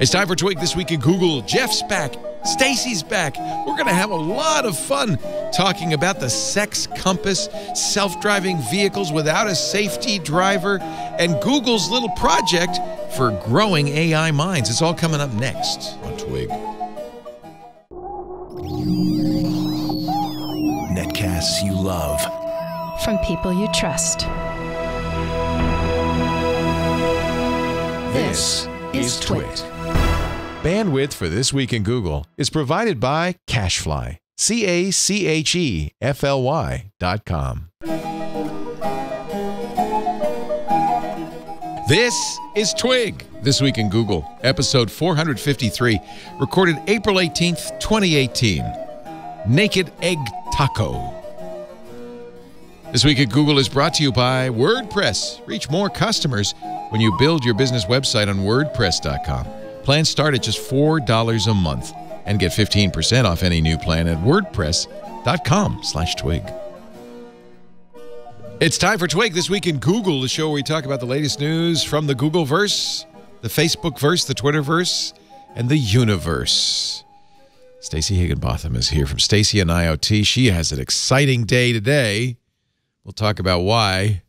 It's time for Twig This Week in Google. Jeff's back. Stacey's back. We're going to have a lot of fun talking about the sex compass, self driving vehicles without a safety driver, and Google's little project for growing AI minds. It's all coming up next on Twig. Netcasts you love. From people you trust. This is Twig. Bandwidth for This Week in Google is provided by CacheFly, C A C H E F L Y dot com. This is Twig, This Week in Google, episode 453, recorded April 18th, 2018. Naked Egg Taco. This Week at Google is brought to you by WordPress. Reach more customers when you build your business website on WordPress.com. Plans start at just $4 a month and get 15% off any new plan at WordPress.com slash twig. It's time for Twig This Week in Google, the show where we talk about the latest news from the Google verse, the Facebook verse, the Twitter verse, and the universe. Stacey Higginbotham is here from Stacey and IoT. She has an exciting day today. We'll talk about why.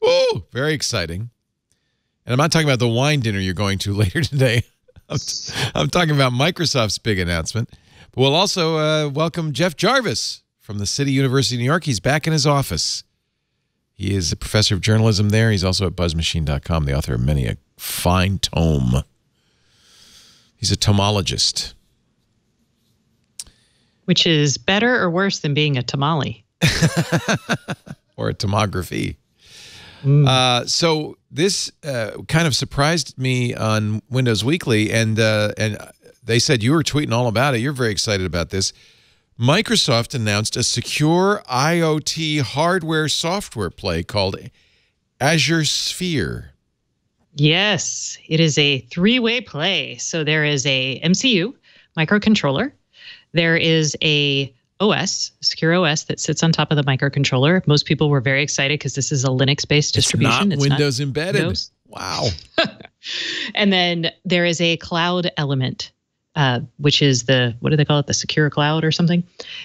Woo! Very exciting. And I'm not talking about the wine dinner you're going to later today. I'm, I'm talking about Microsoft's big announcement. But we'll also uh, welcome Jeff Jarvis from the City University of New York. He's back in his office. He is a professor of journalism there. He's also at buzzmachine.com, the author of many a fine tome. He's a tomologist. Which is better or worse than being a tamale? or a tomography. Mm. Uh, so this uh, kind of surprised me on Windows Weekly, and uh, and they said you were tweeting all about it. You're very excited about this. Microsoft announced a secure IoT hardware software play called Azure Sphere. Yes, it is a three-way play. So there is a MCU microcontroller, there is a OS, secure OS that sits on top of the microcontroller. Most people were very excited because this is a Linux-based distribution. It's not Windows not embedded. Windows. Wow. and then there is a cloud element, uh, which is the what do they call it? The secure cloud or something.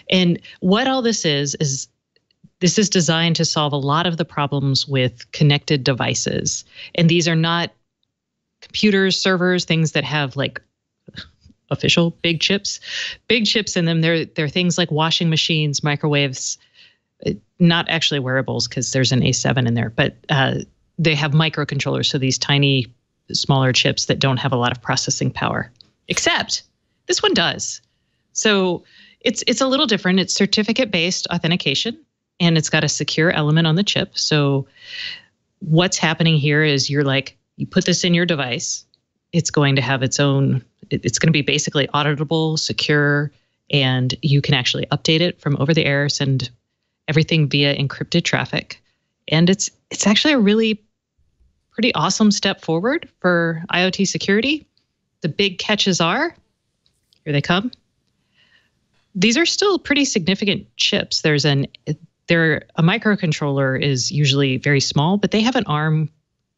And what all this is is this is designed to solve a lot of the problems with connected devices. And these are not computers, servers, things that have like official big chips. Big chips in them, they're, they're things like washing machines, microwaves, uh, not actually wearables because there's an A7 in there, but uh, they have microcontrollers. So these tiny, smaller chips that don't have a lot of processing power. Except this one does. So it's it's a little different. It's certificate based authentication and it's got a secure element on the chip. So what's happening here is you're like you put this in your device it's going to have its own it's going to be basically auditable secure and you can actually update it from over the air send everything via encrypted traffic. And it's it's actually a really pretty awesome step forward for iot security. The big catches are here they come. These are still pretty significant chips. There's an there a microcontroller is usually very small but they have an arm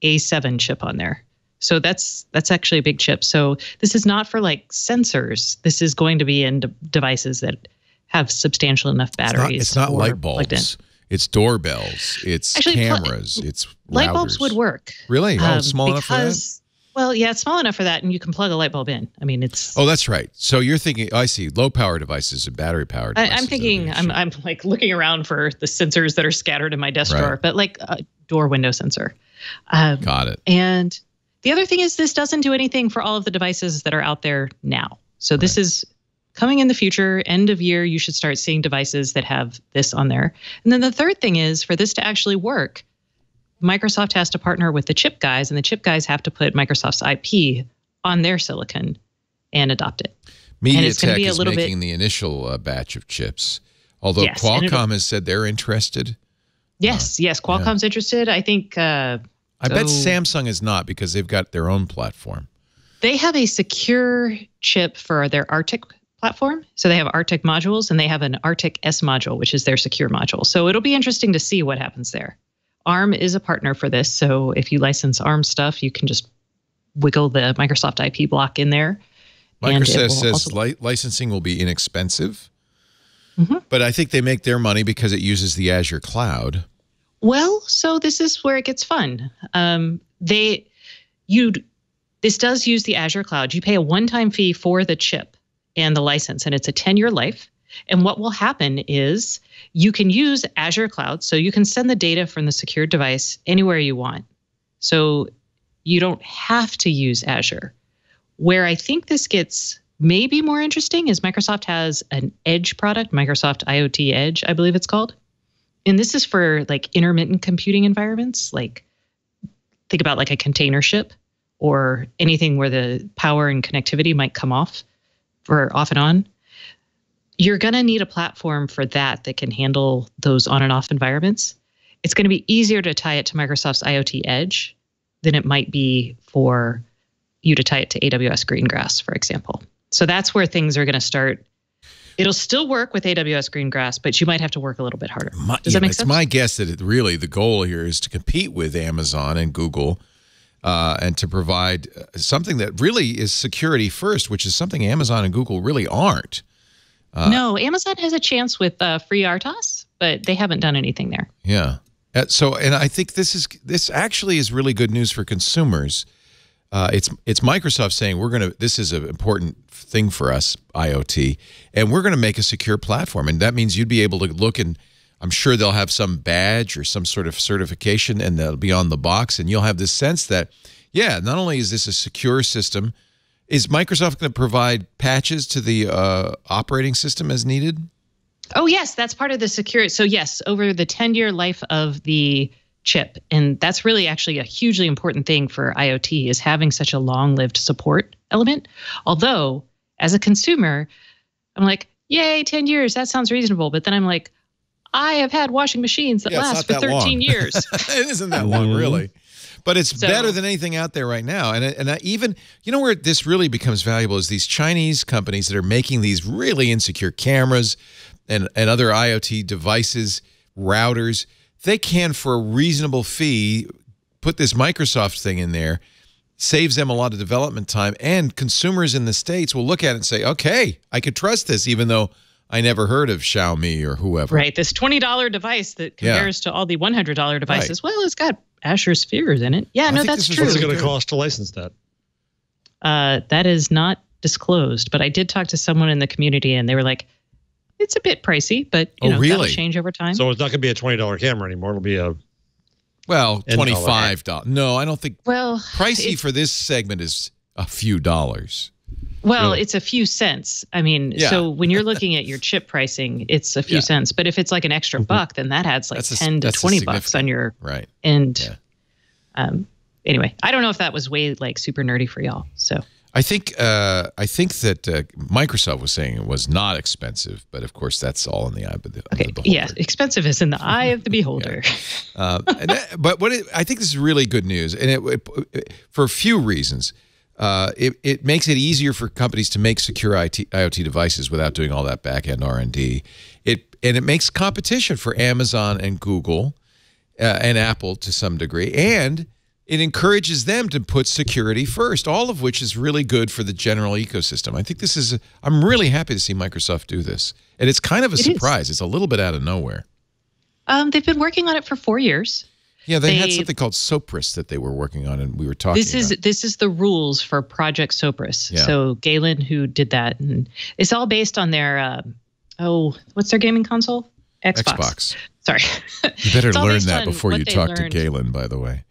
a7 chip on there so that's that's actually a big chip. So this is not for like sensors. This is going to be in de- devices that have substantial enough batteries. It's not, it's not light bulbs. It's doorbells. It's actually, cameras. Pl- it's routers. light bulbs would work. Really? Oh, um, small enough for that. Well, yeah, it's small enough for that, and you can plug a light bulb in. I mean, it's. Oh, that's right. So you're thinking, oh, I see, low power devices and battery powered. I, am thinking, I'm, I'm like looking around for the sensors that are scattered in my desk right. drawer, but like a door window sensor. Um, Got it. And the other thing is this doesn't do anything for all of the devices that are out there now. So this is coming in the future, end of year, you should start seeing devices that have this on there. And then the third thing is for this to actually work, Microsoft has to partner with the chip guys, and the chip guys have to put Microsoft's IP on their silicon and adopt it. MediaTek is making bit, the initial uh, batch of chips, although yes, Qualcomm has said they're interested. Yes, uh, yes, Qualcomm's yeah. interested. I think uh, I bet Samsung is not because they've got their own platform. They have a secure chip for their ARTIK platform. So they have ARTIK modules and they have an ARTIK S module, which is their secure module. So it'll be interesting to see what happens there. ARM is a partner for this. So if you license ARM stuff, you can just wiggle the Microsoft IP block in there. Microsoft says li- licensing will be inexpensive, Mhm. but I think they make their money because it uses the Azure cloud. Well, so this is where it gets fun. Um, they, you, this does use the Azure cloud. You pay a one-time fee for the chip and the license, and it's a 10-year life. And what will happen is you can use Azure cloud, so you can send the data from the secured device anywhere you want. So you don't have to use Azure. Where I think this gets maybe more interesting is Microsoft has an Edge product, Microsoft IoT Edge, I believe it's called and this is for like intermittent computing environments like think about like a container ship or anything where the power and connectivity might come off or off and on. You're going to need a platform for that that can handle those on and off environments. It's going to be easier to tie it to microsoft's iot edge than it might be for you to tie it to aws greengrass for example. So that's where things are going to start it'll still work with aws greengrass but you might have to work a little bit harder My, does yeah, that make it's sense my guess that it really the goal here is to compete with Amazon and Google uh, and to provide uh, something that really is security first, which is something Amazon and Google really aren't. no, Amazon has a chance with uh, FreeRTOS, but they haven't done anything there. Yeah. Uh, so, and I think this is this actually is really good news for consumers. Uh, it's it's Microsoft saying we're gonna this is an important thing for us IoT, and we're gonna make a secure platform, and that means you'd be able to look and I'm sure they'll have some badge or some sort of certification, and that'll be on the box, and you'll have this sense that yeah, not only is this a secure system, is Microsoft going to provide patches to the uh, operating system as needed? Oh, yes, that's part of the security. So, yes, over the 10 year life of the chip, and that's really actually a hugely important thing for IoT is having such a long lived support element. Although, as a consumer, I'm like, yay, 10 years, that sounds reasonable. But then I'm like, I have had washing machines that Yeah, last for that 13 long. years. it isn't that long, Mhm. really. But it's So- better than anything out there right now. And and I even you know where this really becomes valuable is these Chinese companies that are making these really insecure cameras and and other IoT devices, routers. They can for a reasonable fee put this Microsoft thing in there. Saves them a lot of development time, and consumers in the states will look at it and say, "Okay, I could trust this," even though I never heard of Xiaomi or whoever. right. This $20 device that Yeah. compares to all the $100 devices. Well, it's got Azure spheres in it. Yeah, I no, think that's this true. What's it going to cost to license that? Uh, that is not disclosed, but I did talk to someone in the community, and they were like, "It's a bit pricey, but you Oh, know, that'll really? change over time." So it's not going to be a twenty dollar camera anymore. It'll be a Well, twenty five dollars. No, I don't think well, pricey for this segment is a few dollars. well, Really? it's a few cents. I mean, Yeah. so when you're looking at your chip pricing, it's a few Yeah. cents. But if it's like an extra buck, then that adds like That's a- ten to twenty bucks on your Right. end. Yeah. Um, anyway, I don't know if that was way like super nerdy for y'all. So I think uh, I think that uh, Microsoft was saying it was not expensive, but of course that's all in the eye of the, of okay, the yeah, expensive is in the eye of the beholder. Uh, and that- but what it, I think this is really good news, and it, it- for a few reasons. Uh, it, it makes it easier for companies to make secure IT, IoT devices without doing all that back end R and D. It and it makes competition for Amazon and Google uh, and Apple to some degree, and it encourages them to put security first. All of which is really good for the general ecosystem. I think this is. I'm really happy to see Microsoft do this, and it's kind of a It is. surprise. It's a little bit out of nowhere. um, they've been working on it for four years. Yeah, they, had something called Sopris that they were working on, and we were talking. this is about. this is the rules for Project Sopris. Yeah. So Galen, who did that, and it's all based on their uh, oh, what's their gaming console? Xbox. Xbox. Sorry, You better learn that before you they talk to. Galen. By the way,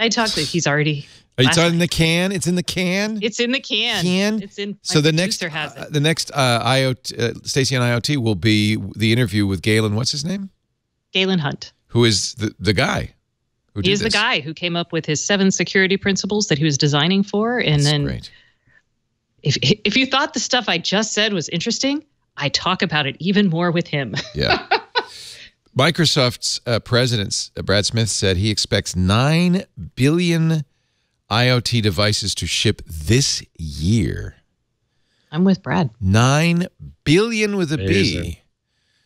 I talked to. He's already. are you talking in the can? It's in the can. It's in the can. Can? It's in. so the next, uh, the next uh, IoT, uh, Stacey on IoT will be the interview with Galen. What's his name? Galen Hunt. Who is the the guy? Who He is the guy who came up with his seven security principles that he was designing for. And That's then, great. if if you thought the stuff I just said was interesting, I talk about it even more with him. Yeah. Microsoft's uh, president uh, Brad Smith said he expects nine billion IoT devices to ship this year. I'm with Brad. Nine billion with a B. Amazing.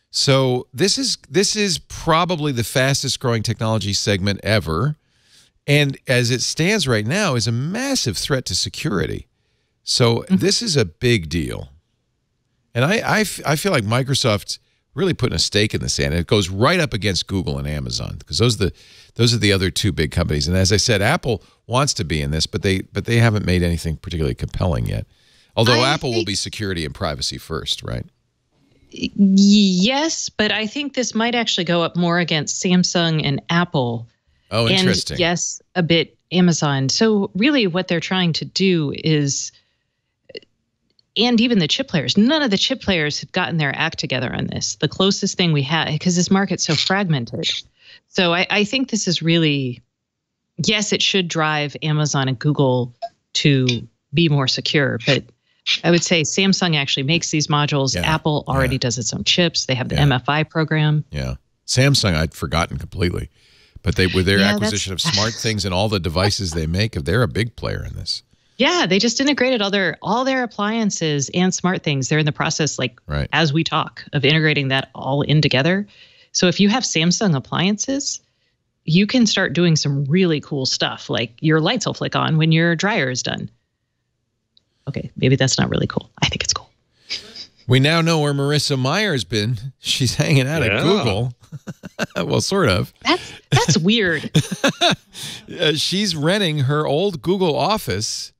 So this is this is probably the fastest growing technology segment ever, and as it stands right now, is a massive threat to security. So Mm-hmm. this is a big deal, and I, I f- I feel like Microsoft really putting a stake in the sand. It goes right up against Google and Amazon because those are the those are the other two big companies. And as I said, Apple wants to be in this, but they but they haven't made anything particularly compelling yet. Although I Apple will be security and privacy first, right? Yes, but I think this might actually go up more against Samsung and Apple. Oh, interesting. And yes, a bit Amazon. So really what they're trying to do is and even the chip players, none of the chip players have gotten their act together on this. The closest thing we had, because this market's so fragmented. So I, I think this is really, yes, it should drive Amazon and Google to be more secure. But I would say Samsung actually makes these modules. Yeah, Apple already yeah. does its own chips. They have the Yeah. MFI program. Yeah. Samsung, I'd forgotten completely. But they with their acquisition of SmartThings and all the devices they make, they're a big player in this. Yeah, they just integrated all their all their appliances and SmartThings. They're in the process, like Right. as we talk, of integrating that all in together. So if you have Samsung appliances, you can start doing some really cool stuff. Like your lights will flick on when your dryer is done. Okay, maybe that's not really cool. I think it's cool. We now know where Marissa Meyer's been. She's hanging out at Google. well, sort of. That's that's weird. Uh, she's renting her old Google office.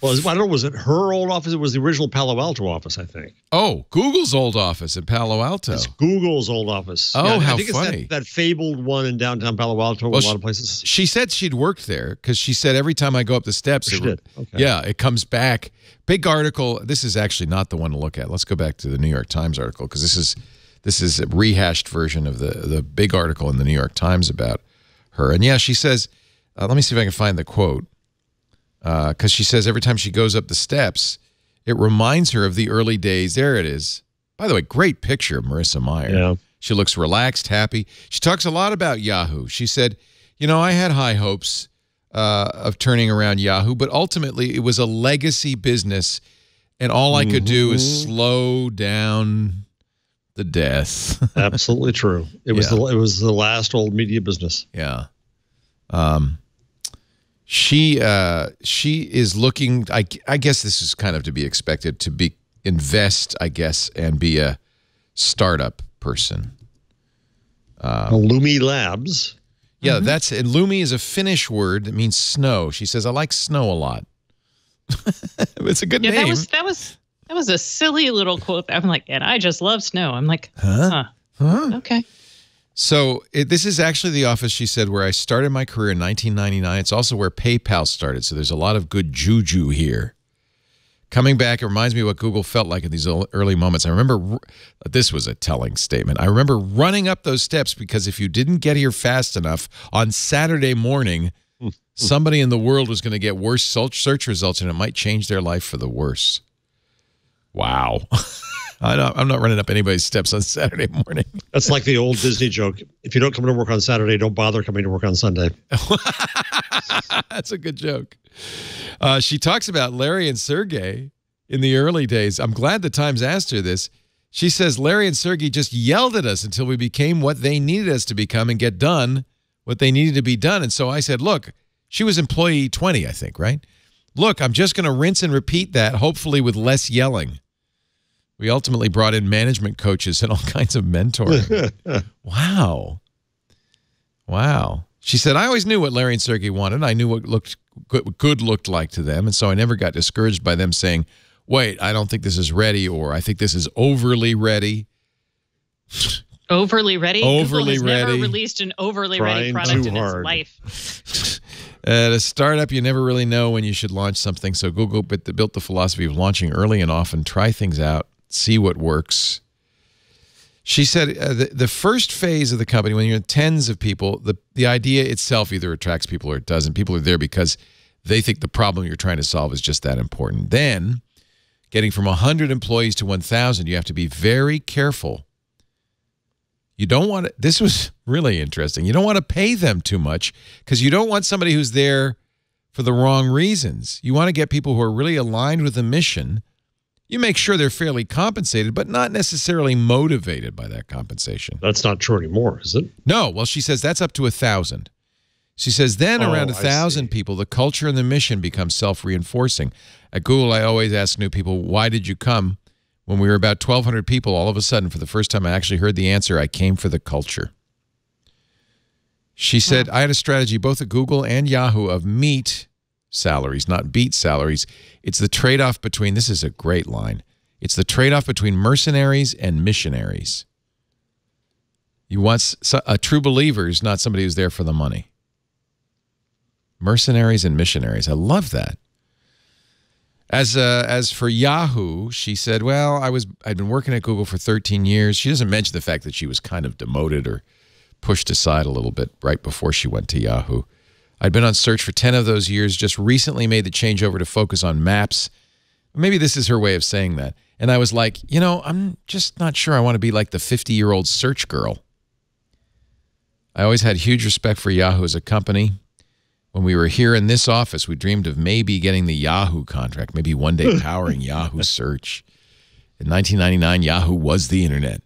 Well, I don't know. Was it her old office? It was the original Palo Alto office, I think. Oh, Google's old office in Palo Alto. It's Google's old office. Oh, I- how I think funny. It's that, that fabled one in downtown Palo Alto. Well, a she- lot of places. She said she'd worked there because she said every time I go up the steps, She it- did. Okay. yeah, it comes back. Big article. This is actually not the one to look at. Let's go back to the New York Times article because this is this is a rehashed version of the the big article in the New York Times about her. And yeah, she says, uh, let me see if I can find the quote because she says every time she goes up the steps, it reminds her of the early days. There it is. By the way, great picture of Marissa Meyer. Yeah. She looks relaxed, happy. She talks a lot about Yahoo. She said, You know, I had high hopes uh, of turning around Yahoo, but ultimately it was a legacy business. And all I could do is slow down the death. Absolutely true. It was the it was the last old media business. yeah. Um, she uh, she is looking. I, I guess this is kind of to be expected to be invest. I guess and be a startup person. Lumi Labs. Yeah, that's and Lumi is a Finnish word that means snow. She says I like snow a lot. it's a good Yeah, name. that was that was that was a silly little quote. I'm like, and I just love snow. I'm like, huh? huh? Okay. So it, this is actually the office she said where I started my career in 1999. It's also where PayPal started. So there's a lot of good juju here. Coming back, it reminds me of what Google felt like in these early moments. I remember this was a telling statement. I remember running up those steps because if you didn't get here fast enough on Saturday morning, hmm. somebody in the world was going to get worse search search results and it might change their life for the worse. Wow. I don't, I'm not running up anybody's steps on Saturday morning. That's like the old Disney joke. If you don't come to work on Saturday, don't bother coming to work on Sunday. That's a good joke. Uh, she talks about Larry and Sergey in the early days. I'm glad the Times asked her this. She says Larry and Sergey just yelled at us until we became what they needed us to become and get done what they needed to be done. And so I said, look, she was employee 20, I think, right? Look, I'm just going to rinse and repeat that, hopefully with less yelling. We ultimately brought in management coaches and all kinds of mentoring. wow. Wow. She said, I always knew what Larry and Sergey wanted. I knew what looked good, good looked like to them. And so I never got discouraged by them saying, wait, I don't think this is ready or I think this is overly ready. Overly ready. Overly Google has ready. Never released an overly ready product in hard. its life. At a startup, you never really know when you should launch something. So Google built the philosophy of launching early and often, try things out, see what works. She said uh, the, the first phase of the company, when you're in tens of people, the, the idea itself either attracts people or it doesn't. People are there because they think the problem you're trying to solve is just that important. Then, getting from 100 employees to 1,000, you have to be very careful. You don't want to, this was really interesting. You don't want to pay them too much because you don't want somebody who's there for the wrong reasons. You want to get people who are really aligned with the mission. You make sure they're fairly compensated, but not necessarily motivated by that compensation. That's not true anymore, is it? No, well, she says that's up to a thousand. She says, then Oh, around a thousand people, the culture and the mission become self reinforcing. At Google, I always ask new people, why did you come? When we were about 1,200 people, all of a sudden, for the first time, I actually heard the answer I came for the culture. She said, I had a strategy both at Google and Yahoo of meet salaries, not beat salaries. It's the trade off between, this is a great line, it's the trade off between mercenaries and missionaries. You want a true believer is not somebody who's there for the money. Mercenaries and missionaries. I love that. As uh, as for Yahoo, she said, "Well, I was I'd been working at Google for 13 years." She doesn't mention the fact that she was kind of demoted or pushed aside a little bit right before she went to Yahoo. I'd been on search for 10 of those years, just recently made the change over to focus on maps. Maybe this is her way of saying that. And I was like, you know, I'm just not sure I want to be like the 50 year old search girl. I always had huge respect for Yahoo as a company. When we were here in this office, we dreamed of maybe getting the Yahoo contract, maybe one day powering Yahoo search. In 1999, Yahoo was the internet.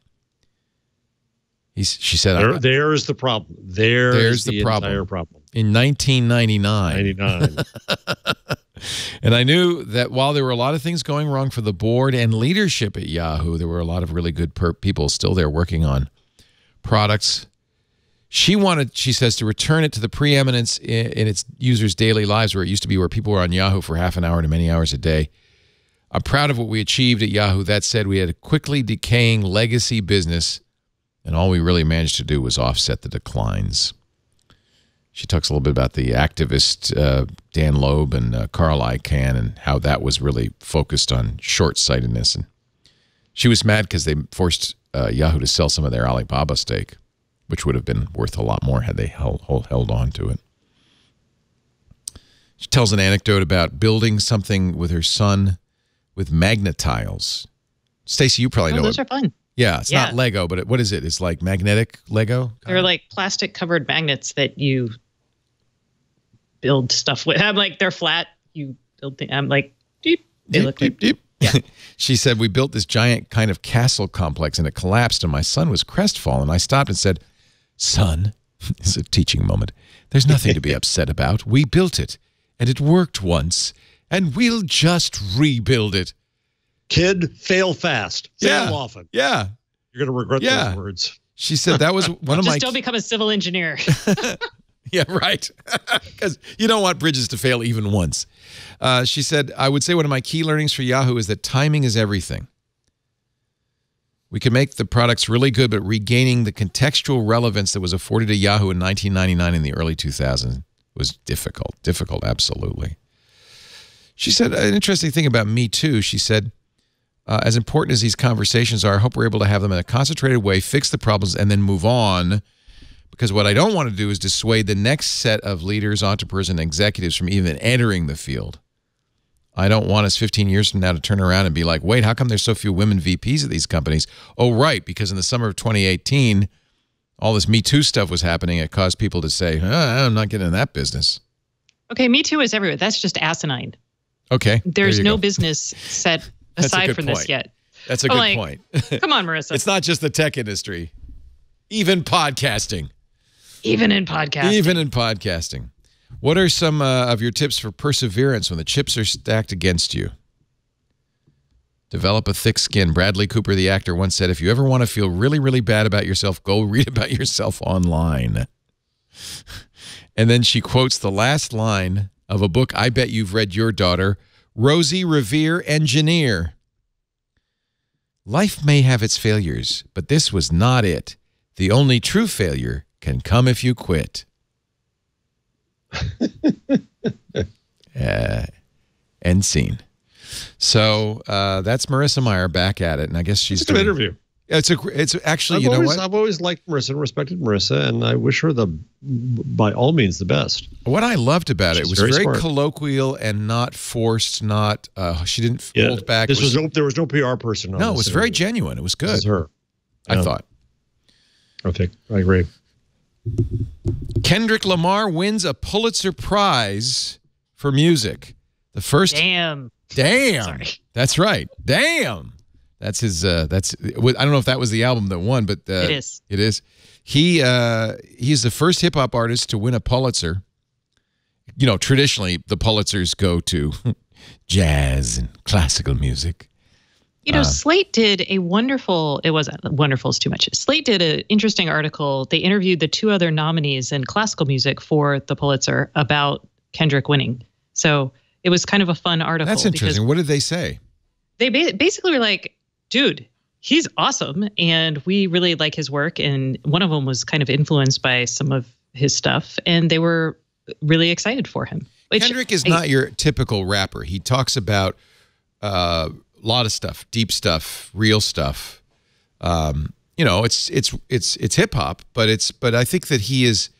He's, she said, There, I- there's the problem. There's, There's the the, problem. entire problem. In 1999. 99. And I knew that while there were a lot of things going wrong for the board and leadership at Yahoo, there were a lot of really good per- people still there working on products. She wanted, she says, to return it to the preeminence in, in its users' daily lives where it used to be where people were on Yahoo for half an hour to many hours a day. I'm proud of what we achieved at Yahoo. That said, we had a quickly decaying legacy business, and all we really managed to do was offset the declines. She talks a little bit about the activist uh, Dan Loeb and uh, Carl Icahn and how that was really focused on short-sightedness. And she was mad because they forced uh, Yahoo to sell some of their Alibaba stake, which would have been worth a lot more had they held, held on to it. She tells an anecdote about building something with her son with magnetiles. Stacey, you probably Oh, know those it. are fun. yeah, it's not Lego, but it, what is it? It's like magnetic Lego. They're like plastic covered magnets that you build stuff with. I'm like, they're flat. You build things. I'm like, deep. They Deep, look deep, like deep. she said, We built this giant kind of castle complex and it collapsed, and my son was crestfallen. I stopped and said, Son, this is a teaching moment. There's nothing to be upset about. We built it, and it worked once, and we'll just rebuild it. Kid, fail fast. Fail Yeah. often. Yeah. You're going to regret Yeah. those words. She said that was one of just my. don't become a civil engineer. Yeah, right. Because you don't want bridges to fail even once. Uh, she said, I would say one of my key learnings for Yahoo is that timing is everything. We can make the products really good, but regaining the contextual relevance that was afforded to Yahoo in 1999 and the early 2000s was difficult. Difficult, absolutely. She said an interesting thing about Me Too. She said, uh, as important as these conversations are, I hope we're able to have them in a concentrated way, fix the problems, and then move on because what I don't want to do is dissuade the next set of leaders, entrepreneurs, and executives from even entering the field. I don't want us 15 years from now to turn around and be like, wait, how come there's so few women VPs at these companies? Oh, right, because in the summer of 2018, all this Me Too stuff was happening. It caused people to say, "Huh, I'm not getting in that business. okay, Me Too is everywhere. That's just asinine. Okay. There's you no go. business set aside from point. this yet. That's a I'm good like, point. Come on, Marissa. it's not just the tech industry, even podcasting. Even in podcasting. Even in podcasting. What are some uh, of your tips for perseverance when the chips are stacked against you? Develop a thick skin. Bradley Cooper, the actor, once said, if you ever want to feel really, really bad about yourself, go read about yourself online. and then she quotes the last line of a book I bet you've read, your daughter, Rosie Revere Engineer. Life may have its failures, but this was not it. The only true failure can come if you quit. uh, end scene. So uh, that's Marissa Meyer back at it, and I guess she's It's an doing. interview. It's a. It's actually, I've you know always, what? I've always liked Marissa and respected Marissa, and I wish her the, by all means, the best. What I loved about it was very very, colloquial and not forced. Not uh, she didn't hold back. This was no, there was no PR person. On no, it was very genuine. It was good. is her. I Yeah. thought. I think I agree. Kendrick Lamar wins a Pulitzer Prize for music. The first Damn. Damn. Sorry. That's right. Damn. That's his. Uh, that's. I don't know if that was the album that won, but uh, It is. It is. He uh, he's the first hip hop artist to win a Pulitzer. You know, traditionally the Pulitzers go to jazz and classical music. You know, Slate did a wonderful, it wasn't wonderful is too much. Slate did an interesting article. They interviewed the two other nominees in classical music for the Pulitzer about Kendrick winning. So it was kind of a fun article. That's interesting. What did they say? They ba- basically were like, dude, he's awesome. And we really like his work. And one of them was kind of influenced by some of his stuff. And they were really excited for him. Which Kendrick is I- not your typical rapper. He talks about uh, a lot of stuff, deep stuff, real stuff. Um, you know, it's it's it's it's hip hop, but it's but I think that he is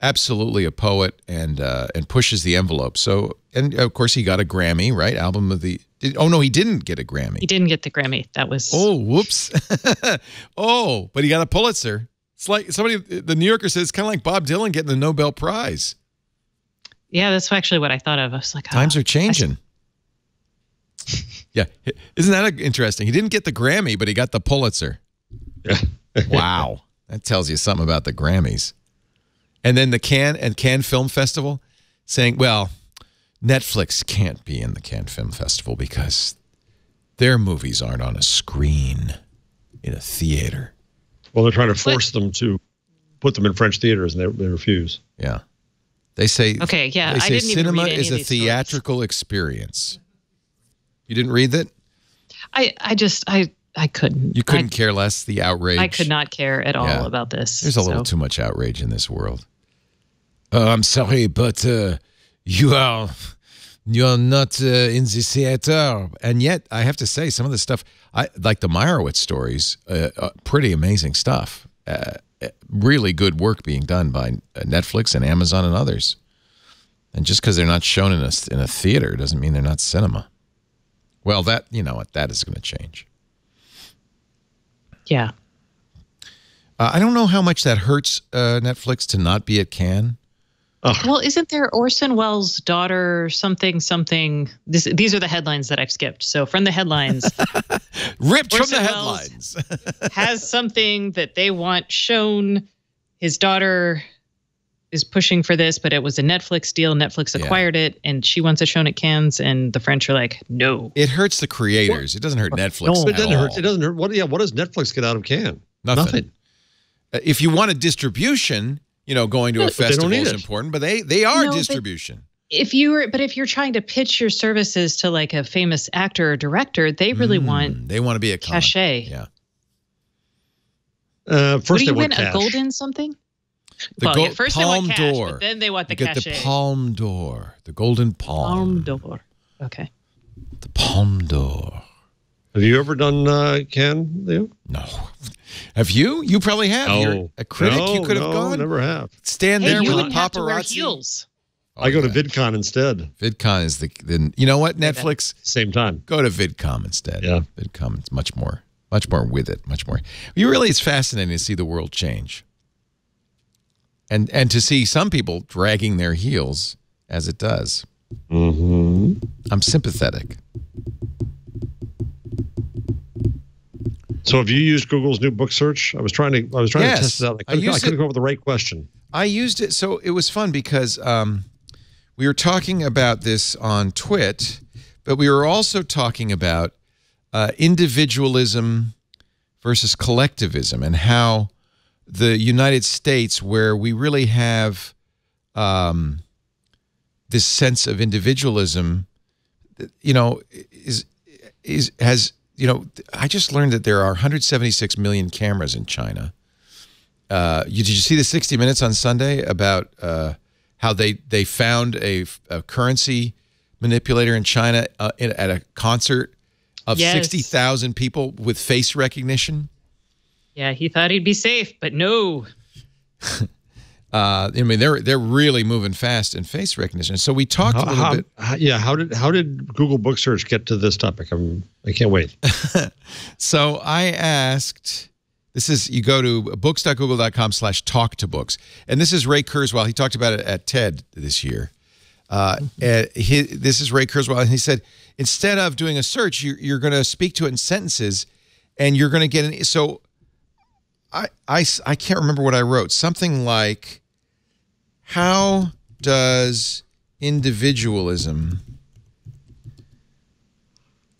absolutely a poet and uh, and pushes the envelope. So and of course he got a Grammy, right? Album of the. Did, oh no, he didn't get a Grammy. He didn't get the Grammy. That was Oh, whoops. oh, but he got a Pulitzer. It's like somebody, the New Yorker says it's kind of like Bob Dylan getting the Nobel Prize. yeah. That's actually what I thought of. I was like, Times oh, are changing. Yeah. Isn't that interesting? He didn't get the Grammy, but he got the Pulitzer. Yeah. Wow. That tells you something about the Grammys. And then the Cannes and Cannes Film Festival saying, well, Netflix can't be in the Cannes Film Festival because their movies aren't on a screen in a theater. Well, they're trying to force them to put them in French theaters, and they, they refuse. Yeah. They say Okay, yeah, They I didn't even cinema read any is of a these stories. theatrical experience. You didn't read that? I, I just, I, I couldn't. You couldn't I, care less the outrage. I could not care at all Yeah. about this. There's a little too much outrage in this world. Uh, I'm sorry, but uh, you are you are not uh, in the theater, and yet I have to say some of the stuff, I like the Meyerowitz stories, uh, uh, pretty amazing stuff. Uh, really good work being done by Netflix and Amazon and others. And just because they're not shown in a in a theater doesn't mean they're not cinema. Well, that you know what that is going to change. Yeah. Uh, I don't know how much that hurts uh, Netflix to not be at Cannes. Well, isn't there Orson Welles' daughter something something? This, these are the headlines that I've skipped. So from the headlines, Ripped from the headlines. has something that they want shown. His daughter is pushing for this, but it was a Netflix deal. Netflix Yeah. acquired it, and she wants it shown at Cannes, and the French are like, no. it hurts the creators. It doesn't hurt Netflix. No, it doesn't hurt. It doesn't hurt. What? Yeah. What does Netflix get out of Cannes? Nothing. Uh, If you want a distribution, you know, going to Yeah, a but festival is it. important, but they they are No, distribution. If you were, but if you're trying to pitch your services to like a famous actor or director, they really want Mm, they want to be a con. cachet. Yeah. Uh, What first, do they you win want a golden something? The well, gold- yeah, first Palme they want cash, d'Or. but then they want the You get cachet. the Palme d'Or, the golden palm, Palme d'Or. Okay. the palm d'Or. Have you ever done uh, Cannes, Leo? No, have you? You probably have. You're a critic. No, you could have no, gone. Never have. Stand Hey, there you with a wouldn't have to wear paparazzi. heels. Oh, I go to. VidCon instead. VidCon is the then. You know what? Netflix. Same time. Go to VidCon instead. Yeah. VidCon. It's much more, much more with it. Much more. You really, it's fascinating to see the world change, and and to see some people dragging their heels as it does. Mm-hmm. I'm sympathetic. So, have you used Google's new book search? I was trying to. I was trying Yes, to test it out. I I couldn't, I used couldn't it- go over the right question. I used it, so it was fun because um, we were talking about this on Twit, but we were also talking about uh, individualism versus collectivism and how the United States, where we really have um, this sense of individualism, you know, is is has you know, I just learned that there are 176 million cameras in China. Uh, you, did you see the 60 Minutes on Sunday about uh, how they they found a, a currency manipulator in China uh, in, at a concert of Yes. 60,000 people with face recognition? Yeah, he thought he'd be safe, but no. Uh, I mean, they're they're really moving fast in face recognition. So we talked a little how- bit. how- yeah. How did how did Google Book Search get to this topic? I'm. I can't wait. So I asked, this is, you go to books.google.com slash talk to books. And this is Ray Kurzweil. He talked about it at TED this year. Uh, and he, this is Ray Kurzweil. And he said, instead of doing a search, you're, you're going to speak to it in sentences and you're going to get an so I, I I can't remember what I wrote. Something like how does individualism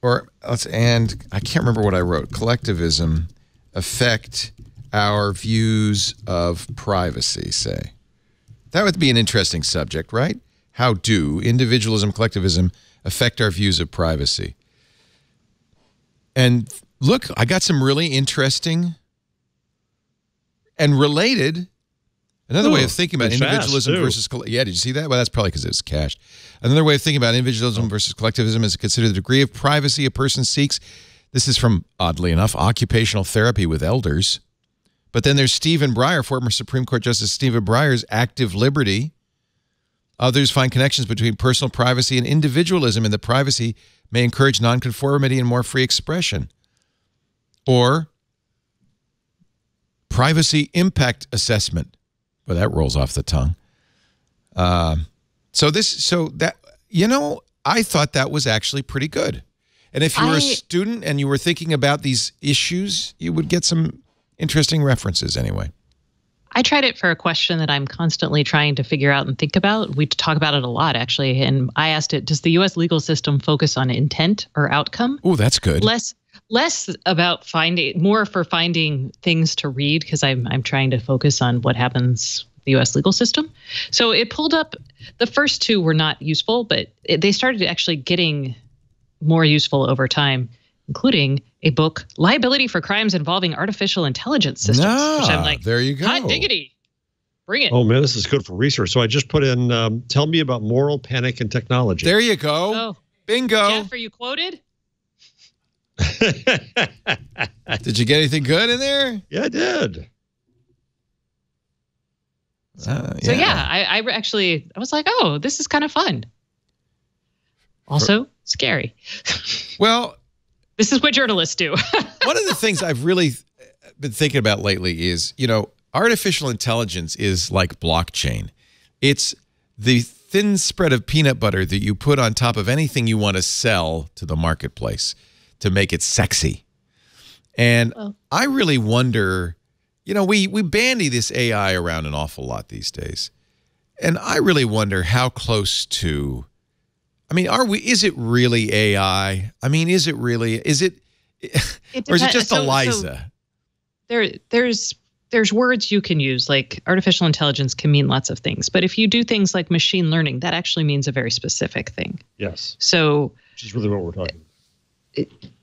or let's and I can't remember what I wrote. Collectivism affect our views of privacy, say. That would be an interesting subject, right? How do individualism, collectivism affect our views of privacy? And look, I got some really interesting and related. Another way of thinking about fast, individualism versus yeah, did you see that? Well, that's probably because it was cached. Another way of thinking about individualism versus collectivism is to consider the degree of privacy a person seeks. This is from oddly enough occupational therapy with elders. But then there's Stephen Breyer, former Supreme Court Justice Stephen Breyer's active liberty. Others find connections between personal privacy and individualism, and the privacy may encourage nonconformity and more free expression. Or privacy impact assessment. Well, that rolls off the tongue. Um, so this, so that you know, I thought that was actually pretty good. And if you were a I- student and you were thinking about these issues, you would get some interesting references anyway. I tried it for a question that I'm constantly trying to figure out and think about. We talk about it a lot, actually. And I asked it Does the US legal system focus on intent or outcome? Oh, that's good. Less less about finding more for finding things to read because I'm I'm trying to focus on what happens with the US legal system. So it pulled up the first two were not useful, but it, they started actually getting more useful over time, including a book, Liability for Crimes Involving Artificial Intelligence Systems, which I'm Ah, like, there you go. hot diggity. Bring it. Oh man, this is good for research. So I just put in. Um, tell me about moral panic and technology. There you go. Oh, Bingo. Jeff, are you quoted? Did you get anything good in there? yeah, I did. Uh, So yeah, I, I actually I was like, oh, this is kind of fun. Also scary. Well, This is what journalists do. one of the things I've really been thinking about lately is, you know, artificial intelligence is like blockchain. It's the thin spread of peanut butter that you put on top of anything you want to sell to the marketplace to make it sexy. And Well- I really wonder, you know, we we bandy this AI around an awful lot these days. And I really wonder how close to I mean, are we is it really AI? I mean, is it really is it It or is it just so- so Eliza? there there's there's words you can use like artificial intelligence can mean lots of things, but if you do things like machine learning, that actually means a very specific thing. Yes, So which is really what we're talking.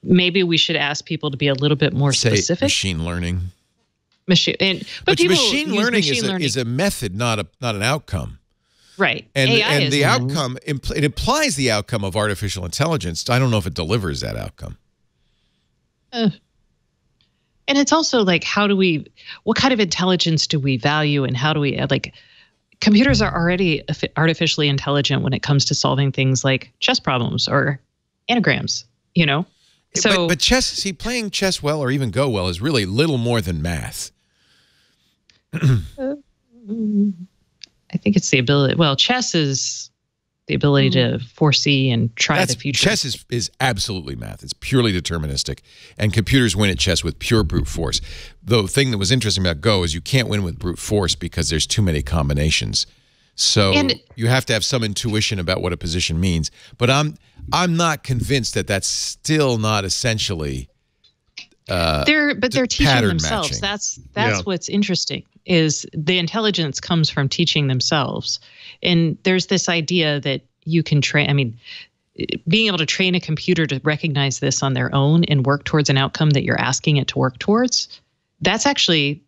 Maybe we should ask people to be a little bit more Say specific. machine learning. Machine, and, but people machine learning machine is a, learning. is a method, not a not an outcome. right. And AI and the outcome impl- it implies the outcome of artificial intelligence. I don't know if it delivers that outcome. and it's also like how do we what kind of intelligence do we value and how do we like computers are already artificially intelligent when it comes to solving things like chess problems or anagrams you know so but, but chess, see, playing chess well or even go well is really little more than math. Uh, i think it's the ability well chess is the ability to hmm. foresee and try That's the future chess is is absolutely math. It's purely deterministic, and computers win at chess with pure brute force. The thing that was interesting about Go is you can't win with brute force because there's too many combinations. So And- you have to have some intuition about what a position means. But I'm I'm not convinced that that's still not essentially. Uh, they're but they're teaching themselves matching. that's that's Yeah. what's interesting is the intelligence comes from teaching themselves and there's this idea that you can train i mean being able to train a computer to recognize this on their own and work towards an outcome that you're asking it to work towards that's actually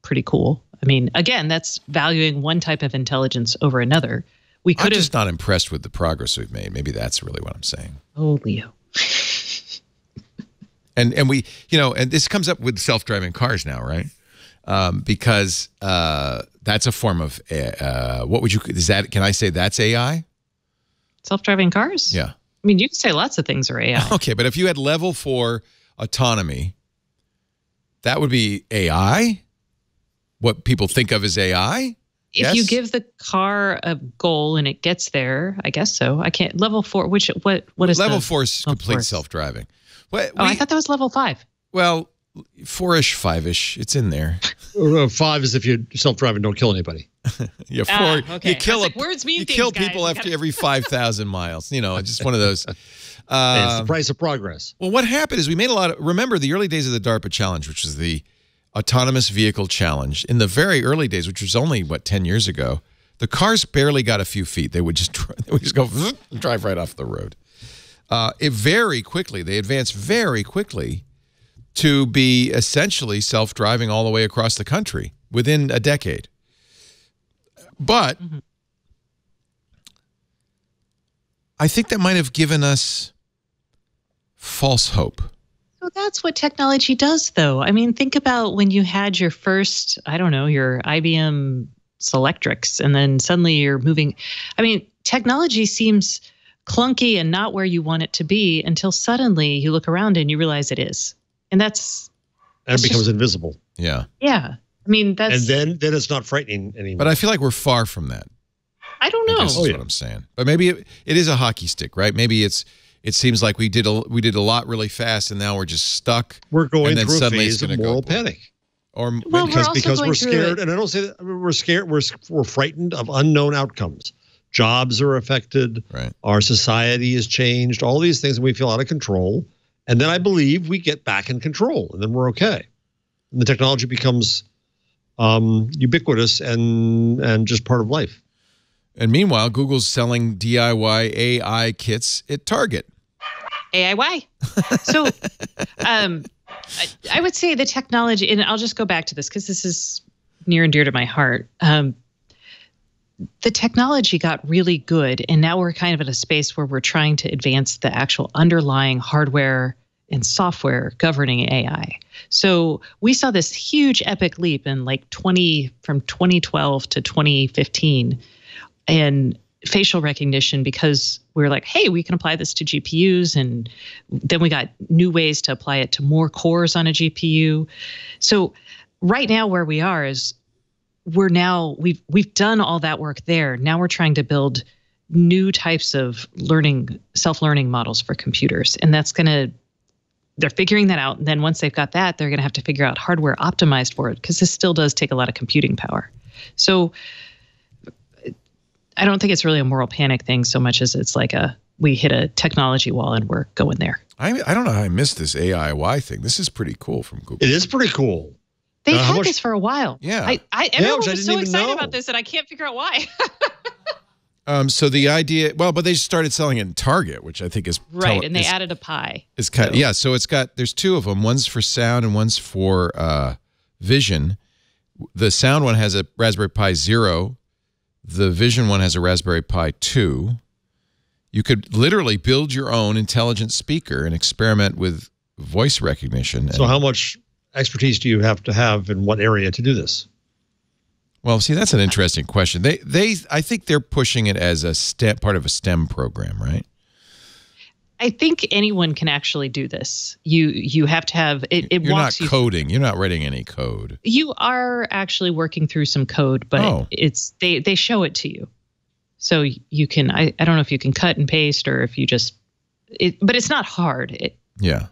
pretty cool i mean again that's valuing one type of intelligence over another we I'm could have just not impressed with the progress we've made. Maybe that's really what I'm saying. oh leo. And and we you know and this comes up with self-driving cars now right? Um, because uh, that's a form of uh, what would you is that can i say that's ai self-driving cars? Yeah. I mean you can say lots of things are ai okay but if you had level four autonomy that would be ai what people think of as ai if you give the car a goal and it gets there, I guess so. I can't level four. Which what what is level the, four is level complete self-driving what Oh, I thought that was level five. Well, four-ish, five-ish. It's in there. Uh, Five is if you self-driving don't kill anybody. Yeah, four. Ah, okay. You kill I a, like, words mean you things, kill guys. people after every five thousand miles. You know, just one of those. it's Uh, the price of progress. well, what happened is we made a lot of. Remember the early days of the DARPA challenge, which was the autonomous vehicle challenge. In the very early days, which was only what ten years ago, the cars barely got a few feet. They would just they would just go drive right off the road. Uh, it very quickly they advanced very quickly to be essentially self-driving all the way across the country within a decade. But I think that might have given us false hope. So that's what technology does, though. I mean, think about when you had your first, I don't know, your IBM Selectrics, and then suddenly you're moving. I mean, technology seems clunky and not where you want it to be until suddenly you look around and you realize it is. And that's, And it becomes just- invisible. Yeah. yeah. I mean, that's, and then then it's not frightening anymore. But I feel like we're far from that. I don't know. guess Oh, yeah. what I'm saying. But maybe it, it is a hockey stick, right? Maybe it's it seems like we did a we did a lot really fast and now we're just stuck we're going and then through a suddenly it's phase of gonna moral panic. or Well, maybe- we're because because we're scared, it. and I don't say that we're scared. We're we're frightened of unknown outcomes. Jobs are affected. right. Our society is changed. All these things, and we feel out of control. And then I believe we get back in control, and then we're okay. And the technology becomes um, ubiquitous and and just part of life. And meanwhile, Google's selling DIY AI kits at Target. AIY. So, um, I, I would say the technology, and I'll just go back to this because this is near and dear to my heart. Um, the technology got really good, and now we're kind of in a space where we're trying to advance the actual underlying hardware and software governing AI. So we saw this huge epic leap in like 20 from 2012 to 2015 and facial recognition because we are like, hey, we can apply this to GPUs. And then we got new ways to apply it to more cores on a GPU. So right now where we are is we're now we've we've done all that work there. Now we're trying to build new types of learning self-learning models for computers. And that's gonna they're figuring that out. And then once they've got that, they're gonna have to figure out hardware optimized for it because this still does take a lot of computing power. So I don't think it's really a moral panic thing so much as it's like a we hit a technology wall and we're going there. I I don't know how I missed this AIY thing. This is pretty cool from Google. It is pretty cool. They've Uh, had much- this for a while. Yeah. I, I everyone which I was didn't so excited know. about this and I can't figure out why. Um, so the idea, well, but they started selling it in Target, which I think is right. tele- And they is- added a Pi. It's kind of, yeah. So it's got there's two of them. One's for sound and one's for uh, vision. The sound one has a Raspberry Pi Zero. The vision one has a Raspberry Pi Two. You could literally build your own intelligent speaker and experiment with voice recognition. So how much expertise do you have to have in what area to do this? well, see, that's an interesting question. They they I think they're pushing it as a step part of a STEM program, right? I think anyone can actually do this. You you have to have it. It You're not walks you. coding. You're not writing any code. you are actually working through some code, but Oh. it's they they show it to you, so you can. I I don't know if you can cut and paste or if you just. It, but it's not hard. It, Yeah,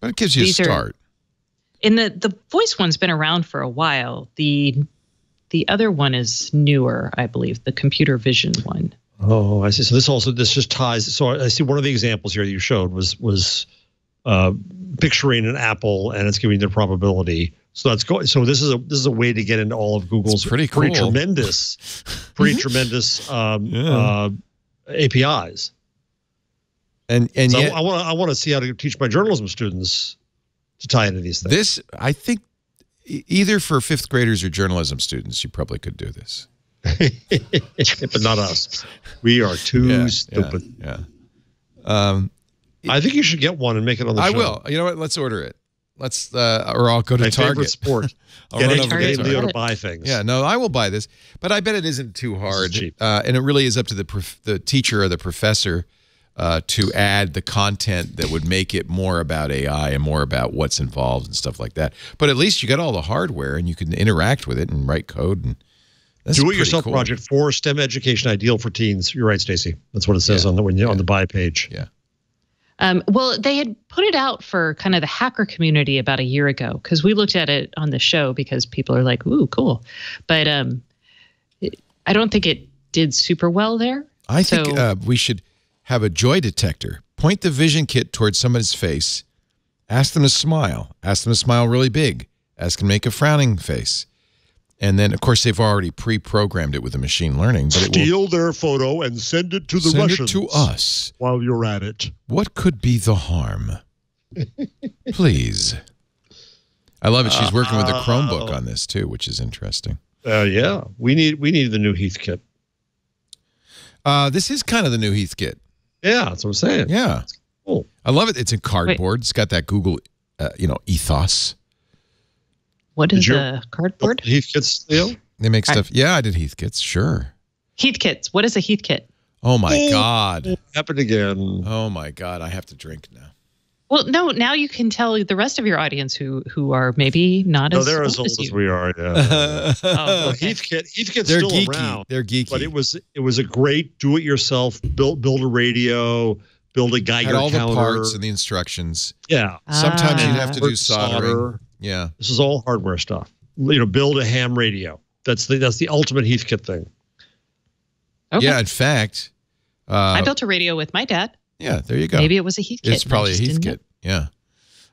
but it gives you a are- start. and the the voice one's been around for a while. The the other one is newer, I believe, the computer vision one. Oh, I see. So this also this just ties. So I see one of the examples here that you showed was was uh, picturing an apple and it's giving the probability. So that's going. So this is a this is a way to get into all of Google's It's pretty pretty tremendous, pretty tremendous um, Yeah. uh, APIs. And and So yet, I want to I want to see how to teach my journalism students to tie into these things. This, I think, either for fifth graders or journalism students, you probably could do this. but not us. We are too Yeah, stupid. Yeah. yeah. Um, I think you should get one and make it on the I show. will. You know what? Let's order it. Let's, uh, or I'll go to My favorite Target. sport. I'll Get run Target. Leo to buy things. Yeah, no, I will buy this, but I bet it isn't too hard, cheap. uh, and it really is up to the prof- the teacher or the professor uh, to add the content that would make it more about AI and more about what's involved and stuff like that. But at least you got all the hardware and you can interact with it and write code and that's Do it yourself cool. project for STEM education ideal for teens. You're right, Stacey. That's what it says Yeah. on the when you, on the buy page. Yeah. Um, well, they had put it out for kind of the hacker community about a year ago because we looked at it on the show because people are like, "Ooh, cool," but um, it, I don't think it did super well there. I think uh, we should have a joy detector. Point the vision kit towards someone's face. Ask them to smile. Ask them to smile really big. Ask them to make a frowning face. And then, of course, they've already pre-programmed it with the machine learning, but it will Steal their photo and send it to the send Russians it to us. while you're at it. What could be the harm? Please. I love it. She's working with a Chromebook on this too, which is interesting. Uh, yeah, we need we need the new Heathkit. Uh, this is kind of the new Heathkit. Yeah, that's what I'm saying. Yeah. Cool. I love it. It's in cardboard. It's got that Google, uh, you know, ethos. What Did is you- a cardboard? Heathkit steal. They make I- stuff. Yeah, I did Heathkits. Sure. Heathkits. What is a Heathkit? Oh my God. Happened again. Oh my God. I have to drink now. Well, no. Now you can tell the rest of your audience who who are maybe not No, as they're old as old as as we are. Yeah. Oh, Well, okay. Heathkit, Heathkit's They're still geeky. around, They're geeky. but it was it was a great do-it-yourself build build a radio, build a Geiger Had all counter. the parts and the instructions. yeah, Sometimes Ah. you'd have to do soldering. solder. Yeah. This is all hardware stuff. You know, build a ham radio. That's the that's the ultimate Heathkit thing. Okay. Yeah. In fact, uh, I built a radio with my dad. yeah, there you go. Maybe it was a Heathkit. It's probably a just didn't know. Heathkit. Yeah.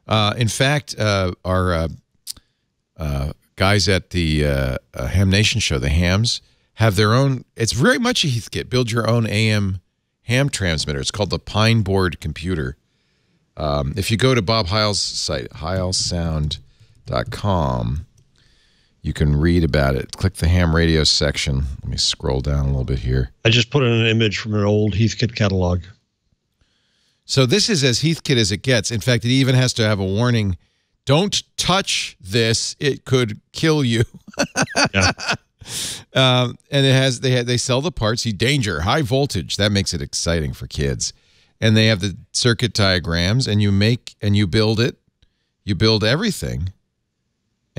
Uh, in fact, uh, our uh, uh, guys at the uh, uh, Ham Nation show, the Hams, have their own. It's very much a Heathkit. Build your own AM ham transmitter. It's called the Pine Board Computer. Um, if you go to Bob Heil's site, heilsound.com, you can read about it. Click the ham radio section. Let me scroll down a little bit here. I just put in an image from an old Heathkit catalog. So this is as Heathkit as it gets. In fact, it even has to have a warning: "Don't touch this; it could kill you." Yeah. um, and it has they they sell the parts. See, danger, high voltage. That makes it exciting for kids. And they have the circuit diagrams, and you make and you build it. You build everything.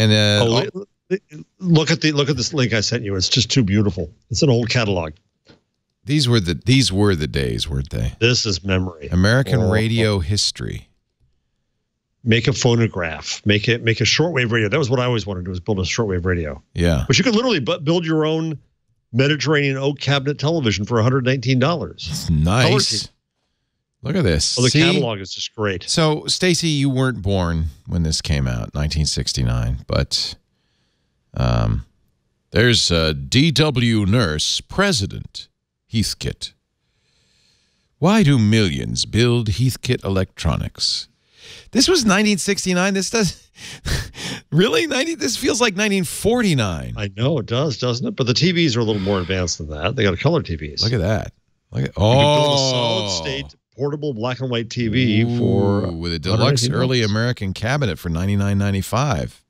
And uh, Oh, li- look at the look at this link I sent you. It's just too beautiful. It's an old catalog. these were the these were the days, weren't they? This is memory. American Oh. radio history. Make a phonograph. Make it make a shortwave radio. That was what I always wanted to do was build a shortwave radio. Yeah. But you could literally bu- build your own Mediterranean oak cabinet television for $119. It's nice. Look at this. Well, the See? catalog is just great. So, Stacey, you weren't born when this came out, 1969, but um, there's uh, D.W. Nurse, President Heathkit. Why do millions build Heathkit Electronics? This was 1969. This does really 90. This feels like 1949. I know it does, doesn't it? But the TVs are a little more advanced than that. They got color TVs. Look at that. Look at You can build a oh, solid state portable black and white TV for with a deluxe $119. early American cabinet for ninety nine ninety five.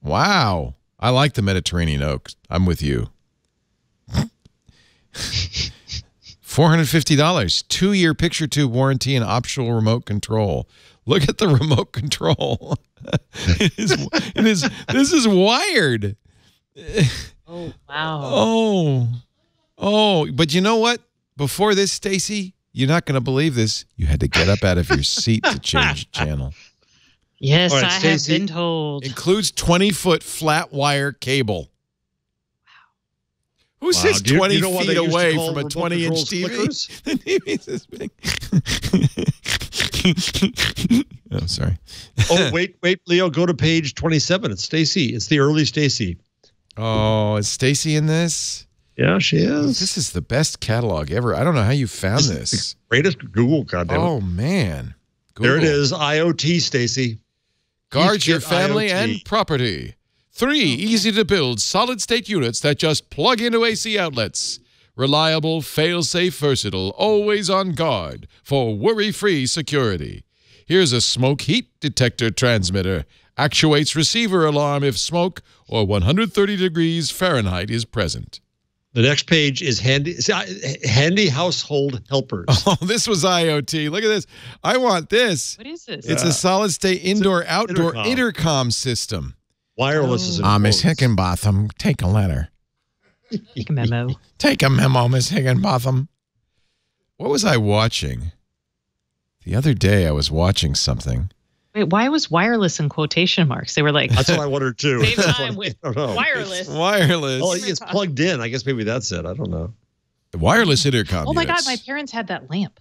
Wow, I like the Mediterranean oak. I'm with you. Four hundred fifty dollars, two year picture tube warranty, and optional remote control. Look at the remote control. it is, it is. This is wired. Oh wow. Oh, oh, but you know what? Before this, Stacey, you're not going to believe this. You had to get up out of your seat to change channel. Yes, All right, I Stacey. have been told. Includes 20 foot flat wire cable. Who Wow. sits Do you- 20 you know feet they used to away from a 20 inch controls TV? The TV's this big. oh, sorry. oh, wait, wait, Leo, go to page 27. It's Stacey. It's the early Stacey. Oh, is Stacey in this? Yeah, she is. This is the best catalog ever. I don't know how you found this. Greatest Google, goddamn. Oh, man. there it is. IoT, Stacey. Guard your family IoT. and property. Three easy to build solid state units that just plug into AC outlets. Reliable, fail safe, versatile, always on guard for worry free security. Here's a smoke heat detector transmitter. Actuates receiver alarm if smoke or 130 degrees Fahrenheit is present. The next page is handy, see, handy household helpers. Oh, this was IoT. Look at this. I want this. What is this? It's a solid state indoor outdoor intercom. intercom system. Wireless is in Ah, Miss. Higginbotham, take a letter. Take a memo. Take a memo, Miss Higginbotham. What was I watching? The other day I was watching something. Wait, why was wireless in quotation marks? They were like That's what I wondered too. same time with I don't know. wireless. Wireless. Oh, it's plugged in. I guess maybe that's it. I don't know. The wireless intercom. Oh my god, my parents had that lamp.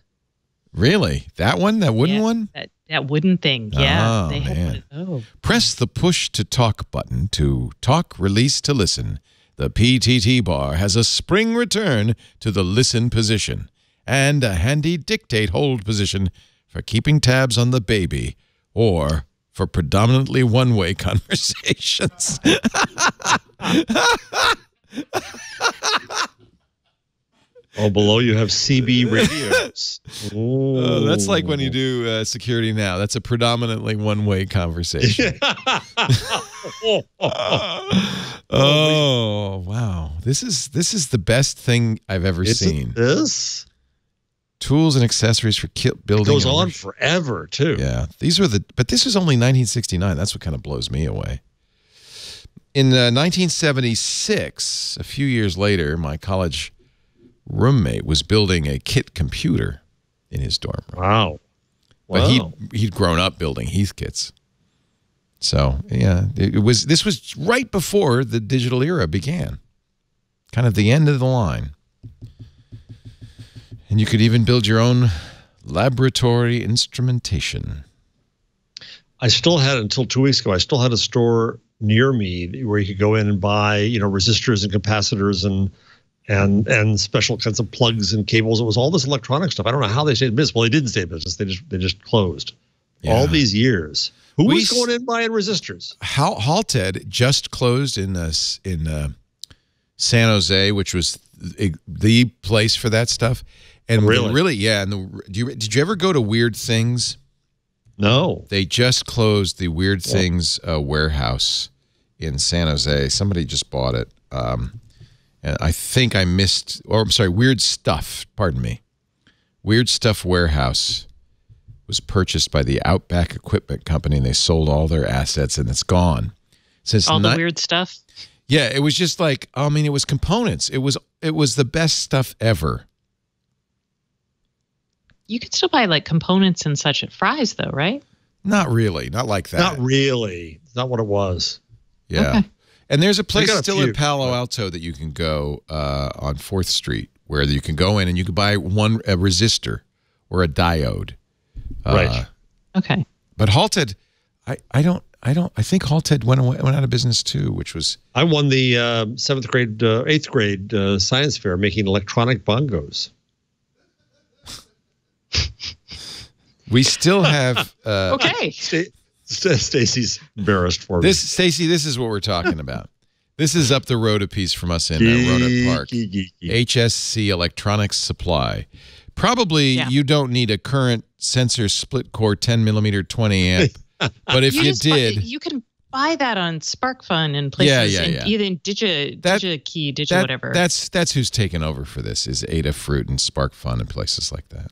Really? That one? That wooden Yeah, one? That that wooden thing. Yeah. Oh, they had man. one of- oh. Press the push to talk button to talk, release to listen. The PTT bar has a spring return to the listen position and a handy dictate hold position for keeping tabs on the baby or for predominantly one way conversations. Oh, below you have CB radios. Oh, that's like when you do uh, security now. That's a predominantly one way conversation. oh wow, this is this is the best thing I've ever Is seen. this? Tools and accessories for ki- It building. goes on forever too. Yeah, these were the. But this was only 1969. That's what kind of blows me away. In uh, 1976, a few years later, my college roommate was building a kit computer in his dorm room. Wow. But Wow. he'd he'd grown up building Heath kits. So yeah, it, it was. This was right before the digital era began. Kind of the end of the line. And you could even build your own laboratory instrumentation. I still had until two weeks ago. I still had a store near me where you could go in and buy, you know, resistors and capacitors and and and special kinds of plugs and cables. It was all this electronic stuff. I don't know how they stayed in business. Well, they didn't stay in business. They just they just closed. Yeah. All these years. Who We was going in buying resistors? Hal- Halted just closed in uh, in uh, San Jose, which was the place for that stuff. And Really? really, yeah. And the, do you, did you ever go to Weird Things? No. They just closed the Weird Things uh, warehouse in San Jose. Somebody just bought it. Um, and I think I missed, or I'm sorry, Weird Stuff, pardon me. Weird Stuff Warehouse was purchased by the Outback Equipment Company and they sold all their assets and it's gone. Since all the ni- weird stuff. Yeah, it was just like, I mean, it was components. It was it was the best stuff ever. You could still buy like components and such at Fry's though, right? Not really, not like that. Not really. It's not what it was. Yeah. Okay. And there's a place got a still few, in Palo Alto that you can go uh, on 4th Street where you can go in and you can buy one a resistor or a diode. Right. Uh, Okay. but Halted, I, I don't I don't I think Halted went away, went out of business too, which was I won the uh, seventh grade, uh, eighth grade uh, science fair making electronic bongos. We still have uh, Okay. Sta- Sta- Stacey's embarrassed for me. this Stacey. This is what we're talking about. This is up the road a piece from us in uh, Roanoke Park. Geeky, geeky. HSC Electronics Supply. Probably Yeah. you don't need a current sensor split core 10 millimeter 20 amp, but if you, just buy- did, you can buy that on SparkFun and places. Yeah, yeah, and yeah. Either Digi, That- DigiKey, Digi that, whatever. that's that's who's taken over for this is Adafruit and SparkFun and places like that.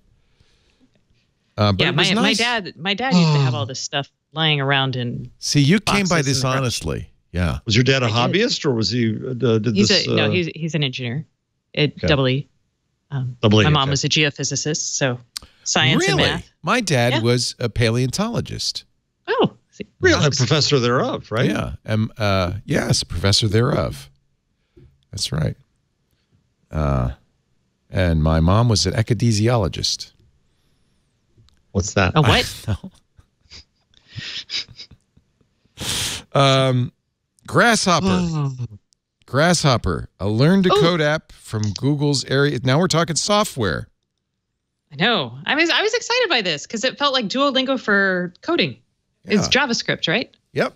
Uh, but yeah, it was my, my dad my dad used to have all this stuff lying around and See, you came by this in the honestly. Yeah. Was your dad a I did. hobbyist or was he? Uh, did he's this? a no uh, he's he's an engineer at Okay. double E. Um, Double E, my mom okay. was a geophysicist, so science really? and math. My dad Yeah. was a paleontologist. Oh, see, Really, a professor thereof, right? Yeah. Um, uh, yes, a professor thereof. That's right. Uh, and my mom was an ecadesiologist. What's that? a what? Um, Grasshopper. Grasshopper, a learn to code app from Google's area. Now we're talking software. I know. I was I was excited by this because it felt like Duolingo for coding. It's JavaScript, right? Yep.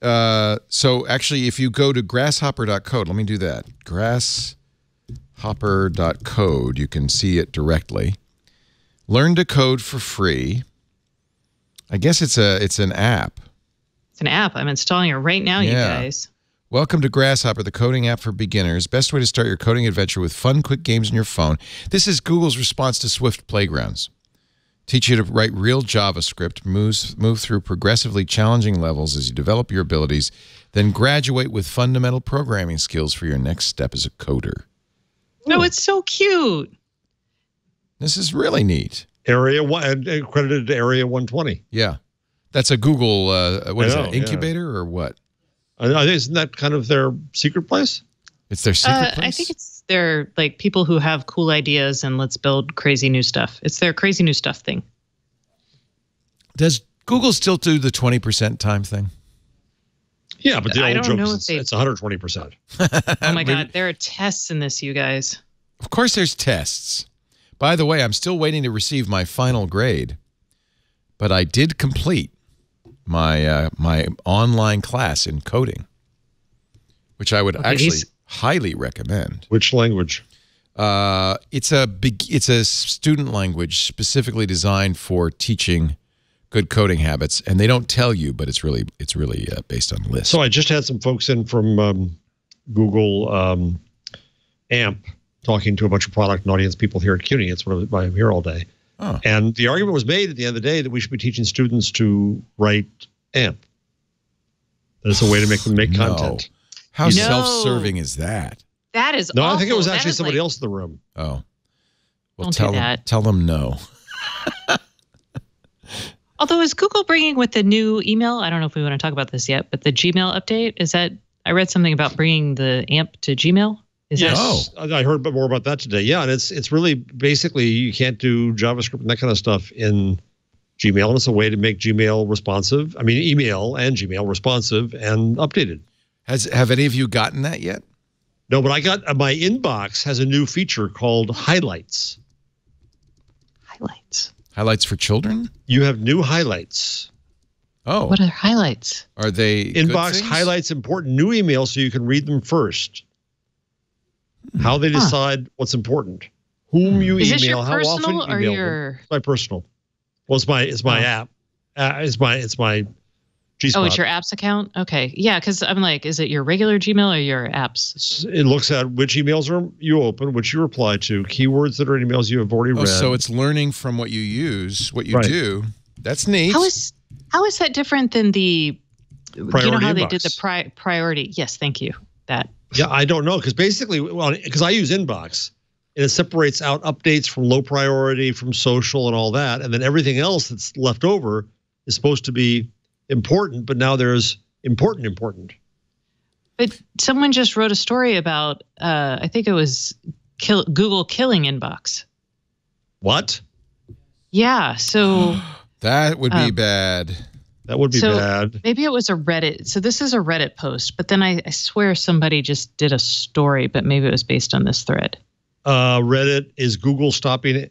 Uh, so actually, if you go to grasshopper.code, let me do that. Grasshopper.code, you can see it directly. Learn to code for free. I guess it's a it's an app. It's an app. I'm installing it right now, you guys. Welcome to Grasshopper, the coding app for beginners. Best way to start your coding adventure with fun, quick games on your phone. This is Google's response to Swift Playgrounds. Teach you to write real JavaScript, moves, move through progressively challenging levels as you develop your abilities, then graduate with fundamental programming skills for your next step as a coder. No, it's so cute. This is really neat. Area one and accredited to Area 120. Yeah. That's a Google, uh, what I is know, it, yeah. incubator or what? I, I, isn't that kind of their secret place? It's their secret Uh, place? I think it's they're like people who have cool ideas and let's build crazy new stuff. It's their crazy new stuff thing. Does Google still do the 20% time thing? Yeah, but the I old don't joke know it's, it's 120 percent. Oh my god, there are tests in this, you guys. Of course, there's tests. By the way, I'm still waiting to receive my final grade, but I did complete my uh, my online class in coding, which I would Okay, actually he's- highly recommend. Which language? Uh, it's a big, it's a student language specifically designed for teaching good coding habits, and they don't tell you, but it's really it's really uh, based on lists. So I just had some folks in from um, Google um, AMP talking to a bunch of product and audience people here at CUNY. It's what I- why I'm here all day. Oh. And the argument was made at the end of the day that we should be teaching students to write AMP. That it's a way to make them make No. content. How No. self-serving is that? That is No, I think it was actually somebody like- else in the room. Oh, well, Don't do tell them that. tell them no. Although is Google bringing with the new email? I don't know if we want to talk about this yet, but the Gmail update is that I read something about bringing the AMP to Gmail. Is Yes, Oh. I I heard more about that today. Yeah, and it's it's really basically you can't do JavaScript and that kind of stuff in Gmail, and it's a way to make Gmail responsive. I mean, email and Gmail responsive and updated. Has have any of you gotten that yet? No, but I got uh, my inbox has a new feature called highlights. highlights? Highlights for children? You have new highlights. Oh, What are highlights? are they Inbox things? highlights important new emails so you can read them first. How they Huh. decide what's important, whom you Is email, your how often you or email them. your? It's my personal. Well, it's my it's my Oh. app. Uh, it's my it's my G Oh, it's your apps account. Okay, yeah, because I'm like, is it your regular Gmail or your apps? It looks at which emails are you open, which you reply to, keywords that are in emails you have already Oh, read. so it's learning from what you use, what you Right. do. That's neat. How is how is that different than the? you know Priority how they did the pri- priority? Yes, thank you. That yeah, I don't know because basically, well, because I use Inbox, and it separates out updates from low priority, from social, and all that, and then everything else that's left over is supposed to be important, but now there's important important. But someone just wrote a story about, uh, I think it was kill, Google killing inbox. What? Yeah. So that would be Um, bad. That would be So- bad. maybe it was a Reddit. So this is a Reddit post, but then I, I swear somebody just did a story, but maybe it was based on this thread. Uh, Reddit is Google stopping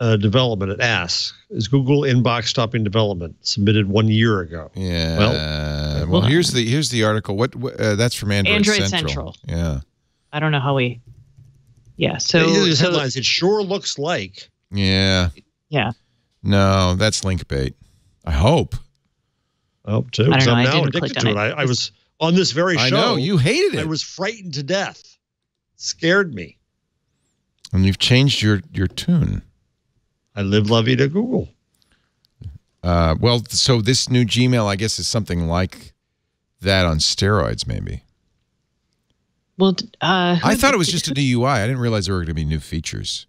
uh, development. It asks, is Google Inbox stopping development? Submitted one year ago. Yeah. Well- Well, here's the here's the article. What, what uh, that's from Android, Android Central. Central. Yeah. I don't know how we. Yeah. So, These so headlines. It sure looks like. Yeah. yeah. No, that's link bait. I hope. Oh, too. I don't 'cause know, I'm I now didn't addicted to it. it. I, I was on this very show. I know you hated it. I was frightened to death. Scared me. and you've changed your your tune. I live La Vida Google. Uh, well, so this new Gmail, I guess, is something like that on steroids, maybe. Well, uh, I thought it was just a new UI. I didn't realize there were going to be new features.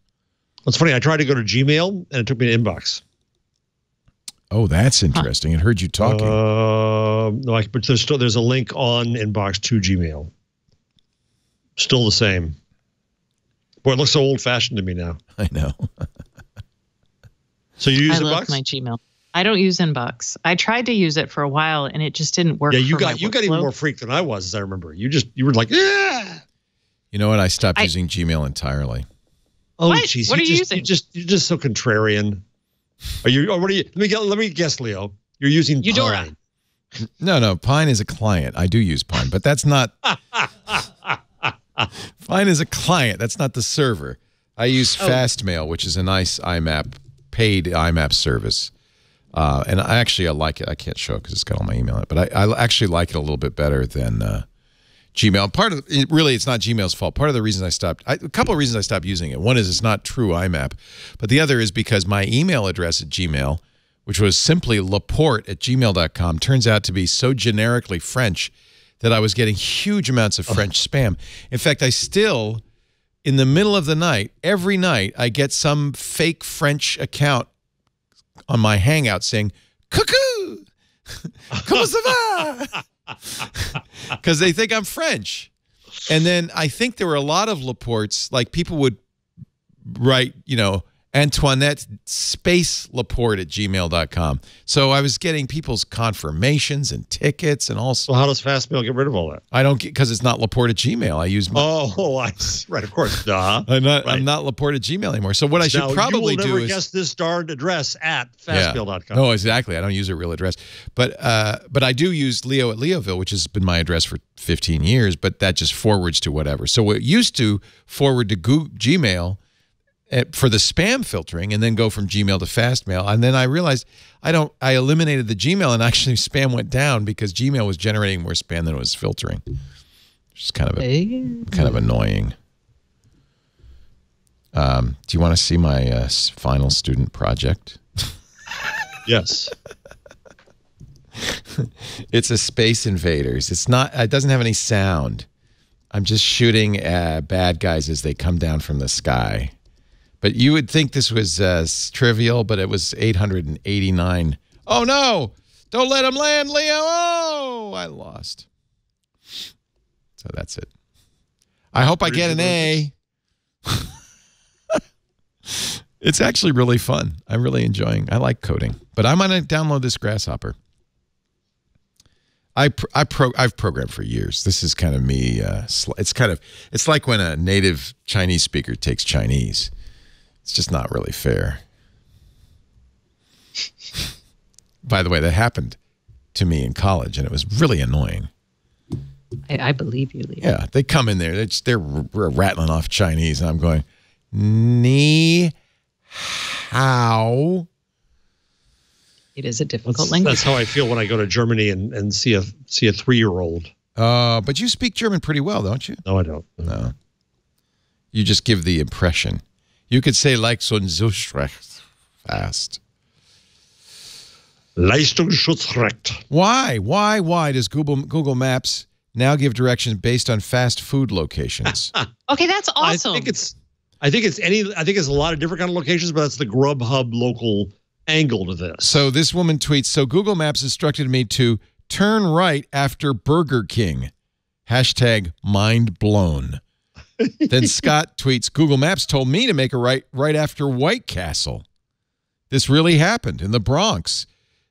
It's funny. I tried to go to Gmail and it took me to Inbox. Oh, that's interesting. It heard you talking. Uh, no, I, but there's still there's a link on Inbox to Gmail. Still the same. Boy, it looks so old fashioned to me now. I know. So you use I love Inbox? my Gmail. I don't use Inbox. I tried to use it for a while and it just didn't work. yeah, you for my got you got even more freaked than I was, as I remember. You just you were like, yeah. You know what? I stopped I- using Gmail entirely. Oh, What? jeez. What you are you just, using? You just you're just so contrarian. Are you? What are you? Let me get. Let me guess, Leo. You're using Eudora. Pine. No, no. Pine is a client. I do use Pine, but that's not. Pine is a client. That's not the server. I use Oh. Fastmail, which is a nice IMAP paid IMAP service. Uh, and I actually I like it. I can't show it because it's got all my email in it, but I, I actually like it a little bit better than uh, Gmail. Part of it, really, it's not Gmail's fault. Part of the reason I stopped, I, a couple of reasons I stopped using it. One is it's not true IMAP, but the other is because my email address at Gmail, which was simply laporte at gmail.com, turns out to be so generically French that I was getting huge amounts of oh. French spam. In fact, I still in the middle of the night, every night, I get some fake French account on my Hangout saying, Cuckoo! Comment ça va? Because they think I'm French. And then I think there were a lot of Laportes, like people would write, you know, Antoinette space Laporte at gmail.com. So I was getting people's confirmations and tickets and all. So how does Fastmail get rid of all that? I don't get because it's not Laporte at Gmail. I use my, Oh, I right, of course. Duh. I'm not right. I'm not Laporte at Gmail anymore. So what I should now, probably you will do never is guess this darned address at Yeah. fastmail.com. No, exactly. I don't use a real address, but uh, but I do use Leo at Leoville, which has been my address for 15 years. But that just forwards to whatever. So it used to forward to Google, Gmail for the spam filtering, and then go from Gmail to Fastmail. And then I realized I don't. I eliminated the Gmail, and actually spam went down because Gmail was generating more spam than it was filtering. Which is kind of a, Eh, kind of annoying. Um, do you want to see my uh, final student project? Yes. It's a Space Invaders. It's not. It doesn't have any sound. I'm just shooting uh, bad guys as they come down from the sky. But you would think this was uh, trivial, but it was 889. Oh no! Don't let him land, Leo. Oh, I lost. So that's it. I hope I get an A. it's actually really fun. I'm really enjoying. I like coding, but I'm gonna download this Grasshopper. I I pro I've programmed for years. This is kind of me. Uh, it's kind of it's like when a native Chinese speaker takes Chinese. It's just not really fair. By the way, that happened to me in college, and it was really annoying. I, I believe you, Leo. Yeah, they come in there. They're, just, they're r- rattling off Chinese, and I'm going, ni how? It is a difficult That's, language. that's how I feel when I go to Germany and, and see a see a three year old. Uh, but you speak German pretty well, don't you? No, I don't. No. You just give the impression. You could say like so and so schlecht fast. Leistungsschutzrecht. Why? Why? Why does Google Google Maps now give directions based on fast food locations? Okay, that's awesome. I think it's I think it's any I think it's a lot of different kind of locations, but that's the Grubhub local angle to this. so this woman tweets, so Google Maps instructed me to turn right after Burger King. Hashtag mind blown. Then Scott tweets, Google Maps told me to make a right right after White Castle. This really happened in the Bronx.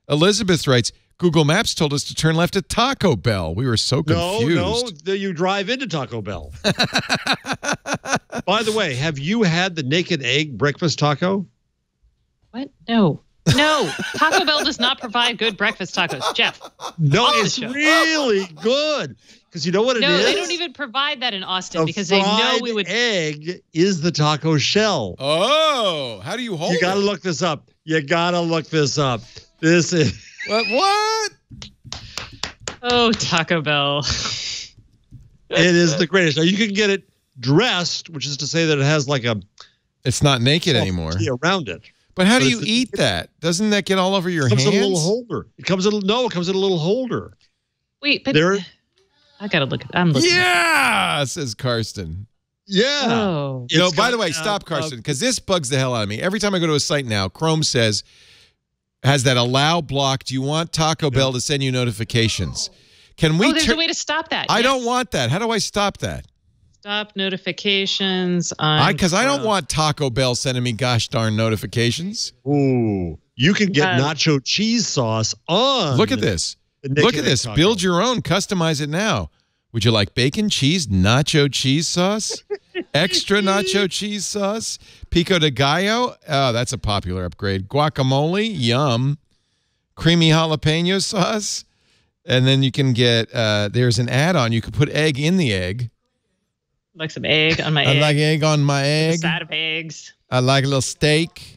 Elizabeth writes, Google Maps told us to turn left at Taco Bell. We were so No, confused. no, the, you drive into Taco Bell. By the way, have you had the naked egg breakfast taco? what? No. No. Taco Bell does not provide good breakfast tacos. Jeff. No, it's show. really good. Because you know what it is? No, they don't even provide that in Austin The because they know we would. egg is the taco shell. Oh, how do you hold you got to look this up. You got to look this up. This is What? What? Oh, Taco Bell. it is the greatest. Now you can get it dressed, which is to say that it has like a It's not naked anymore. around it. But how But do you it's- eat that? Doesn't that get all over your It comes hands? in a little holder. It comes in a, no, it comes in a little holder. Wait, but There, I gotta look. I'm looking. Yeah, says Karsten. yeah. Oh. You know, by the way, uh, stop, Karsten, because this bugs the hell out of me. Every time I go to a site now, Chrome says, has that allow block. Do you want Taco Bell to send you notifications? Can we oh, there's a way to stop that. I Yes. don't want that. How do I stop that? stop notifications on. I Because I don't want Taco Bell sending me gosh darn notifications. Ooh, you can get Um, nacho cheese sauce on. Look at this. The naked Look at this. taco. Build your own. Customize it now. Would you like bacon, cheese, nacho cheese sauce? Extra nacho cheese sauce? Pico de gallo? Oh, that's a popular upgrade. Guacamole? Yum. Creamy jalapeno sauce? And then you can get, uh, there's an add on. You could put egg in the egg. like some egg on my I egg. like egg on my a egg. side of eggs. I like a little steak.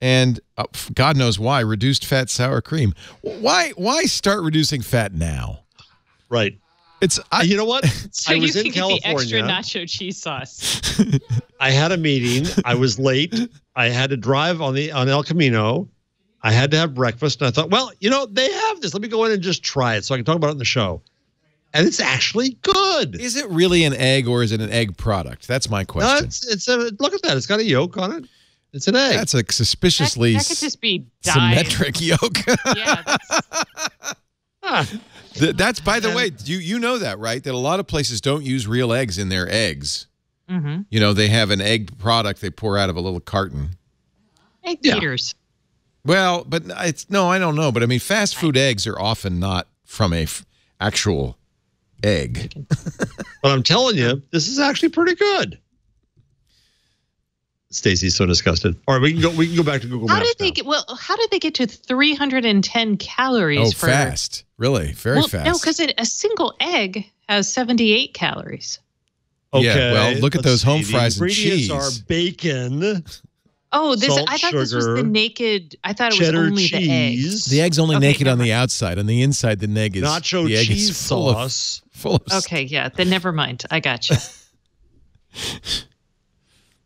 And uh, God knows why, reduced fat sour cream. Why Why start reducing fat now? Right. It's I, you know what? So I you was can in get the extra nacho cheese sauce. I had a meeting. I was late. I had to drive on the on El Camino. I had to have breakfast, and I thought, well, you know, they have this. Let me go in and just try it so I can talk about it in the show. and it's actually good. Is it really an egg or is it an egg product? That's my question. No, question. it's, it's a look at that. It's got a yolk on it. It's an egg. That's a suspiciously that could just be dyed. symmetric yolk. Yeah, that's- Th- That's by the And- way, you you know that right? That a lot of places don't use real eggs in their eggs. mhm. You know, they have an egg product they pour out of a little carton. Egg Yeah. beaters. Well, but it's no, I don't know. But I mean, fast food eggs are often not from a f- actual egg. but I'm telling you, this is actually pretty good. Stacey's so disgusted. All right, we can go. We can go back to Google How Maps. did they now. get? Well, how did they get to 310 calories? Oh, for, fast, really, very well, fast. No, because a single egg has 78 calories. Yeah, well, look at let's those home fries the and ingredients cheese. are bacon, Oh, this Salt, I thought this was the naked. I thought it was cheddar only the egg. cheese, the egg's only Okay, naked on the outside. On the inside, the egg is nacho the egg cheese is full sauce. Of, full of Okay, yeah. Then never mind. I got you.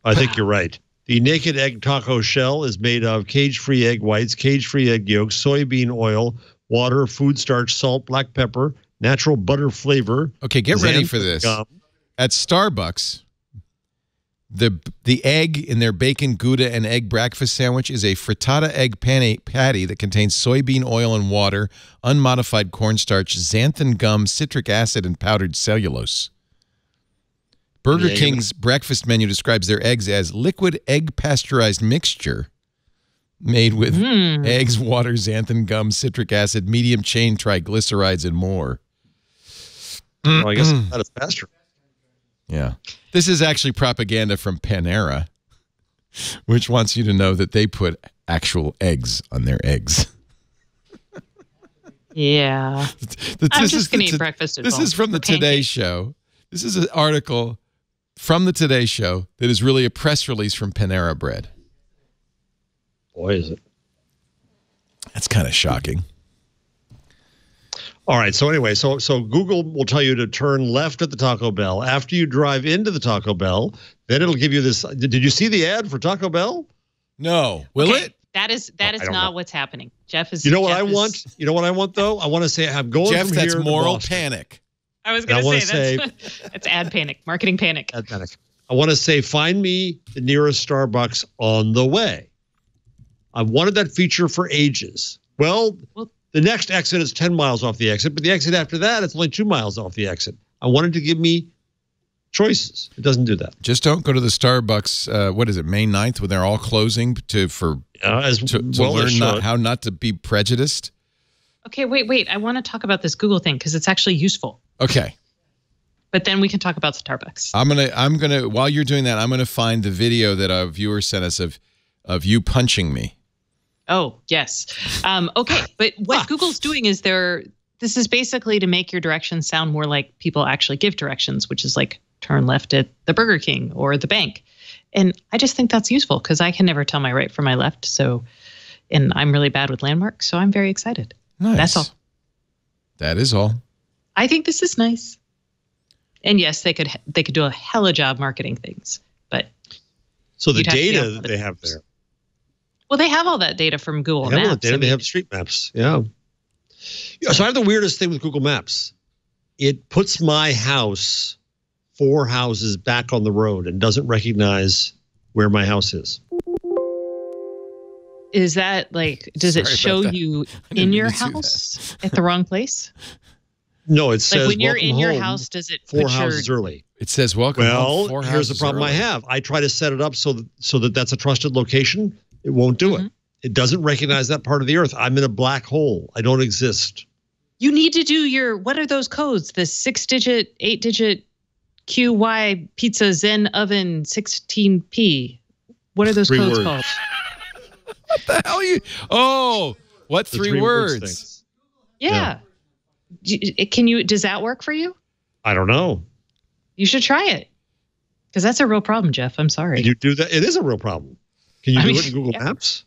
I think you're right. The naked egg taco shell is made of cage-free egg whites, cage-free egg yolks, soybean oil, water, food starch, salt, black pepper, natural butter flavor. Okay, get ready for this. gum. At Starbucks, the the egg in their bacon gouda and egg breakfast sandwich is a frittata egg patty that contains soybean oil and water, unmodified cornstarch, xanthan gum, citric acid, and powdered cellulose. Burger Yeah, King's breakfast menu describes their eggs as liquid egg pasteurized mixture made with Hmm. eggs, water, xanthan gum, citric acid, medium chain triglycerides, and more. Well, I guess that is faster. Yeah. This is actually propaganda from Panera, which wants you to know that they put actual eggs on their eggs. Yeah. This I'm just the gonna eat t- breakfast at This home is from the for Today. Show. This is an article from the Today Show that is really a press release from Panera Bread. Boy, is it. That's kind of shocking. All right. So anyway, so so Google will tell you to turn left at the Taco Bell. After you drive into the Taco Bell, then it'll give you this. Did, did you see the ad for Taco Bell? No. Will Okay, it? That is that Oh, is don't know. what's happening. Jeff is. You know what Jeff I is- want? You know what I want though? I want to say I'm going Jeff, from that's here to moral Boston. panic. I was going wanna to say that's it's ad panic, marketing panic. Ad panic. I want to say find me the nearest Starbucks on the way. I wanted that feature for ages. Well, Well- the next exit is 10 miles off the exit, but the exit after that, it's only two miles off the exit. I wanted to give me choices. It doesn't do that. Just don't go to the Starbucks. Uh, what is it, May 9th, when they're all closing to for Uh, as to, to well learn not, how not to be prejudiced? Okay, wait, wait. I want to talk about this Google thing because it's actually useful. Okay. But then we can talk about Starbucks. I'm gonna I'm gonna while you're doing that, I'm gonna find the video that a viewer sent us of of you punching me. Oh, yes. Um, okay, but what Google's doing is they're this is basically to make your directions sound more like people actually give directions, which is like turn left at the Burger King or the bank. And I just think that's useful because I can never tell my right from my left. So, and I'm really bad with landmarks, so I'm very excited. Nice. That's all. That is all. I think this is nice. And yes, they could they could do a hella job marketing things, but so the you'd have to data that they have there. well, they have all that data from Google They have all the Maps. data. I They mean, have street maps. Yeah. yeah. So I have the weirdest thing with Google Maps. It puts my house four houses back on the road and doesn't recognize where my house is. is that like does it show you in your to that. house at the wrong place? No, it says Like when you're "Welcome in your home, house, does it four put houses your early. It says welcome. home, Well, four here's the houses problem I have. I try to set it up so that so that that's a trusted location. It won't do Mhm. it. It doesn't recognize that part of the earth. I'm in a black hole. I don't exist. you need to do your what are those codes? The six digit, eight digit QY pizza Zen oven 16P. What are those Three codes words. called? What the hell you? Oh, what The three, words words? things. Yeah. Do you- Can you does that work for you? I don't know. You should try it. Because that's a real problem, Jeff. I'm Can sorry. you do that? It is a real problem. Can you I do mean, it in Google yeah. Maps?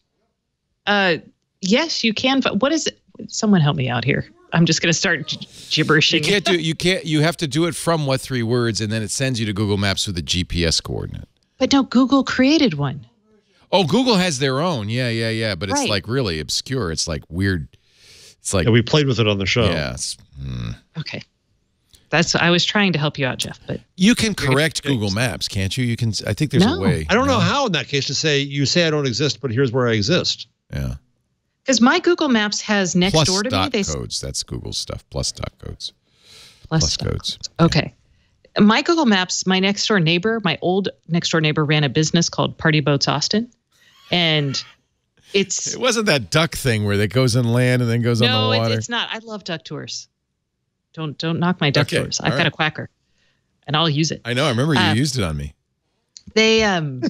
Uh yes, you can, but what is it? Someone help me out here. I'm just gonna start gi- You can't do. You can't. You have to do it from what three words, and then it sends you to Google Maps with a GPS coordinate. But no, Google created one. Oh, Google has their own. Yeah, yeah, yeah. But it's Right. like really obscure. It's like weird. It's like Yeah, we played with it on the show. yeah. It's, hmm. Okay. That's I was trying to help you out, Jeff, but You can correct Google Maps, can't you? You can. I think there's No. a way. I don't know how in that case to say you say I don't exist, but here's where I exist. Yeah. because my Google Maps has next Plus door to me. dot They s- codes. That's Google stuff. Plus dot codes. plus Plus dot codes. Okay. My Google Maps, my next door neighbor, my old next door neighbor ran a business called Party Boats Austin. And it's It wasn't that duck thing where it goes in land and then goes no, on the it- water. it's not. I love duck tours. Don't don't knock my duck Okay, tours. I've all got right. a quacker. And I'll use it. I know. I remember you Uh, used it on me. They um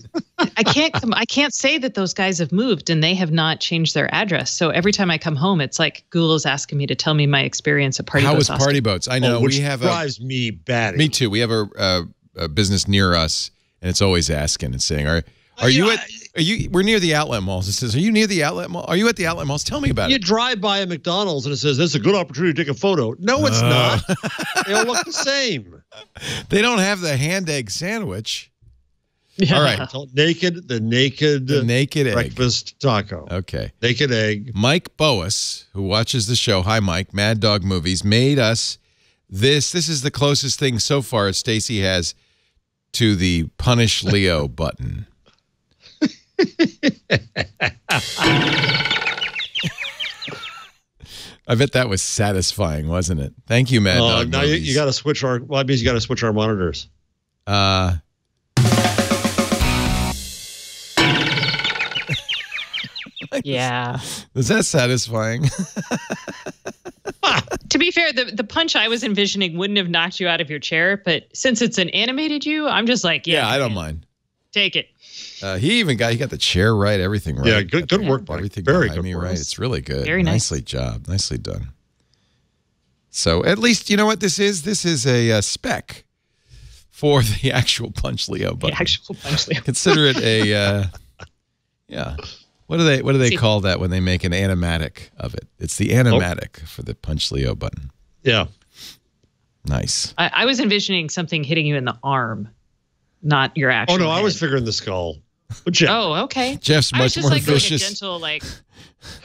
I can't come I can't say that those guys have moved and they have not changed their address. So every time I come home, it's like Google is asking me to tell me my experience at Party How Boats was Austin. party boats? I know Oh, which we have a. drives me batty. Me too. We have a, a, a business near us, and it's always asking and saying, "Are are you at? Are you? We're near the outlet malls." It says, "Are you near the outlet mall? Are you at the outlet malls? Tell me about You it." You drive by a McDonald's and it says, "This is a good opportunity to take a photo." No, it's Uh. not. They all look the same. They don't have the hand egg sandwich. Yeah. All right. Naked, the naked, The naked egg. breakfast taco, Okay. naked egg. Mike Boas, who watches the show, hi Mike, Mad Dog Movies, made us this. This is the closest thing so far Stacey has to the punish Leo button. I bet that was satisfying, wasn't it? Thank you, Mad Oh, Dog now you, Movies. you got to switch our. Well, that means you got to switch our monitors. uh, Yeah. is that satisfying? To be fair, the, the punch I was envisioning wouldn't have knocked you out of your chair, but since it's an animated you, I'm just like, yeah, yeah, I don't man, mind. Take it. Uh, he even got he got the chair right, everything right. Yeah, good, good work, Mike. Everything Very behind good me work. right. It's really good. Very nice. Nicely job. Nicely done. So at least you know what this is. This is a, uh spec for the actual Punch Leo button. The actual punch Leo. Consider it a uh, yeah. What do they What do they See- call that when they make an animatic of it? It's the Oh. animatic for the Punch Leo button. Yeah. Nice. I, I was envisioning something hitting you in the arm, not your actual. Oh actual. no, I was figuring the skull. But yeah, Oh, okay. Jeff's I was much just more like doing a vicious. gentle, like,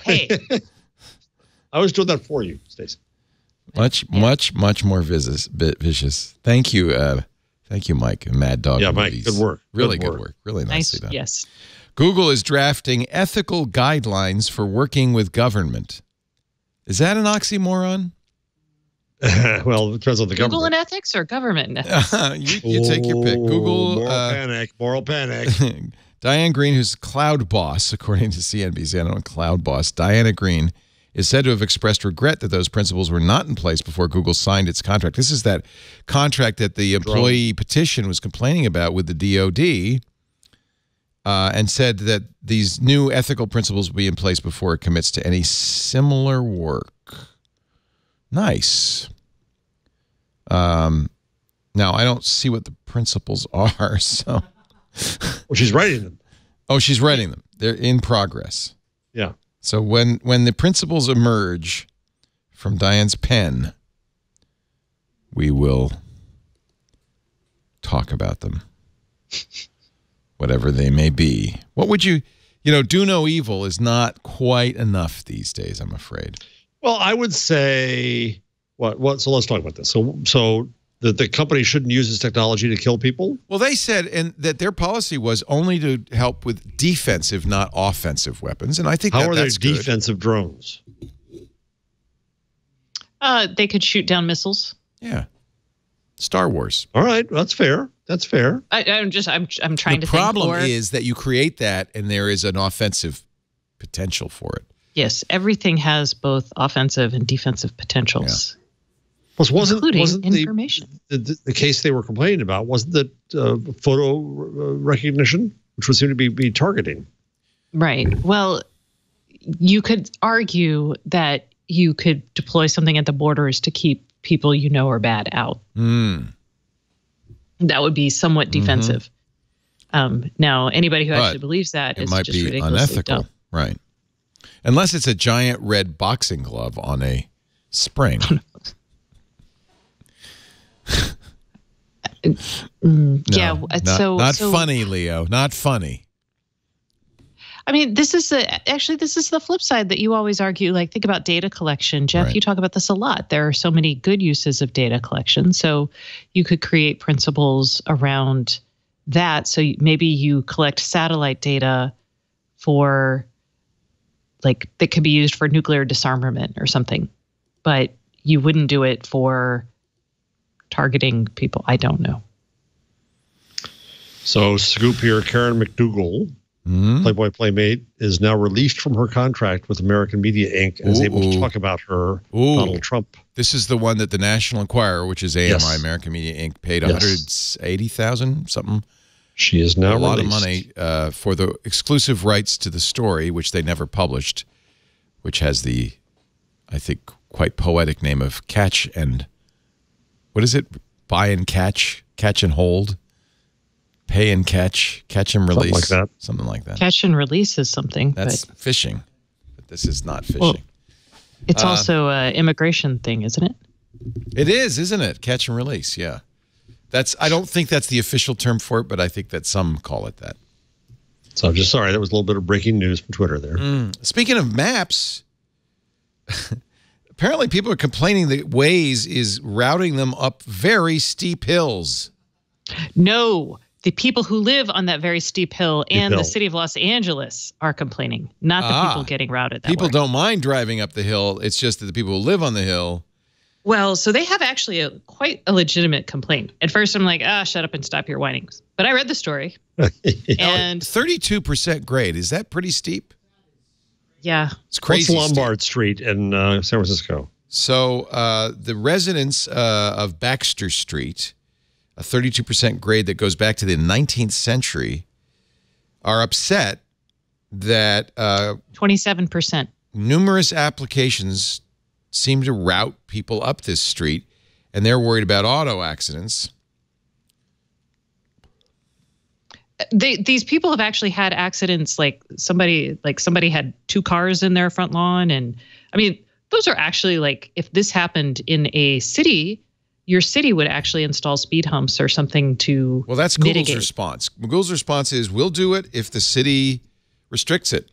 hey, I was doing that for you, Stacey. Much, much, much more vicious. Bit vicious. Thank you, uh, thank you, Mike. Mad Dog. Yeah, Mike, good work. Really Good good, work. work. Really nice. nicely done. Yes. Google is drafting ethical guidelines for working with government. Is that an oxymoron? well, it depends on the Google government. and ethics or government and ethics? you, you take your pick. Google. moral Uh, panic. Moral panic. Diane Greene, who's cloud boss, according to CNBC, I don't know, cloud boss, Diana Greene is said to have expressed regret that those principles were not in place before Google signed its contract. This is that contract that the employee petition was complaining about with the DoD, uh, and said that these new ethical principles will be in place before it commits to any similar work. Nice. Um, now I don't see what the principles are, so. Well, she's writing them. Oh, she's writing them. They're in progress. Yeah. So when when the principles emerge from Diane's pen, we will talk about them. Whatever they may be. What would you you know, do no evil is not quite enough these days, I'm afraid. Well, I would say what what so let's talk about this. So so the, the company shouldn't use this technology to kill people. Well, they said and that their policy was only to help with defensive, not offensive weapons, and I think How that, are they that's good. defensive drones? Uh, they could shoot down missiles. Yeah. Star Wars. All right, that's fair. That's fair. I, I'm just, I'm, I'm trying the to problem think. Is that you create that and there is an offensive potential for it. yes, everything has both offensive and defensive potentials, Plus, wasn't including wasn't the, information. the the the case they were complaining about wasn't that uh, photo uh, recognition, which would seem to be be targeting. Right. Well, you could argue that you could deploy something at the borders to keep people you know are bad out. Mm. That would be somewhat defensive. Um, now, anybody who But actually believes that It is might just be ridiculously unethical. dumb. Right. Unless it's a giant red boxing glove on a spring. Mm, yeah. No, not, so not so funny, Leo. Not funny. I mean, this is the actually this is the flip side that you always argue. Like, think about data collection, Jeff. Right. You talk about this a lot. There are so many good uses of data collection, so you could create principles around that. So maybe you collect satellite data for, like, that could be used for nuclear disarmament or something, but you wouldn't do it for targeting people. I don't know. So, scoop here Karen McDougal, Hmm? Playboy Playmate, is now released from her contract with American Media Inc. and is able to talk about her Ooh. Donald Trump. This is the one that the National Enquirer, which is AMI, Yes. American Media Inc., paid Yes. 180,000 something. She is now a lot of money uh, for the exclusive rights to the story, which they never published, which has the, I think, quite poetic name of Catch and, what is it? Buy and catch, catch and hold, pay and catch, catch and release, Something like that. Something like that. Catch and release is something, That's but fishing. But this is not fishing. Well, it's uh, also an immigration thing, isn't it? It is, isn't it? Catch and release, yeah. That's I don't think that's the official term for it, but I think that some call it that. So, I'm just sorry. That was a little bit of breaking news from Twitter there. Mm. Speaking of maps, apparently people are complaining that Waze is routing them up very steep hills. No, the people who live on that very steep hill and hill. the city of Los Angeles are complaining, not the Ah. people getting routed that People way. don't mind driving up the hill. It's just that the people who live on the hill. Well, so they have actually a quite a legitimate complaint. At first, I'm like, ah, shut up and stop your whinings. But I read the story, and 32% grade. Is that pretty steep? Yeah, It's crazy. What's steep. Lombard Street in uh, San Francisco? So uh, the residents uh, of Baxter Street, a 32% grade that goes back to the 19th century, are upset that uh, 27 percent. numerous applications seem to route people up this street, and they're worried about auto accidents. They, these people have actually had accidents. Like somebody, like somebody had two cars in their front lawn, and I mean, those are actually like if this happened in a city, your city would actually install speed humps or something to Well, that's Google's mitigate. response. Google's response is we'll do it if the city restricts it.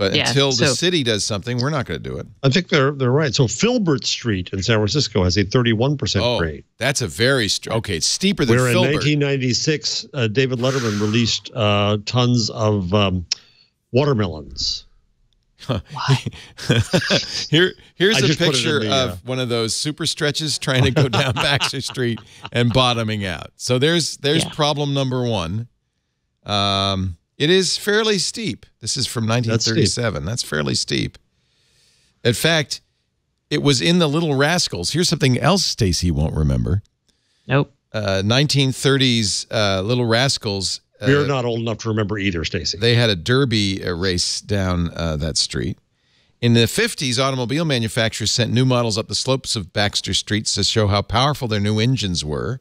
But Yeah, until the so- city does something, we're not going to do it. I think they're they're right. So Filbert Street in San Francisco has a 31% Oh, grade. that's a very str- okay. It's steeper than Where in 1996, uh, David Letterman released uh, tons of um, watermelons. Here, here's I a just put it in picture the, of uh, one of those super stretches trying to go down Baxter Street and bottoming out. So there's there's Yeah. problem number one. Um, it is fairly steep. This is from 1937. That's, That's fairly steep. In fact, it was in the Little Rascals. Here's something else Stacey won't remember. Nope. Uh, 1930s uh, Little Rascals. Uh, We're not old enough to remember either, Stacey. they had a derby uh, race down uh, that street. In the 50s, automobile manufacturers sent new models up the slopes of Baxter Streets to show how powerful their new engines were.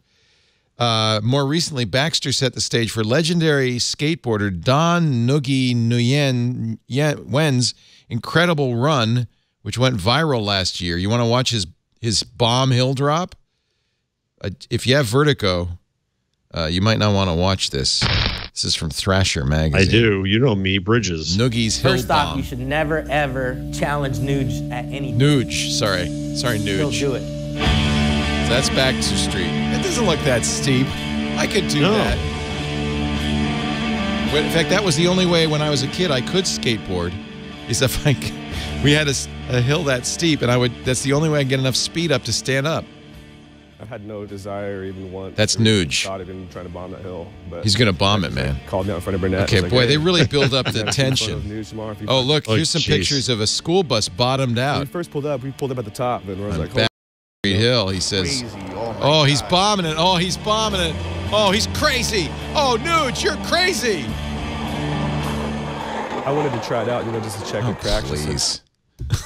Uh, more recently, Baxter set the stage for legendary skateboarder Don Noogie Nguyen Yen- Wen's incredible run, which went viral last year. You want to watch his his bomb hill drop? Uh, if you have vertigo, uh, you might not want to watch this. This is from Thrasher magazine. I do. You know me, Bridges. Noogie's Hill First off, Bomb. you should never ever challenge Nuge at any. Nuge, sorry. Sorry, He'll do it. So that's Baxter Street. It doesn't look that steep. I could do No. that. But in fact, that was the only way when I was a kid I could skateboard. Is if I, we had a hill that steep, and I would. That's the only way I get enough speed up to stand up. I've had no desire even want. That's or Nuge. Thought of even trying to bomb that hill, but He's gonna bomb it, man. called me out in front of Burnett. Okay, was like, boy, hey, they really build up the you gotta keep in front of tension. Tomorrow Oh, look, Oh, here's some oh, pictures of a school bus bottomed out. When we first pulled up, we pulled up at the top, and I was on like, Baxter Street Hill. He says, crazy. Oh, "Oh, he's bombing it. Oh, he's bombing it. Oh, he's crazy. Oh, Nuge, you're crazy." I wanted to try it out, you know, just to check Oh, the cracks. and please. stuff.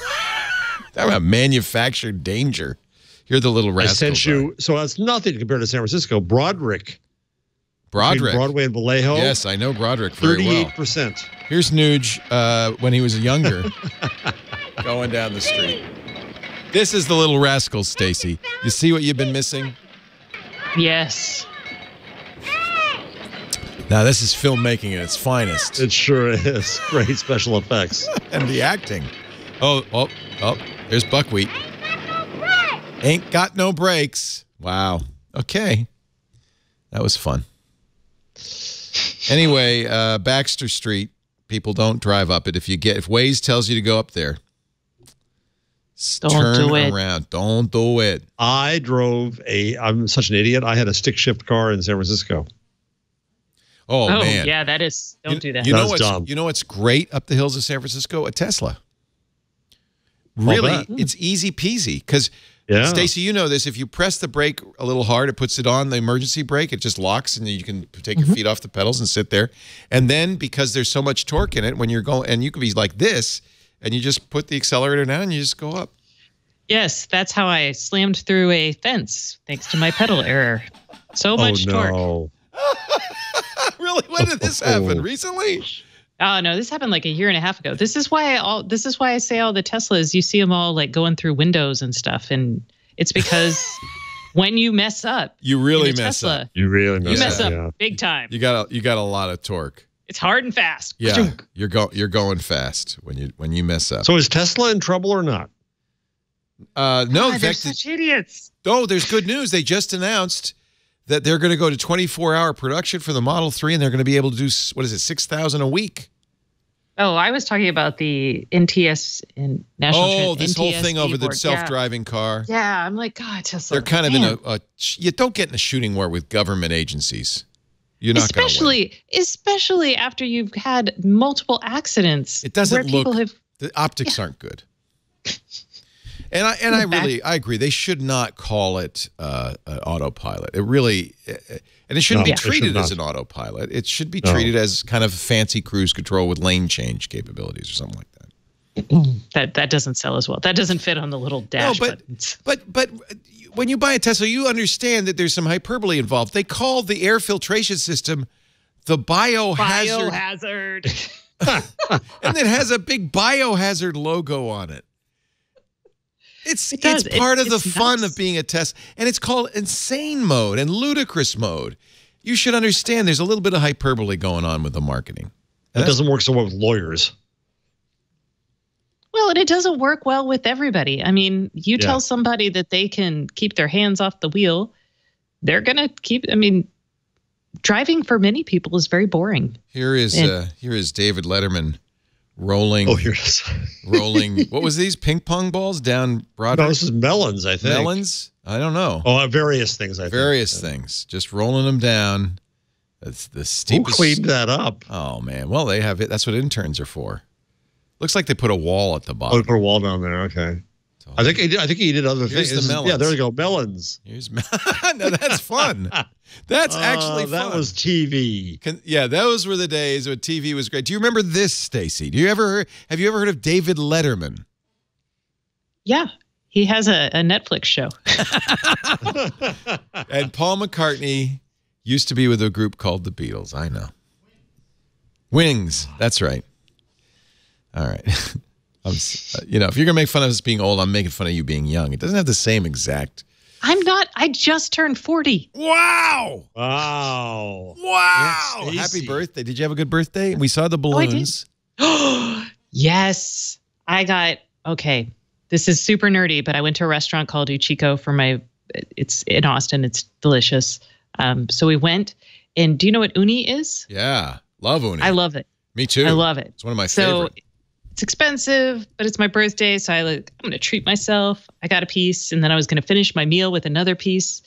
Talk about manufactured danger. You're the little rascal. I rascals. sent you. So that's nothing compared to San Francisco. Broderick. between Broderick. Broadway and Vallejo. Yes, I know Broderick very well. 38%. Here's Nuge uh, when he was younger, going down the street. This is the little rascal, Stacey. You see what you've been missing? Yes. Now this is filmmaking at its finest, It sure is. Great special effects. and the acting. Oh, oh, oh! There's buckwheat. Ain't got no brakes. Wow. Okay, that was fun. Anyway, uh, Baxter Street. People don't drive up it. If you get if Waze tells you to go up there, s- Don't turn do it. around. Don't do it. I drove a. I'm such an idiot. I had a stick shift car in San Francisco. Oh, Oh, man. yeah, that is. Don't you, do that. You know That's what's dumb. you know what's great up the hills of San Francisco? A Tesla. Really, bet. it's easy peasy because Yeah. Stacey, you know this. If you press the brake a little hard, it puts it on the emergency brake. It just locks, and then you can take Mm-hmm. your feet off the pedals and sit there. And then because there's so much torque in it, when you're going, and you can be like this, and you just put the accelerator down, and you just go up. Yes, that's how I slammed through a fence thanks to my pedal error. So oh, much oh torque. no. really? When did this happen? Recently? Oh no, this happened like a year and a half ago. This is why I all this is why I say all the Teslas, you see them all like going through windows and stuff. And it's because when you mess up, You in really a mess Tesla, up. You really mess, you mess up. up Yeah. big time. You got a, you got a lot of torque. It's hard and fast. Yeah, you're go you're going fast when you when you mess up. So is Tesla in trouble or not? Uh, no, God, in they're such idiots. Oh, there's good news. They just announced that they're going to go to 24 hour production for the Model 3 and they're going to be able to do, what is it, 6,000 a week? Oh, I was talking about the NTS in National. Oh, Tran- this whole thing over the self driving car. Yeah. yeah, I'm like, God, Tesla. They're kind of man. in a, a, you don't get in a shooting war with government agencies. You're not going win. especially especially after you've had multiple accidents. It doesn't where people look- have The optics aren't good. And I and I really I agree. They should not call it uh, an autopilot. It really uh, and it shouldn't No, be it should treated as an autopilot. It should be No. treated as kind of fancy cruise control with lane change capabilities or something like that. That that doesn't sell as well. That doesn't fit on the little dash but- buttons. But but when you buy a Tesla, you understand that there's some hyperbole involved. They call the air filtration system the biohazard, Biohazard. and it has a big biohazard logo on it. It's It does. it's It- part of the it's fun of being a Tesla, and it's called insane mode and ludicrous mode. You should understand there's a little bit of hyperbole going on with the marketing. That doesn't work so well with lawyers. Well, and it doesn't work well with everybody. I mean, you Yeah. tell somebody that they can keep their hands off the wheel, they're gonna keep. I mean, driving for many people is very boring. Here is And- uh, here is David Letterman rolling Oh, here it is. rolling. What was these ping pong balls down Broadway? no, this is melons, I think. melons. I don't know. Oh, uh, various things, I think. Various things. Just rolling them down. That's the Who steepest. cleaned that up? Oh man. Well, they have it. That's what interns are for. Looks like they put a wall at the Oh, bottom. they put a wall down there. Okay. I think he did, I think he did other Here's things. the melons. Yeah, there you go. Melons. Here's no, that's fun. That's actually Uh, that was TV. Can, yeah, those were the days when TV was great. Do you remember this, Stacey? Do you ever have you ever heard of David Letterman? Yeah, he has a, a Netflix show. And Paul McCartney used to be with a group called the Beatles. I know. Wings. That's right. All right. I'm, uh, you know, if you're gonna make fun of us being old, I'm making fun of you being young. It doesn't have the same exact. I'm not. I just turned forty. Wow! Wow. Wow! Yes, Happy birthday! Did you have a good birthday? We saw the Oh, I balloons. yes, I got okay. This is super nerdy, but I went to a restaurant called Uchiko for my. It's in Austin. It's delicious. Um, so we went, and do you know what uni is? yeah, love Uni. I love it. Me too. I love it. It's one of my so favorite. It's expensive, but it's my birthday, so I like I'm gonna treat myself. I got a piece, and then I was gonna finish my meal with another piece,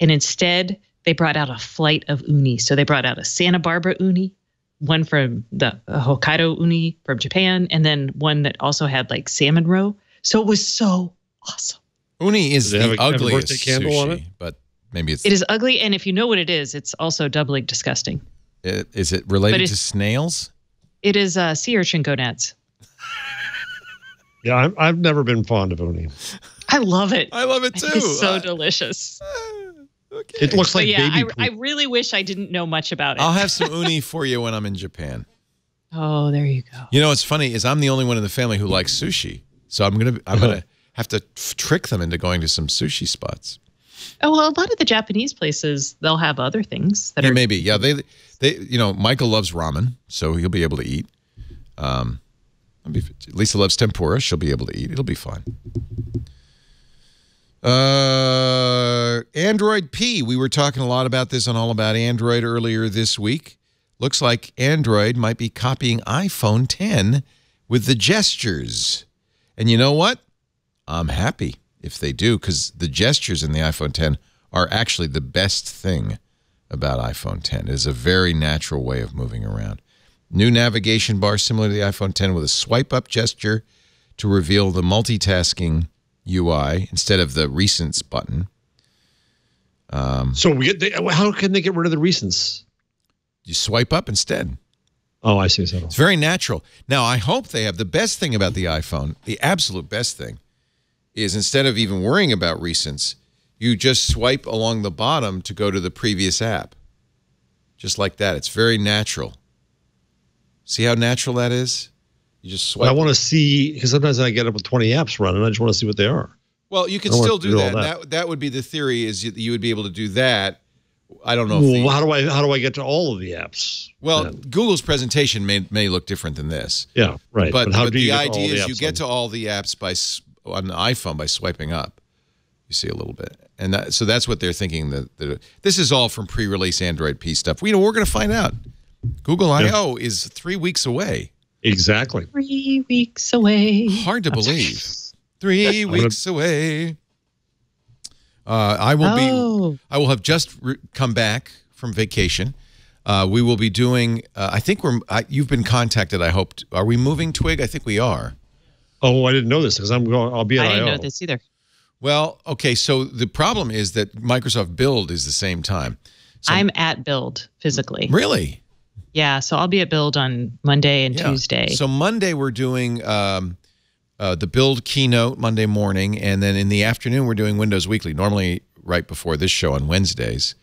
and instead they brought out a flight of uni. So they brought out a Santa Barbara uni, one from the uh, Hokkaido uni from Japan, and then one that also had like salmon roe. So it was so awesome. Uni is Does it have the a- have a ugliest birthday candle sushi, on it? but maybe it's. It is ugly, and if you know what it is, it's also doubly disgusting. it- Is it related to snails? It is uh, sea urchin gonads. Yeah, I'm, I've never been fond of uni. I love it. I love it too. It's so I- delicious. okay. It looks But like yeah, baby I. I really wish I didn't know much about it. I'll have some uni for you when I'm in Japan. oh, there you go. You know what's funny is I'm the only one in the family who likes sushi, so I'm gonna I'm gonna have to trick them into going to some sushi spots. Oh well, a lot of the Japanese places they'll have other things that Yeah, are maybe. Yeah, they they you know Michael loves ramen, so he'll be able to eat. Um, it'll be- Lisa loves tempura. She'll be able to eat. It'll be fine. Uh, Android P. We were talking a lot about this on All About Android earlier this week. Looks like Android might be copying iPhone 10 with the gestures. And you know what? I'm happy if they do because the gestures in the iPhone 10 are actually the best thing about iPhone 10. It is a very natural way of moving around. New navigation bar similar to the iPhone 10 with a swipe up gesture to reveal the multitasking UI instead of the recents button. Um, so we get. They, how can they get rid of the recents? You swipe up instead. Oh, I see. So It's very natural. Now, I hope they have the best thing about the iPhone, the absolute best thing, is instead of even worrying about recents, you just swipe along the bottom to go to the previous app. Just like that. It's very natural. See how natural that is? You just Well, swipe. I want to see because sometimes I get up with 20 apps running. I just want to see what they are. well, you can still do do that. that. that. That would be the theory is you, you would be able to do that. I don't know if the, how do I how do I get to all of the apps? well, then? Google's presentation may may look different than this. yeah, right. But, how but do you the get to all idea the is you get to all the apps by on the iPhone by swiping up. You see a little bit, and that, so that's what they're thinking. That, that this is all from pre-release Android P stuff. We know we're going to find out. Google I/O is three weeks away. exactly. three weeks away. Hard to believe. Three weeks away. Uh, I will be. Oh. I will have just re- come back from vacation. Uh, we will be doing. Uh, I think we're. I, you've been contacted. I hope. Are we moving Twig? I think we are. Oh, I didn't know this because I'm going. I'll be at I didn't I/O. know this either. Well, okay. So the problem is that Microsoft Build is the same time. So- I'm at Build physically. Really? Yeah, so I'll be at Build on Monday and Yeah. Tuesday. So Monday we're doing um, uh, the Build keynote Monday morning, and then in the afternoon we're doing Windows Weekly. Normally right before this show on Wednesdays.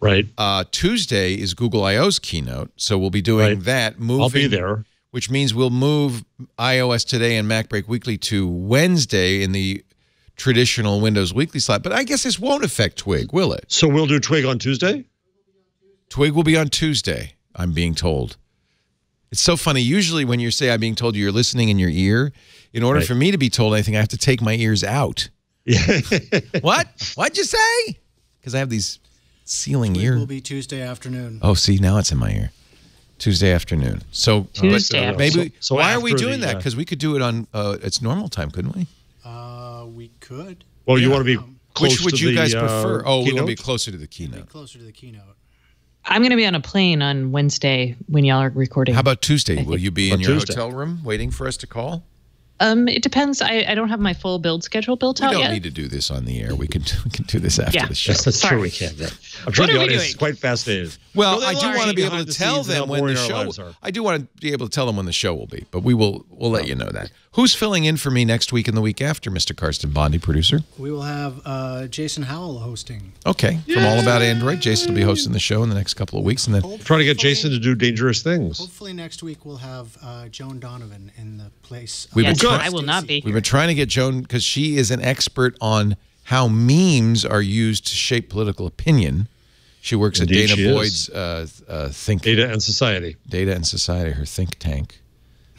Right. Uh, Tuesday is Google I/O's keynote, so we'll be doing Right. that. Moving, I'll be there. which means we'll move iOS Today and MacBreak Weekly to Wednesday in the traditional Windows Weekly slot. But I guess this won't affect Twig, will it? So we'll do Twig on Tuesday. Twig will be on Tuesday, I'm being told. It's so funny. Usually, when you say I'm being told you're listening in your ear, in order Right. for me to be told anything, I have to take my ears out. Yeah. What? What'd you say? Because I have these ceiling ears. It will be Tuesday afternoon. Oh, see, now it's in my ear. Tuesday afternoon. So Tuesday but afternoon. maybe. So- so why are we doing the, that? uh, Because we could do it on uh, its normal time, couldn't we? Uh, we could well, you want to be um, close Which would to you the, guys uh, prefer? Oh, we want to be closer to the keynote. be keynote. closer to the keynote. I'm going to be on a plane on Wednesday when y'all are recording. How about Tuesday? Will you be in your Tuesday. hotel room waiting for us to call? um, it depends. I, I don't have my full build schedule built We out yet. We don't need to do this on the air. We can we can do this after Yeah. the show. Yes, that's Sorry. true. We can. Yeah. I'm sure What the are we audience doing? is quite fascinated. Well, No, I do want to be able to tell them when the show. I do want to be able to tell them when the show will be, but we will. We'll let you know that. Who's filling in for me next week and the week after, Mr. Karsten Bondy, producer? We will have uh, Jason Howell hosting. Okay, from All About Android, Jason will be hosting the show in the next couple of weeks, and then Trying to get Jason to do dangerous things. Hopefully next week we'll have uh, Joan Donovan in the place. We've yes, been I will not be. we've been trying to get Joan because she is an expert on how memes are used to shape political opinion. She works Indeed at Dana. Boyd's uh, uh, think Data and society. Data and Society, her think tank.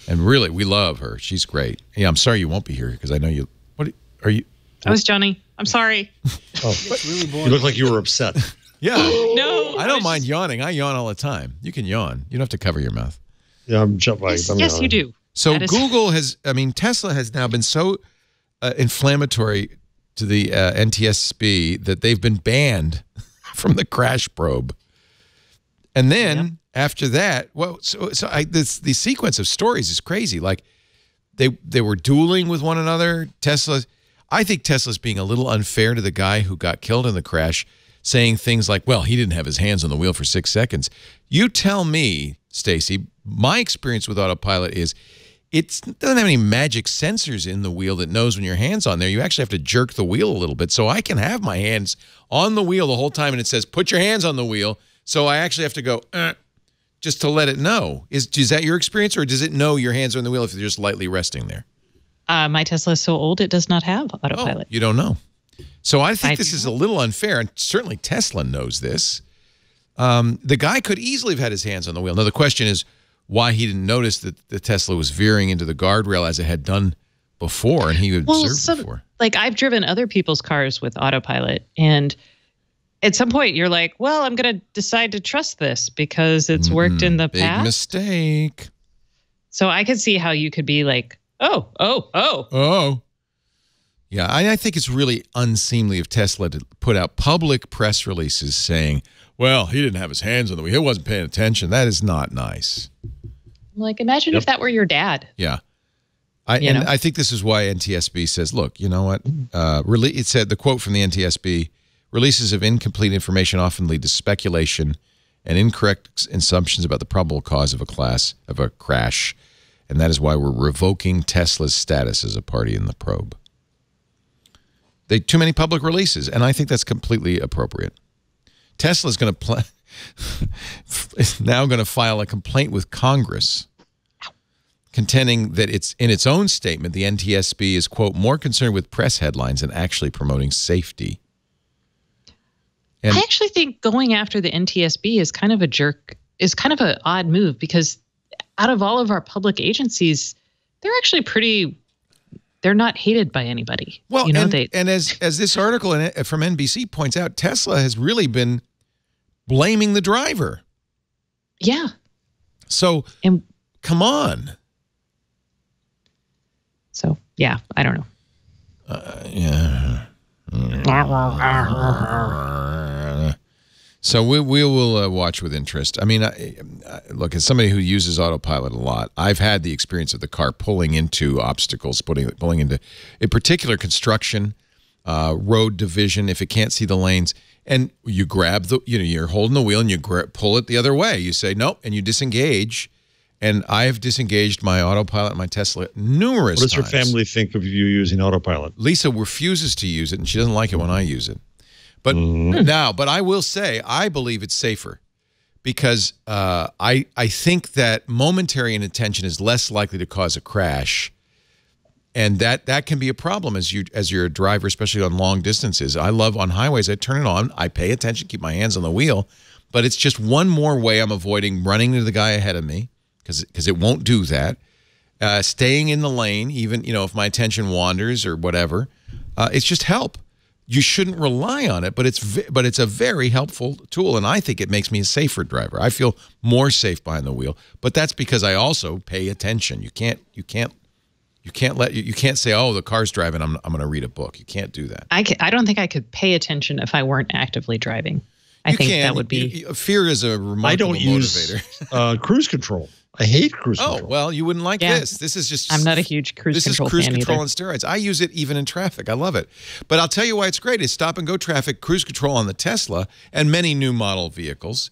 And really, we love her. She's great. Yeah, I'm sorry you won't be here because I know you. What are you? I was Johnny. I'm sorry. Oh, really you look like you were upset. Yeah. No, I don't was mind just- yawning. I yawn all the time. You can yawn. You don't have to cover your mouth. Yeah, I'm jumping. Yes, yes, you do. So That is- Google has, I mean, Tesla has now been so uh, inflammatory to the uh, NTSB that they've been banned from the crash probe. And then after that, well, so so I this the sequence of stories is crazy. Like they they were dueling with one another. Tesla, I think Tesla's being a little unfair to the guy who got killed in the crash, saying things like, "Well, he didn't have his hands on the wheel for six seconds." You tell me, Stacey. My experience with autopilot is. It doesn't have any magic sensors in the wheel that knows when your hand's on there. You actually have to jerk the wheel a little bit. So I can have my hands on the wheel the whole time, and it says, "Put your hands on the wheel." So I actually have to go, uh, just to let it know. Is is that your experience, or does it know your hands are on the wheel if you're just lightly resting there? Uh, my Tesla is so old it does not have autopilot. Oh, you don't know. So I think I- this is a little unfair, and certainly Tesla knows this. Um, the guy could easily have had his hands on the wheel. Now the question is why he didn't notice that the Tesla was veering into the guardrail as it had done before, and he Well, observed some, before. like I've driven other people's cars with autopilot, and at some point you're like, well, I'm going to decide to trust this because it's worked in the Big past. mistake. so I could see how you could be like, oh, oh, oh. Oh. Yeah, I, I think it's really unseemly of Tesla to put out public press releases saying, well, he didn't have his hands on the wheel. He wasn't paying attention. That is not nice. Like, imagine if that were your dad. Yeah. I, You and know? I think this is why NTSB says, look, you know what? Uh, rele- it said the quote from the NTSB releases of incomplete information often lead to speculation and incorrect assumptions about the probable cause of a class of a crash. And that is why we're revoking Tesla's status as a party in the probe. They too many public releases, and I think that's completely appropriate. Tesla's going to is now going to file a complaint with Congress contending that it's in its own statement the NTSB is quote more concerned with press headlines than actually promoting safety. And I actually think going after the NTSB is kind of a jerk, is kind of an odd move because out of all of our public agencies, they're actually pretty. They're not hated by anybody. well, you know and, they. and as as this article in, from NBC points out, Tesla has really been blaming the driver. yeah, So and come on. so yeah, I don't know. Uh, yeah. So we we will uh, watch with interest. I mean, I, I, look as somebody who uses autopilot a lot, I've had the experience of the car pulling into obstacles, putting pulling into, in particular, construction, uh, road division. If it can't see the lanes, and you grab the, you know, you're holding the wheel and you gra- pull it the other way. You say nope, and you disengage. And I have disengaged my autopilot, my Tesla, numerous times. What does your times. family think of you using autopilot? Lisa refuses to use it, and she doesn't like it when I use it. But now, but I will say, I believe it's safer because uh, I I think that momentary inattention is less likely to cause a crash, and that that can be a problem as you as you're a driver, especially on long distances. I love on highways. I turn it on, I pay attention, keep my hands on the wheel, but it's just one more way I'm avoiding running into the guy ahead of me because because it won't do that uh, staying in the lane, even you know if my attention wanders or whatever, uh, it's just help. You shouldn't rely on it, but it's ve- but it's a very helpful tool, and I think it makes me a safer driver. I feel more safe behind the wheel, but that's because I also pay attention. You can't you can't you can't let you, you can't say oh the car's driving I'm I'm going to read a book. You can't do that. I ca- I don't think I could pay attention if I weren't actively driving. I You think can. that would be. You- you- fear is a remarkable I don't use motivator. uh, cruise control. I hate cruise Oh control. well, you wouldn't like Yeah. this. This is just. I'm not a huge cruise this control is cruise fan control either. on steroids. I use it even in traffic. I love it. But I'll tell you why it's great. Is stop and go traffic cruise control on the Tesla and many new model vehicles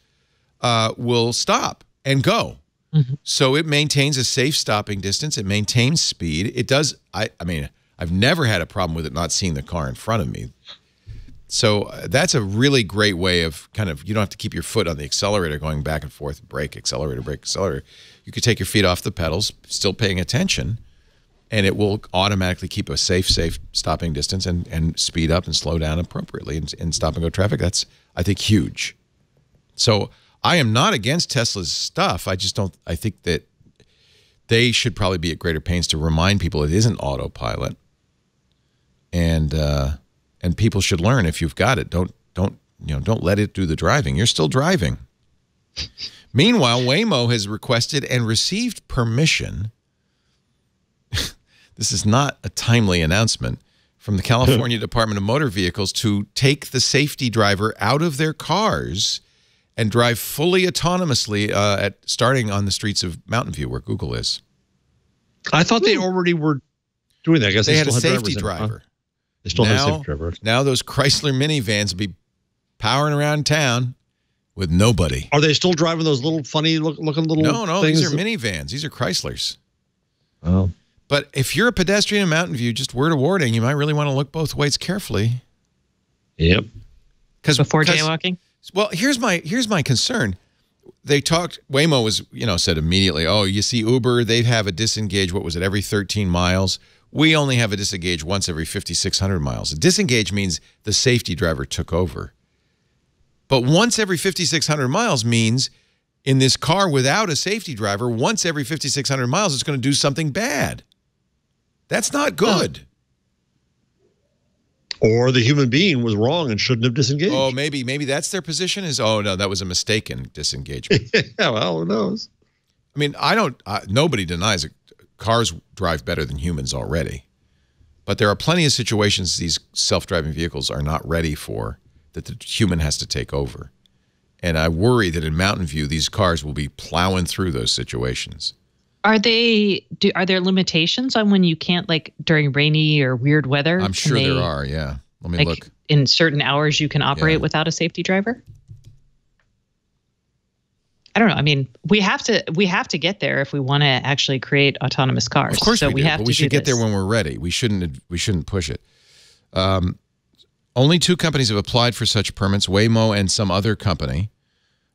uh, will stop and go. Mm-hmm. So it maintains a safe stopping distance. It maintains speed. It does. I. I mean, I've never had a problem with it not seeing the car in front of me. So uh, that's a really great way of kind of you don't have to keep your foot on the accelerator going back and forth, brake, accelerator, brake, accelerator. You could take your feet off the pedals, still paying attention, and it will automatically keep a safe, safe stopping distance and and speed up and slow down appropriately in, in stop and go traffic. That's I think huge. So I am not against Tesla's stuff. I just don't. I think that they should probably be at greater pains to remind people it isn't autopilot, and uh, and people should learn if you've got it. Don't don't you know? Don't let it do the driving. You're still driving. Meanwhile, Waymo has requested and received permission. this is not a timely announcement from the California Department of Motor Vehicles to take the safety driver out of their cars and drive fully autonomously uh, at starting on the streets of Mountain View, where Google is. I thought they already were doing that. I guess They, they, had a still safety driver. in huh? Driver. They still have a now, safety driver. now those Chrysler minivans will be powering around town with nobody. Are they still driving those little funny look, looking little No, no, things? these are minivans. These are Chryslers. Oh. But if you're a pedestrian in Mountain View, just word of warning, you might really want to look both ways carefully. Yep. Because Before jaywalking? Well, here's my here's my concern. They talked. Waymo was you know said immediately. Oh, you see Uber, they have a disengage. What was it? Every 13 miles. We only have a disengage once every 5,600 miles. A disengage means the safety driver took over. But once every 5,600 miles means in this car without a safety driver, once every 5,600 miles, it's going to do something bad. That's not good. Or the human being was wrong and shouldn't have disengaged. Oh, maybe maybe that's their position. Is oh no, that was a mistaken disengagement. yeah, well, who knows? I mean, I don't. Uh, nobody denies it. Cars drive better than humans already, but there are plenty of situations these self-driving vehicles are not ready for that the human has to take over. And I worry that in Mountain View, these cars will be plowing through those situations. Are they? Do, are there limitations on when you can't like during rainy or weird weather? I'm sure they, there are. Yeah. Let me Like look. in certain hours, you can operate Yeah. without a safety driver. I don't know. I mean, we have to we have to get there if we want to actually create autonomous cars. Of course so we, do, have but to we should get there when we're ready. We shouldn't we shouldn't push it. Um, only two companies have applied for such permits: Waymo and some other company.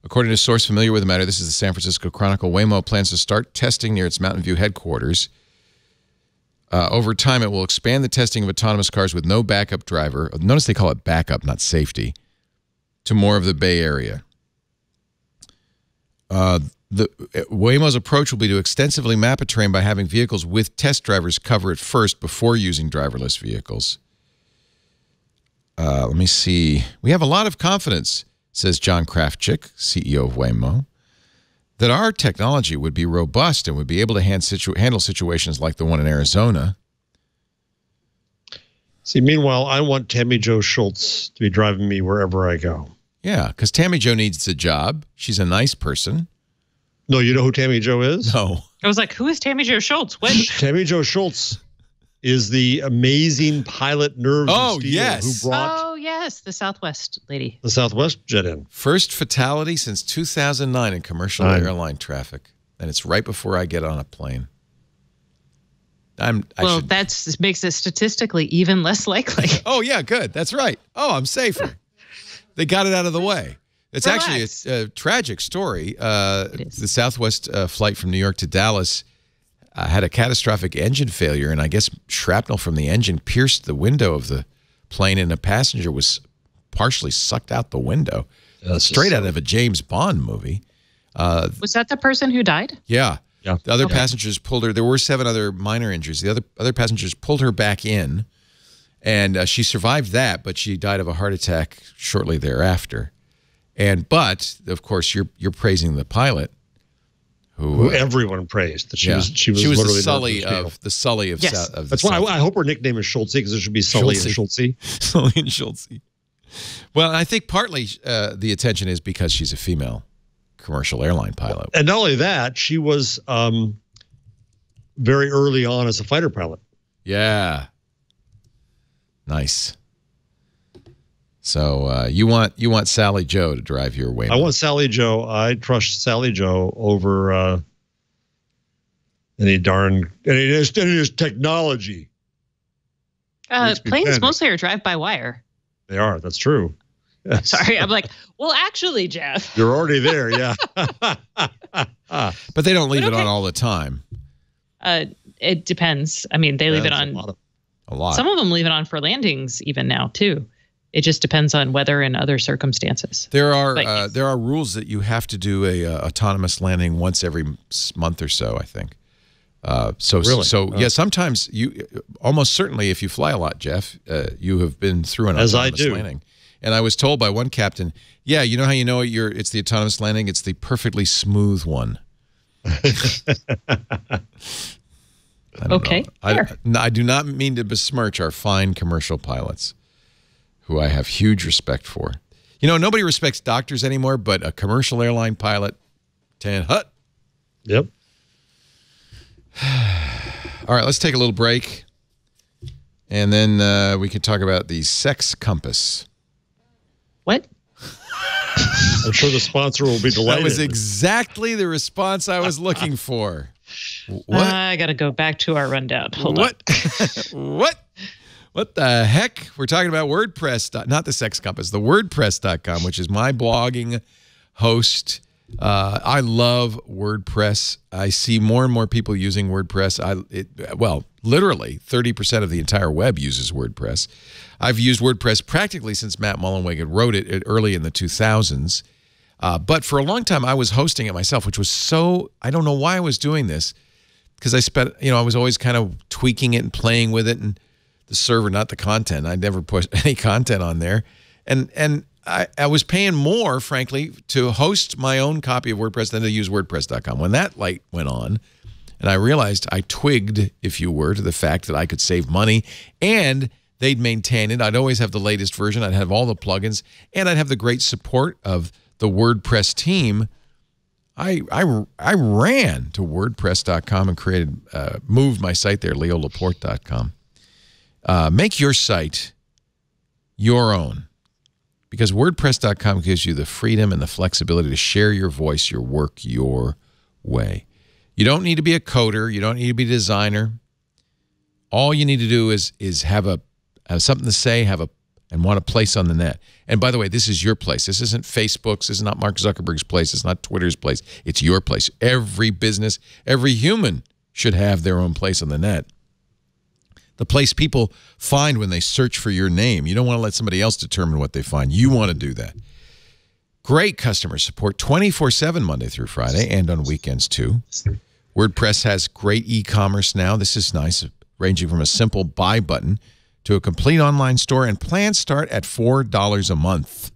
According to a source familiar with the matter, this is the San Francisco Chronicle. Waymo plans to start testing near its Mountain View headquarters. Uh, over time, it will expand the testing of autonomous cars with no backup driver. Notice they call it backup, not safety, to more of the Bay Area. Uh, the Waymo's approach will be to extensively map a terrain by having vehicles with test drivers cover it first before using driverless vehicles. Uh, let me see. We have a lot of confidence, says John Krafcik, CEO of Waymo, that our technology would be robust and would be able to situ- handle situations like the one in Arizona. See, meanwhile, I want Tammie Jo Shults to be driving me wherever I go. Yeah, because Tammie Jo needs a job. She's a nice person. No, you know who Tammie Jo is? No. I was like, who is Tammie Jo Shults? What? Tammie Jo Shults is the amazing pilot nerves Oh, of steel yes. who brought oh yes, the Southwest lady. the Southwest jet in. First fatality since 2009 in commercial Nine. airline traffic. And it's right before I get on a plane. I'm, I well, should, that's makes it statistically even less likely. Oh yeah, good. That's right. Oh, I'm safer. they got it out of the way. It's Relax. actually a, a tragic story. Uh, the Southwest uh, flight from New York to Dallas uh, had a catastrophic engine failure, and I guess shrapnel from the engine pierced the window of the plane, and a passenger was partially sucked out the window, straight out of a James Bond movie. Was that the person who died? Yeah. Yeah. The other passengers pulled her. There were seven other minor injuries. The other other passengers pulled her back in, and uh, she survived that, but she died of a heart attack shortly thereafter. And but of course, you're you're praising the pilot, who, Who uh, everyone praised that she yeah. was she was, the Sully nervous of the Sully of, Yes. South, of the That's why South. I, I hope her nickname is Schultze because it should be Sully and Schultze. Schultze. Sully and Schultze. Well, I think partly uh, the attention is because she's a female commercial airline pilot. And not only that, she was um, very early on as a fighter pilot. Yeah. Nice. So uh, you want you want Sally Joe to drive your way. I want Sally Joe. I trust Sally Joe over uh, any darn any it is, it is technology. Uh, planes panic. mostly are drive by wire. They are. That's true. Yes. Sorry, I'm like, well, actually, Jeff. You're already there. Yeah. but they don't leave But it on all the time. Uh, it depends. I mean, they leave it That's a on. Lot of- A lot. Some of them leave it on for landings even now too. It just depends on weather and other circumstances. there are But uh, there are rules that you have to do a uh, autonomous landing once every month or so. I think. Uh, so Really? so Oh. yeah. Sometimes you almost certainly if you fly a lot, Jeff, uh, you have been through an As I autonomous do. landing. And I was told by one captain, yeah, you know how you know you're it's the autonomous landing. It's the perfectly smooth one. I don't Okay, know. I, I do not mean to besmirch our fine commercial pilots, who I have huge respect for. You know, nobody respects doctors anymore, but a commercial airline pilot, Tan Hut. Yep. All right, let's take a little break, and then uh, we can talk about the sex compass. What? I'm sure the sponsor will be delighted. That was exactly the response I was looking for. What? I got to go back to our rundown. Hold on. what? what? What the heck? We're talking about WordPress, not the Sex Compass, the WordPress.com, which is my blogging host Uh, I love WordPress. I see more and more people using WordPress. I it, well, literally 30% of the entire web uses WordPress. I've used WordPress practically since Matt Mullenweg had wrote it early in the 2000s. Uh, but for a long time, I was hosting it myself, which was so, I don't know why I was doing this because I spent, you know, I was always kind of tweaking it and playing with it and the server, not the content. I never put any content on there. And, and I, I was paying more, frankly, to host my own copy of WordPress than to use WordPress.com. When that light went on, and I realized I twigged, if you were, to the fact that I could save money and they'd maintain it. I'd always have the latest version. I'd have all the plugins, and I'd have the great support of the WordPress team. I I I ran to WordPress.com and created uh, moved my site there, leolaporte.com. Uh, make your site your own because WordPress.com gives you the freedom and the flexibility to share your voice, your work, your way. You don't need to be a coder. You don't need to be a designer. All you need to do is is have a have something to say, have a and want a place on the net. And by the way, this is your place. This isn't Facebook's. This is not Mark Zuckerberg's place. It's not Twitter's place. It's your place. Every business, every human should have their own place on the net. The place people find when they search for your name. You don't want to let somebody else determine what they find. You want to do that. Great customer support 24-7 Monday through Friday and on weekends too. WordPress has great e-commerce now. This is nice, ranging from a simple buy button to a complete online store, and plans start at $4 a month.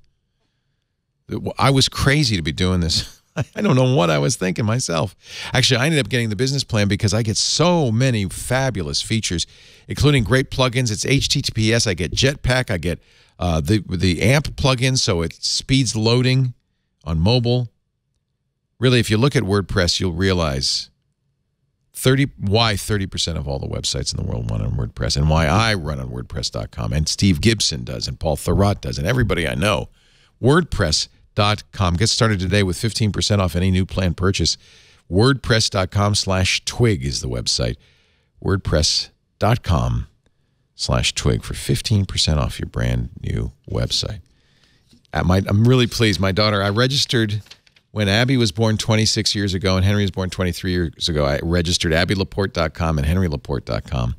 I was crazy to be doing this. I don't know what I was thinking myself. Actually, I ended up getting the business plan because I get so many fabulous features, including great plugins. It's HTTPS. I get Jetpack. I get uh, the the AMP plugin, so it speeds loading on mobile. Really, if you look at WordPress, you'll realize 30 why 30% of all the websites in the world run on WordPress and why I run on WordPress.com and Steve Gibson does and Paul Thurrott does and everybody I know. WordPress.com. Get started today with 15% off any new plan purchase. WordPress.com slash twig is the website. WordPress.com slash twig for 15% off your brand new website. At my, I'm really pleased. My daughter, I registered when Abby was born 26 years ago and Henry was born 23 years ago, I registered abbylaporte.com and henrylaporte.com.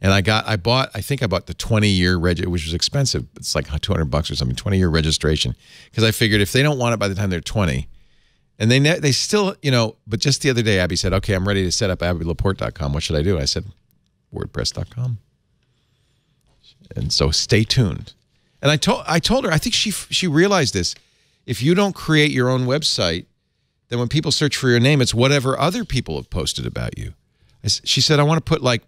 And I got, I bought, I think I bought the 20 year reg, which was expensive. It's like 200 bucks or something, 20 year registration. Because I figured if they don't want it by the time they're 20, and they they still, you know, but just the other day, Abby said, okay, I'm ready to set up abbylaporte.com. What should I do? I said, wordpress.com. And so stay tuned. And I told, I told her, I think she, she realized this if you don't create your own website, then when people search for your name, it's whatever other people have posted about you. She said, I want to put like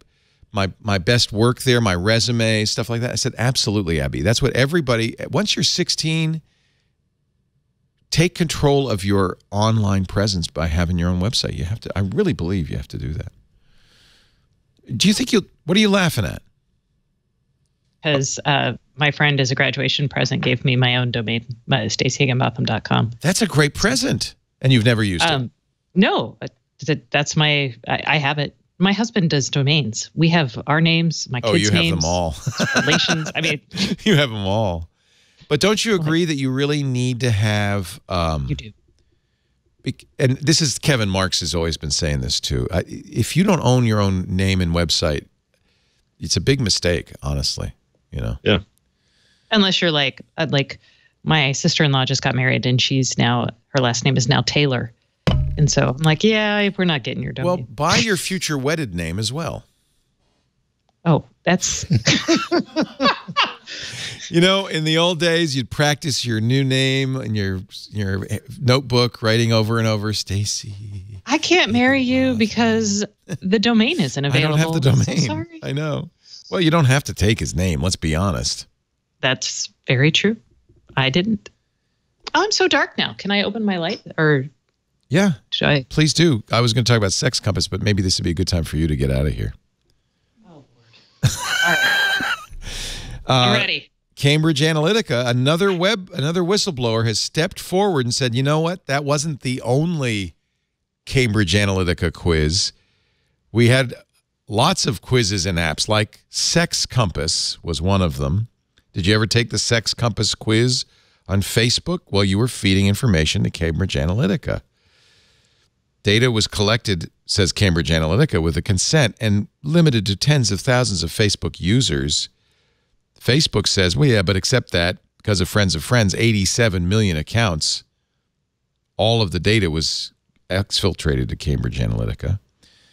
my my best work there, my resume, stuff like that. I said, absolutely, Abby. That's what everybody, once you're 16, take control of your online presence by having your own website. You have to, I really believe you have to do that. Do you think you, what are you laughing at? Because uh, my friend, as a graduation present, gave me my own domain, my staceyhigginbotham.com. That's a great present. And you've never used um, it? No, that's my, I, I, have it. My husband does domains. We have our names, my kids' names. oh, kids' you have them all. relations. I mean, you have them all. But don't you agree that you really need to have. Um, you do. And this is Kevin Marks has always been saying this too. If you don't own your own name and website, it's a big mistake, honestly. You know. Yeah. Unless you're like uh, like my sister-in-law just got married and she's now her last name is now Taylor. And so I'm like, yeah, we're not getting your domain. Well, buy your future wedded name as well. Oh, that's You know, in the old days, you'd practice your new name in your your notebook, writing over and over, Stacey. I can't marry you because the domain isn't available. I don't have the domain. So sorry. I know. Well, you don't have to take his name. Let's be honest. That's very true. I didn't. Oh, I'm so dark now. Can I open my light or Yeah. should I? Please do. I was going to talk about Sex Compass, but maybe this would be a good time for you to get out of here. Oh, Lord. All right. Uh, I'm ready. Cambridge Analytica, another web, another whistleblower has stepped forward and said, "You know what? That wasn't the only Cambridge Analytica quiz. We had lots of quizzes and apps, like Sex Compass was one of them. Did you ever take the Sex Compass quiz on Facebook? Well, you were feeding information to Cambridge Analytica. Data was collected, says Cambridge Analytica, with the consent and limited to tens of thousands of Facebook users. Facebook says, well, yeah, but except that because of friends of friends, 87 million accounts, all of the data was exfiltrated to Cambridge Analytica.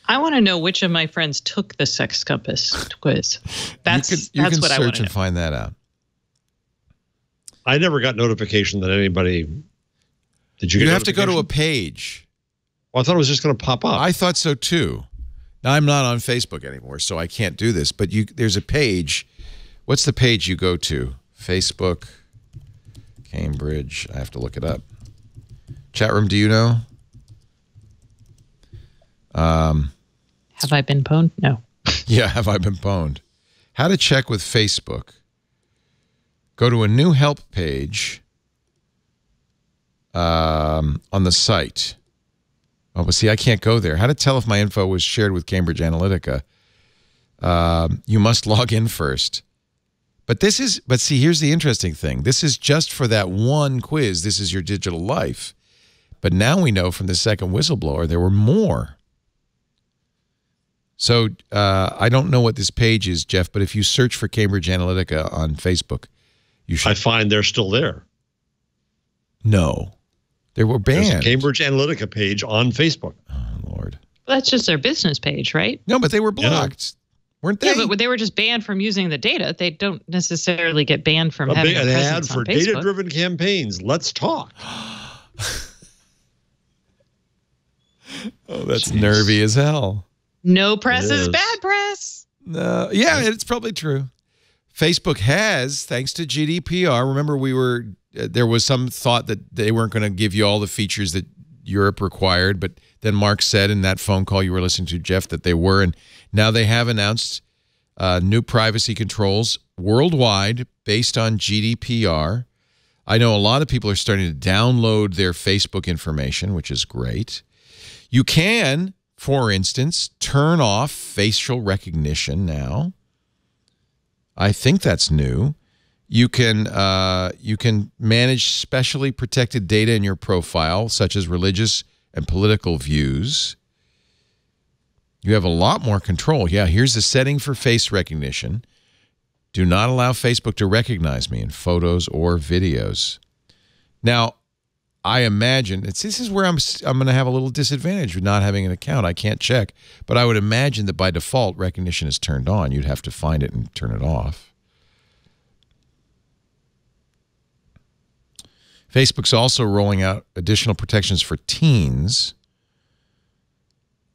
I want to know which of my friends took the sex compass quiz. That's you can, you that's can what I want search to and know. find that out. I never got notification that anybody. Did you? You, have to go to a page. Well, I thought it was just going to pop up. I thought so too. Now I'm not on Facebook anymore, so I can't do this. But you, there's a page. What's the page you go to? Facebook, Cambridge. I have to look it up. Chat room. Do you know? Um, Have I been pwned? No. yeah. Have I been pwned? How to check with Facebook? Go to a new help page um, on the site. Oh, but see, I can't go there. How to tell if my info was shared with Cambridge Analytica? Um, you must log in first. But this is, but see, here's the interesting thing. This is just for that one quiz. This is your digital life. But now we know from the second whistleblower there were more. So uh, I don't know what this page is, Jeff. But if you search for Cambridge Analytica on Facebook, you should I find they're still there. No, they were There's a banned. Cambridge Analytica page on Facebook. Oh, Lord, Well, that's just their business page, right? no, but they were Yeah. blocked, weren't they? Yeah, but they were just banned from using the data. They don't necessarily get banned from A having big, a an ad presence for on data-driven campaigns. Let's talk. oh, that's Jeez. nervy as hell. No press It is is. bad press. No, yeah, it's probably true. Facebook has, thanks to GDPR. Remember, we were uh, there was some thought that they weren't going to give you all the features that Europe required, but then Mark said in that phone call you were listening to, Jeff, that they were, and now they have announced uh, new privacy controls worldwide based on GDPR. I know a lot of people are starting to download their Facebook information, which is great. You can, for instance, turn off facial recognition now. I think that's new. You can uh, you can manage specially protected data in your profile, such as religious and political views. You have a lot more control. Yeah, here's the setting for face recognition. Do not allow Facebook to recognize me in photos or videos. Now, I imagine it's this is where I'm I'm going to have a little disadvantage with not having an account. I can't check, but I would imagine that by default recognition is turned on. You'd have to find it and turn it off. Facebook's also rolling out additional protections for teens.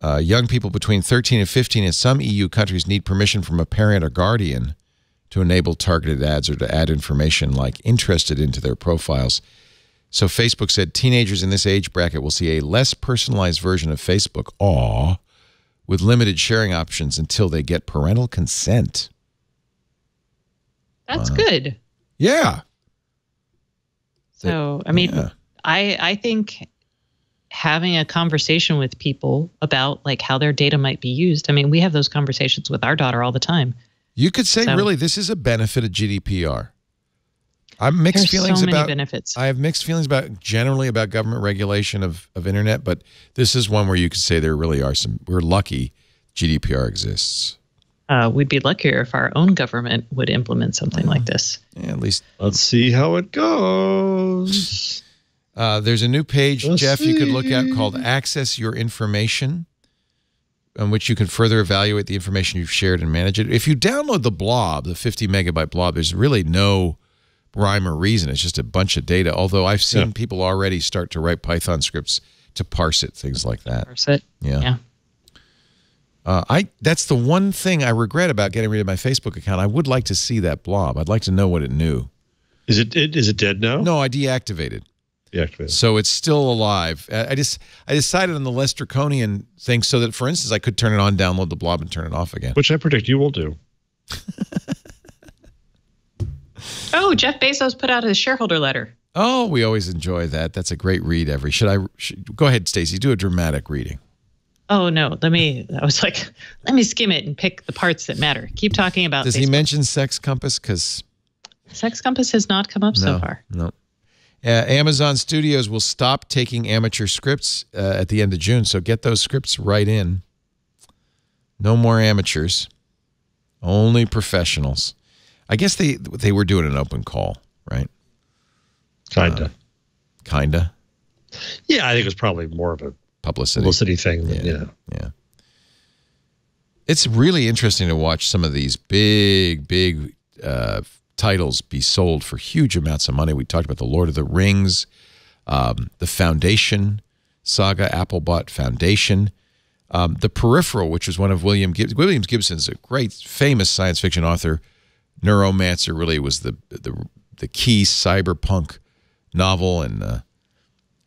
Uh, young people between 13 and 15 in some EU countries need permission from a parent or guardian to enable targeted ads or to add information like interested into their profiles. So Facebook said teenagers in this age bracket will see a less personalized version of Facebook, aw, with limited sharing options until they get parental consent. That's good. Yeah. So, I mean, Yeah. I I think having a conversation with people about like how their data might be used. I mean, we have those conversations with our daughter all the time. You could say, So- really, this is a benefit of GDPR. I'm mixed There's feelings so many about. benefits. I have mixed feelings about generally about government regulation of, of internet, but this is one where you could say there really are some. We're lucky GDPR exists. Uh, we'd be luckier if our own government would implement something like this. Yeah, at least Let's see how it goes. uh, there's a new page, Let's Jeff, you could look at called "Access Your Information," on which you can further evaluate the information you've shared and manage it. If you download the blob, the 50 megabyte blob, there's really no rhyme or reason. It's just a bunch of data. Although I've seen Yeah. people already start to write Python scripts to parse it, things like that. Parse it. Yeah. Yeah. Uh, I that's the one thing I regret about getting rid of my Facebook account. I would like to see that blob. I'd like to know what it knew. Is it, it is it dead now? No, I deactivated, Deactivated. so it's still alive. I I just I decided on the less draconian thing, so that for instance, I could turn it on, download the blob, and turn it off again. Which I predict you will do. Oh, Jeff Bezos put out his shareholder letter. Oh, we always enjoy that. That's a great read. Every should I should, go ahead, Stacey? Do a dramatic reading. Oh no, let me. I was like, let me skim it and pick the parts that matter. Keep talking about. Does he mention Sex Compass? Because Sex Compass has not come up no, so far. no. Uh, Amazon Studios will stop taking amateur scripts uh, at the end of June, so get those scripts right in. No more amateurs, only professionals. I guess they they were doing an open call, right? Kinda. Kinda yeah, I think it was probably more of a publicity. publicity thing. Yeah. know. Yeah. It's really interesting to watch some of these big, big uh, titles be sold for huge amounts of money. We talked about the Lord of the Rings, um, the Foundation saga, Apple bought Foundation. Um, the Peripheral, which was one of William Gib- William Gibson's a great, famous science fiction author, Neuromancer, really was the the the key cyberpunk novel, and uh,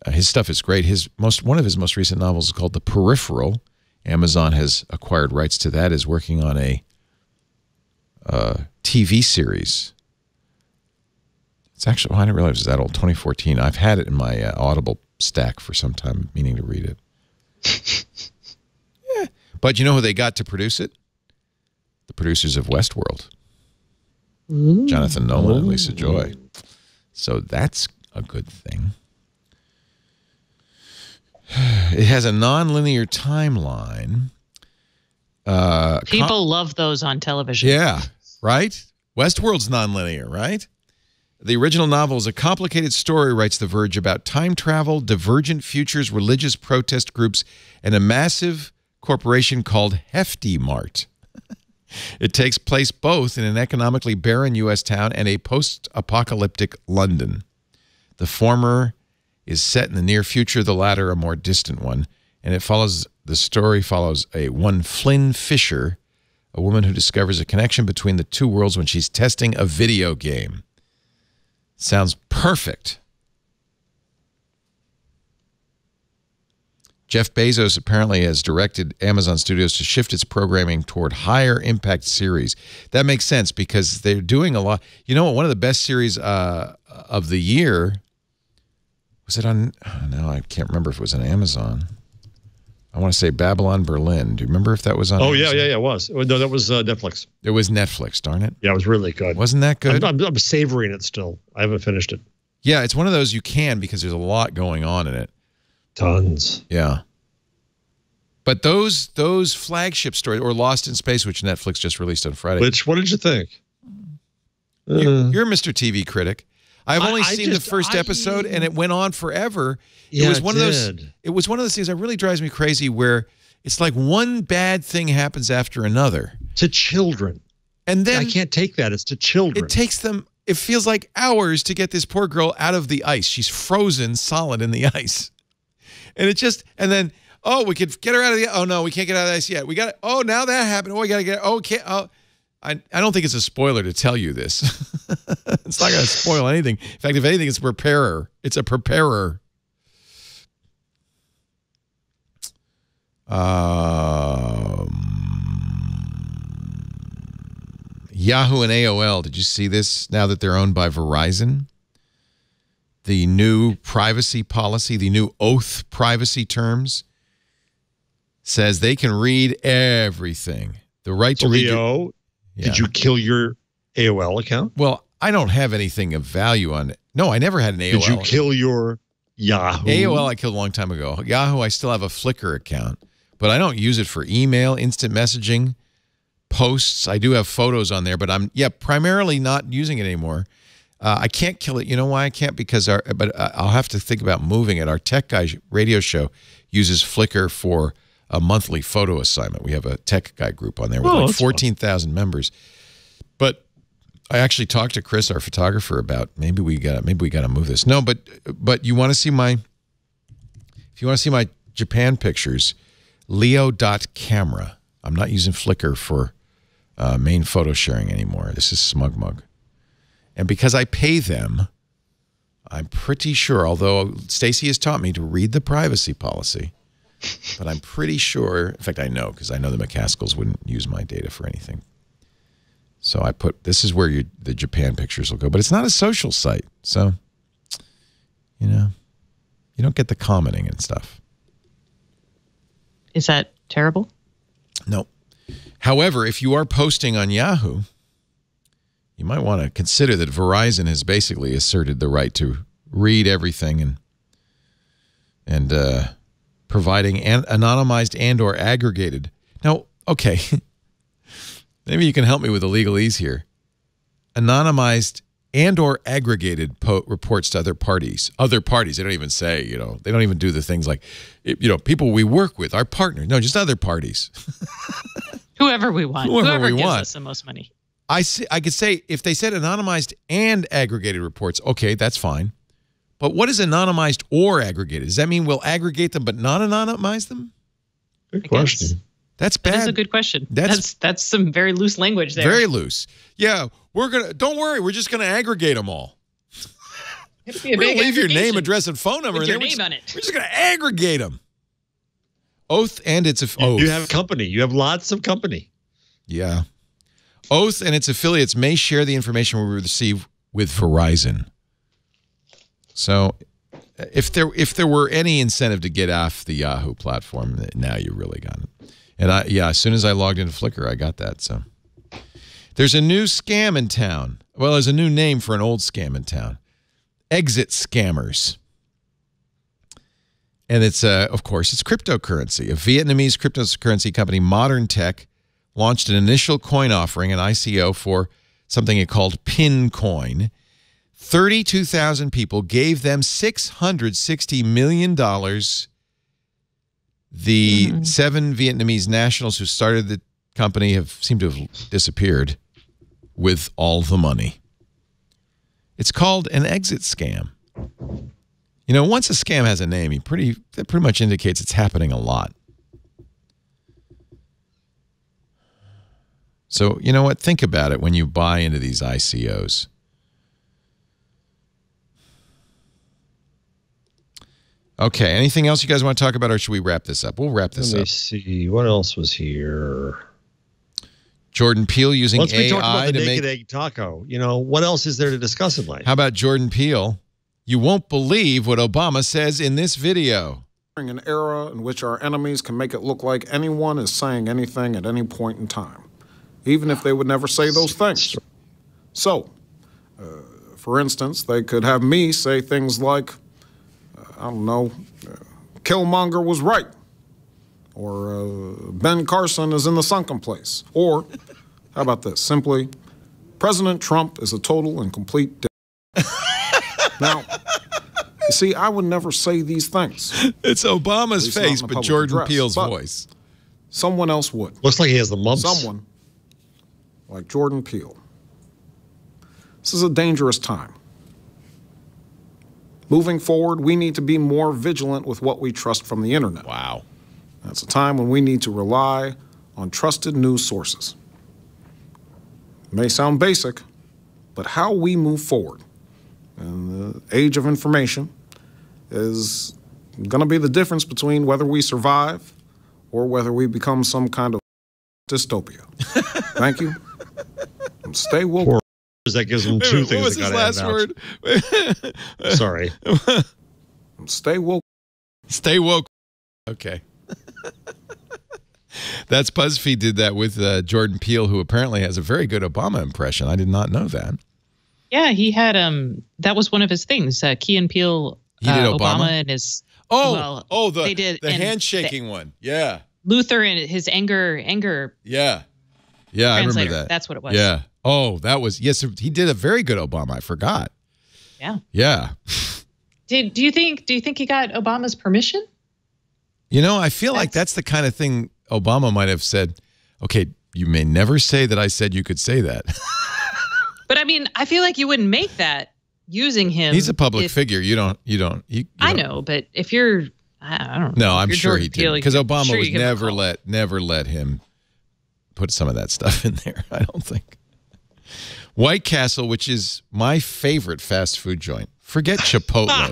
uh, his stuff is great. His most one of his most recent novels is called The Peripheral. Amazon has acquired rights to that. Is working on a uh, TV series. It's actually well, I didn't realize it was that old. 2014. I've had it in my uh, Audible stack for some time, meaning to read it. yeah. But you know who they got to produce it? The producers of Westworld. Jonathan Nolan and Lisa Joy. So that's a good thing. It has a non-linear timeline. Uh, People love those on television. yeah, right? Westworld's nonlinear, right? The original novel is a complicated story, writes The Verge, about time travel, divergent futures, religious protest groups, and a massive corporation called Hefty Mart. It takes place both in an economically barren U.S. town and a post apocalyptic London. The former is set in the near future, the latter a more distant one, and it follows the story follows a one Flynn Fisher, a woman who discovers a connection between the two worlds when she's testing a video game. Sounds perfect. Jeff Bezos apparently has directed Amazon Studios to shift its programming toward higher impact series. That makes sense because they're doing a lot. You know? One of the best series uh, of the year was it on? oh, No, I can't remember if it was on Amazon. I want to say Babylon Berlin. Do you remember if that was on? Oh yeah, Amazon? yeah, yeah. It was. Oh, No, that was uh, Netflix. It was Netflix. Darn it! Yeah, it was really good. Wasn't that good? I'm, I'm, I'm savoring it still. I haven't finished it. Yeah, it's one of those you can because there's a lot going on in it. Tons. Yeah. But those those flagship stories or Lost in Space, which Netflix just released on Friday. Which? What did you think? you're, Uh, you're Mr. TV critic. I've only I seen just- the first I- episode, and it went on forever. it Yeah, was it one of those. did. It was one of those things that really drives me crazy, where it's like one bad thing happens after another, to children. and then I can't take that. It's to children. it takes them. It feels like hours to get this poor girl out of the ice. She's frozen solid in the ice, and it just and then oh we could get her out of the oh no we can't get out of the ice yet. We got oh now that happened. Oh we got to get oh can't oh. I, I don't think it's a spoiler to tell you this. it's not going to spoil anything. In fact, if anything, it's a preparer. It's a preparer. Um, Yahoo and AOL. Did you see this now that they're owned by Verizon? The new privacy policy, the new oath privacy terms says they can read everything. The right to So, read. your- Leo, Yeah. did you kill your AOL account? Well, I don't have anything of value on it. No, I never had an AOL. Did you kill your Yahoo? AOL I killed a long time ago. Yahoo I still have a Flickr account, but I don't use it for email, instant messaging, posts. I do have photos on there, but I'm yeah primarily not using it anymore. Uh, I can't kill it. You know why I can't? Because our but uh, I'll have to think about moving it. Our tech guy radio show uses Flickr for a monthly photo assignment. We have a tech guy group on there with Oh, like that's fun. fourteen thousand members. But I actually talked to Chris, our photographer, about maybe we got maybe we got to move this. No, but but you want to see my if you want to see my Japan pictures, Leo.camera. I'm not using Flickr for uh, main photo sharing anymore. This is SmugMug, and because I pay them, I'm pretty sure. Although Stacey has taught me to read the privacy policy, but I'm pretty sure. In fact, I know because I know the MacAskills wouldn't use my data for anything. So I put this is where your the Japan pictures will go, but it's not a social site, so you know you don't get the commenting and stuff. Is that terrible? No. However, if you are posting on Yahoo, you might want to consider that Verizon has basically asserted the right to read everything and and uh, providing an, anonymized and or aggregated. Now, okay, maybe you can help me with the legalese here. Anonymized and or aggregated po- reports to other parties. Other parties. They don't even say. You know, they don't even do the things like, you know, people we work with, our partners. No, just other parties. Whoever we want. Whoever Whoever, we gives want. us the most money. I see, I could say if they said anonymized and aggregated reports, okay, that's fine. But what is anonymized or aggregated? Does that mean we'll aggregate them but not anonymize them? Good question. That's bad. is a good question. That's- That's that's, some very loose language there. Very loose. Yeah, we're gonna. Don't worry, we're just gonna aggregate them all. It'd be a We're big gonna leave your name, address, and phone number. With your then we're name just- on it. We're just gonna aggregate them. Oath and its a oath. You have company. You have lots of company. Yeah. Oath and its affiliates may share the information we receive with Verizon. So if there if there were any incentive to get off the Yahoo platform, now you really got it. And I yeah, as soon as I logged into Flickr, I got that. So there's a new scam in town. Well, there's a new name for an old scam in town. Exit scammers. And it's uh, of course it's cryptocurrency. A Vietnamese cryptocurrency company, Modern Tech, launched an initial coin offering, an ICO, for something it called Pincoin. 32,000 people gave them $660 million. The hmm. seven Vietnamese nationals who started the company have seemed to have disappeared with all the money. It's called an exit scam. You know, once a scam has a name, you pretty that pretty much indicates it's happening a lot. So, you know what? Think about it when you buy into these ICOs. Okay, anything else you guys want to talk about, or should we wrap this up? We'll wrap this up. Let me up. see. What else was here? Jordan Peele using Once we talked AI about the to naked make. egg taco, you know, what else is there to discuss in life? How about Jordan Peele? You won't believe what Obama says in this video. During an era in which our enemies can make it look like anyone is saying anything at any point in time, even if they would never say those things. So, uh, for instance, they could have me say things like, uh, I don't know, uh, Killmonger was right, or uh, Ben Carson is in the sunken place, or how about this? Simply, President Trump is a total and complete. dick." now, you see, I would never say these things. It's Obama's face, but public Jordan address, Peele's but- voice. Someone else would. Looks like he has the mumps. Someone like Jordan Peele. This is a dangerous time. Moving forward, we need to be more vigilant with what we trust from the internet. Wow. That's a time when we need to rely on trusted news sources. It may sound basic, but how we move forward in the age of information is going to be the difference between whether we survive or whether we become some kind of dystopia. Thank you. And stay woke. Poor that gives him two Wait things. what was that his last word? Sorry. Stay woke. Stay woke. Okay. That's BuzzFeed did that with uh, Jordan Peele, who apparently has a very good Obama impression. I did not know that. Yeah, he had um that was one of his things. Uh, Key and Peele, He did uh, Obama? and his Oh, Well, oh, the they did, the and handshaking one. Yeah, Luther and his anger anger yeah, yeah. I remember that. That's what it was. Yeah. Oh, that was yes. He did a very good Obama. I forgot. Yeah. Yeah. Did do you think do you think he got Obama's permission? You know, I feel like that's the kind of thing Obama might have said. Okay, you may never say that I said you could say that. But I mean, I feel like you wouldn't make that using him. He's a public if- figure. You don't. You don't. You, you I don't- know, but if you're, I I don't know. No, I'm you're sure Jordan he Peele, did because Obama sure would you give him a never let never let him put some of that stuff in there. I don't think. White Castle, which is my favorite fast food joint. Forget Chipotle. Ah.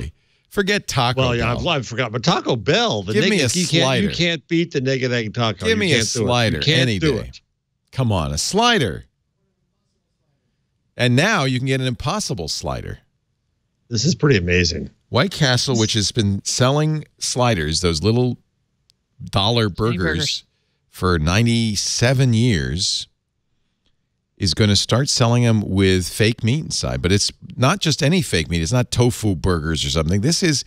Forget Taco Well, yeah, Bell. I've, I've forgot, but Taco Bell. The Give me naked, a you can't, slider. You can't beat the naked egg taco. Give me a can't do it. You slider can't any do day. it. Come on, a slider. And now you can get an impossible slider. This is pretty amazing. White Castle, which has been selling sliders, those little dollar burgers, burgers. For 97 years, is going to start selling them with fake meat inside, but it's not just any fake meat. It's not tofu burgers or something. This is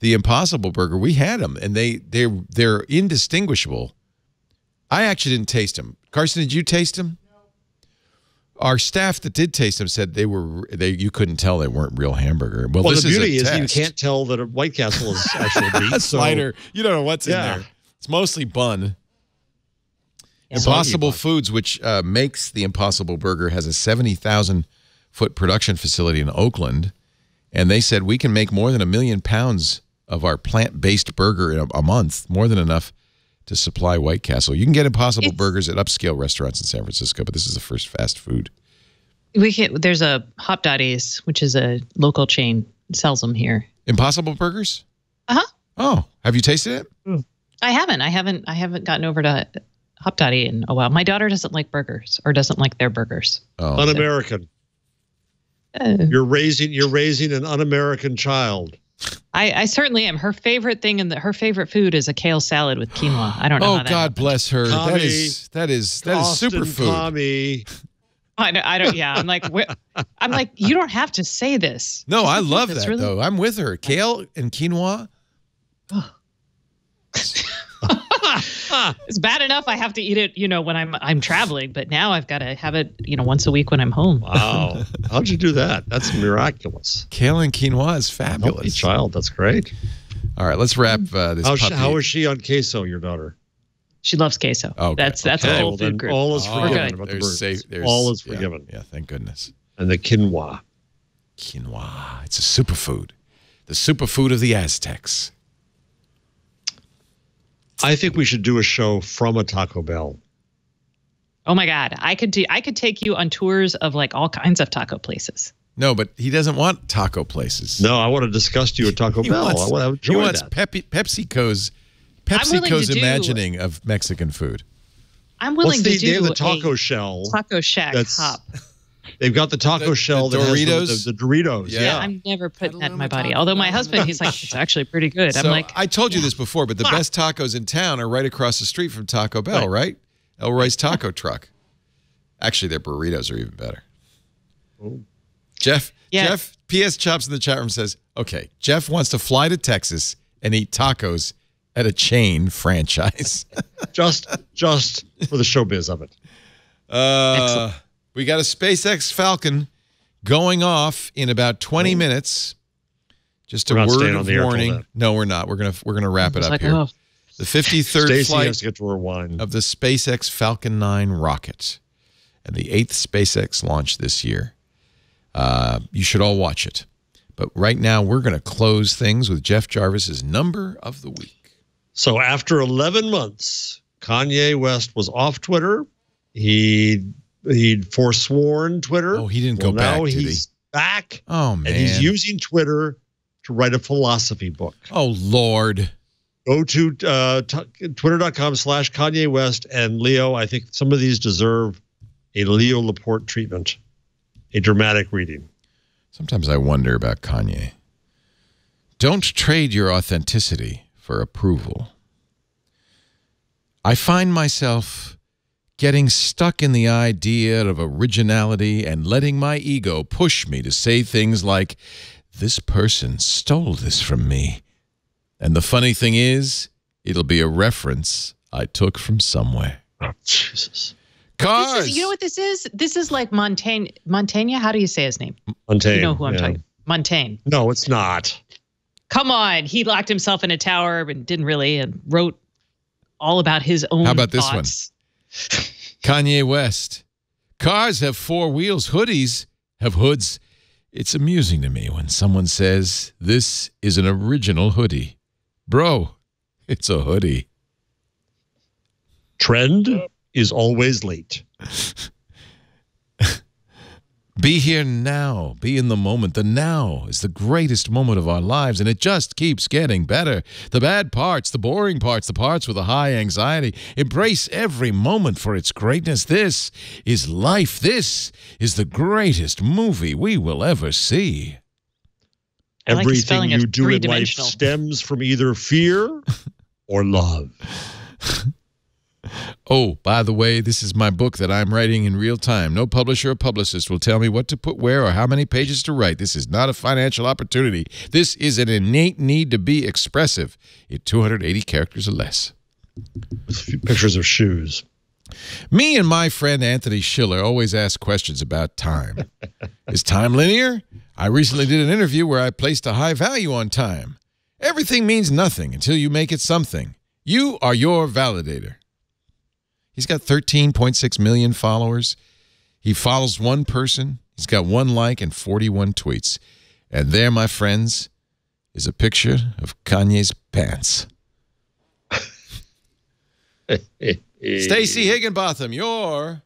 the Impossible Burger. We had them, and they they're they're indistinguishable. I actually didn't taste them. Carson, did you taste them? Our staff that did taste them said they were they you couldn't tell they weren't real hamburger. Well, Well, the beauty is, is, you can't tell that a White Castle is actually beef. a so- slider. You don't know what's Yeah. in there. It's mostly bun. Yeah. Impossible Foods, which uh, makes the Impossible Burger, has a 70,000 foot production facility in Oakland. And they said we can make more than a million pounds of our plant based burger in a, a month, more than enough to supply White Castle. You can get Impossible It's- Burgers at upscale restaurants in San Francisco, but this is the first fast food. We can, there's a Hopdoddy's, which is a local chain, sells them here. Impossible Burgers? Uh huh. Oh, have you tasted it? I haven't. I haven't. I haven't gotten over to Hopdoddy in a while. My daughter doesn't like burgers or doesn't like their burgers. Oh, Un-American. Uh, You're raising you're raising an un-American child. I, I certainly am. Her favorite thing and her favorite food is a kale salad with quinoa. I don't know. oh how that God happened. bless her. that Tommy. is that is that is Austin superfood. Tommy. I don't, I don't. Yeah, I'm like, wh- I'm like, you don't have to say this. No, I love that really- though. I'm with her. Kale and quinoa. It's bad enough I have to eat it, you know, when I'm I'm traveling, but now I've got to have it, you know, once a week when I'm home. Wow. How'd you do that? That's miraculous. Kale and quinoa is Healthy fabulous. child. That's great. All right, let's wrap uh, this How, sh- puppy. how is she on queso, your daughter? She loves queso. Okay, That's that's okay. a whole food group. all is Oh, forgiven good. about the there's burgers. safe- there's- all is yeah, forgiven. Yeah, thank goodness. And the quinoa. Quinoa. It's a superfood. The superfood of the Aztecs. I think we should do a show from a Taco Bell. Oh my god, I could do I could take you on tours of like all kinds of taco places. No, but he doesn't want taco places. No, I want to discuss you at Taco He Bell. wants, I want to he enjoy wants that. Pepe, PepsiCo's I'm willing to PepsiCo's do- imagining of Mexican food. I'm willing What's the, to they do the taco a shell. taco shack That's- hop. They've got the taco The- shell the Doritos? the, the, the Doritos. Yeah. Yeah. Yeah, I'm never putting that in my body. Although my husband, he's like, it's actually pretty good. I'm like, I told you this before, but the best tacos in town are right across the street from Taco Bell, right? El Roy's Taco Truck. Actually, their burritos are even better. Jeff, Yeah. Jeff, PS Chops in the chat room says, okay, Jeff wants to fly to Texas and eat tacos at a chain franchise. just just for the showbiz of it. Uh, we got a SpaceX Falcon going off in about 20 minutes. Just a We're not word of the air till warning. No, we're not. We're gonna we're gonna wrap it up like, here. oh, The 53rd Stacey flight has to get to her of the SpaceX Falcon 9 rocket and the eighth SpaceX launch this year. Uh, you should all watch it. But right now, we're going to close things with Jeff Jarvis's number of the week. So after 11 months, Kanye West was off Twitter. He he'd forsworn Twitter. Oh, he didn't Well, go back, Now did he? he's back, Oh, man. and he's using Twitter to write a philosophy book. oh, Lord. Go to uh, t- twitter.com slash Kanye West and Leo. I think some of these deserve a Leo Laporte treatment, a dramatic reading. Sometimes I wonder about Kanye. Don't trade your authenticity for approval. I find myself getting stuck in the idea of originality and letting my ego push me to say things like, This person stole this from me. And the funny thing is, it'll be a reference I took from somewhere. Oh, Jesus. Cars! this is, you know what this is? This is like Montaigne. Montaigne, how do you say his name? Montaigne. You know who I'm yeah. talking. Montaigne. No, it's not. Come on, he locked himself in a tower and didn't really, and wrote all about his own. How about this one? Kanye West. Cars have four wheels, hoodies have hoods. It's amusing to me when someone says, This is an original hoodie. Bro, it's a hoodie. Trend is always late. Be here now. Be in the moment. The now is the greatest moment of our lives, and it just keeps getting better. The bad parts, the boring parts, the parts with a high anxiety. Embrace every moment for its greatness. This is life. This is the greatest movie we will ever see. I like the Everything spelling of you do in life stems from either fear or love. Oh, by the way, this is my book that I'm writing in real time. No publisher or publicist will tell me what to put where or how many pages to write. This is not a financial opportunity. This is an innate need to be expressive in 280 characters or less. With pictures of shoes. Me and my friend Anthony Schiller always ask questions about time. Is time linear? I recently did an interview where I placed a high value on time. Everything means nothing until you make it something. You are your validator. He's got 13.6 million followers. He follows one person. He's got one like and 41 tweets. And there, my friends, is a picture of Kanye's pants. Stacey Higginbotham, your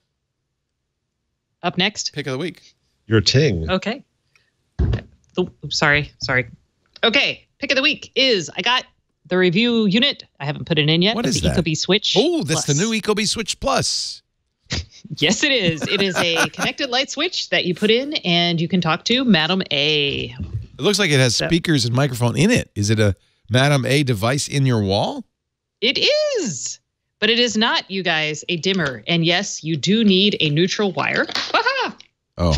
Up next. pick of the week. Your ting. Okay. Oh, sorry, sorry. Okay, pick of the week is I got the review unit. I haven't put it in yet. What is the that? Ecobee Switch. Oh, that's the Plus. new Ecobee Switch Plus. Yes, it is. It is a connected light switch that you put in, and you can talk to Madam A. It looks like it has So- speakers and microphone in it. Is it a Madam A device in your wall? It is, but it is not, you guys, a dimmer. And yes, you do need a neutral wire. Aha! Oh,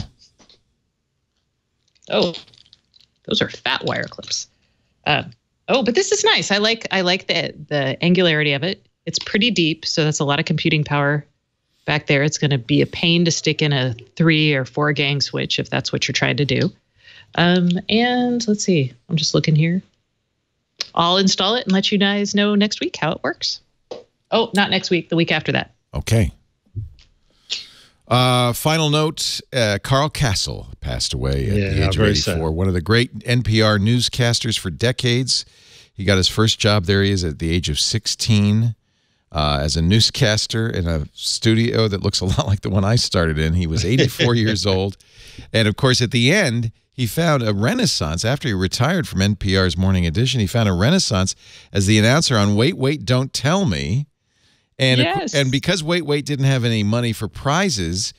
Oh, those are fat wire clips. Um, oh, but this is nice. I like I like the the angularity of it. It's pretty deep, so that's a lot of computing power back there. It's going to be a pain to stick in a three or four gang switch if that's what you're trying to do. Um, and let's see. I'm just looking here. I'll install it and let you guys know next week how it works. Oh, not next week. The week after that. okay. Uh, final note: uh, Carl Kasell passed away at the age of 84. sad. One of the great NPR newscasters for decades. He got his first job there. He is at the age of 16 uh, as a newscaster in a studio that looks a lot like the one I started in. He was 84 years old, and of course, at the end, he found a renaissance after he retired from NPR's Morning Edition. He found a renaissance as the announcer on Wait, Wait, Don't Tell Me. And Yes. and because Wait Wait didn't have any money for prizes,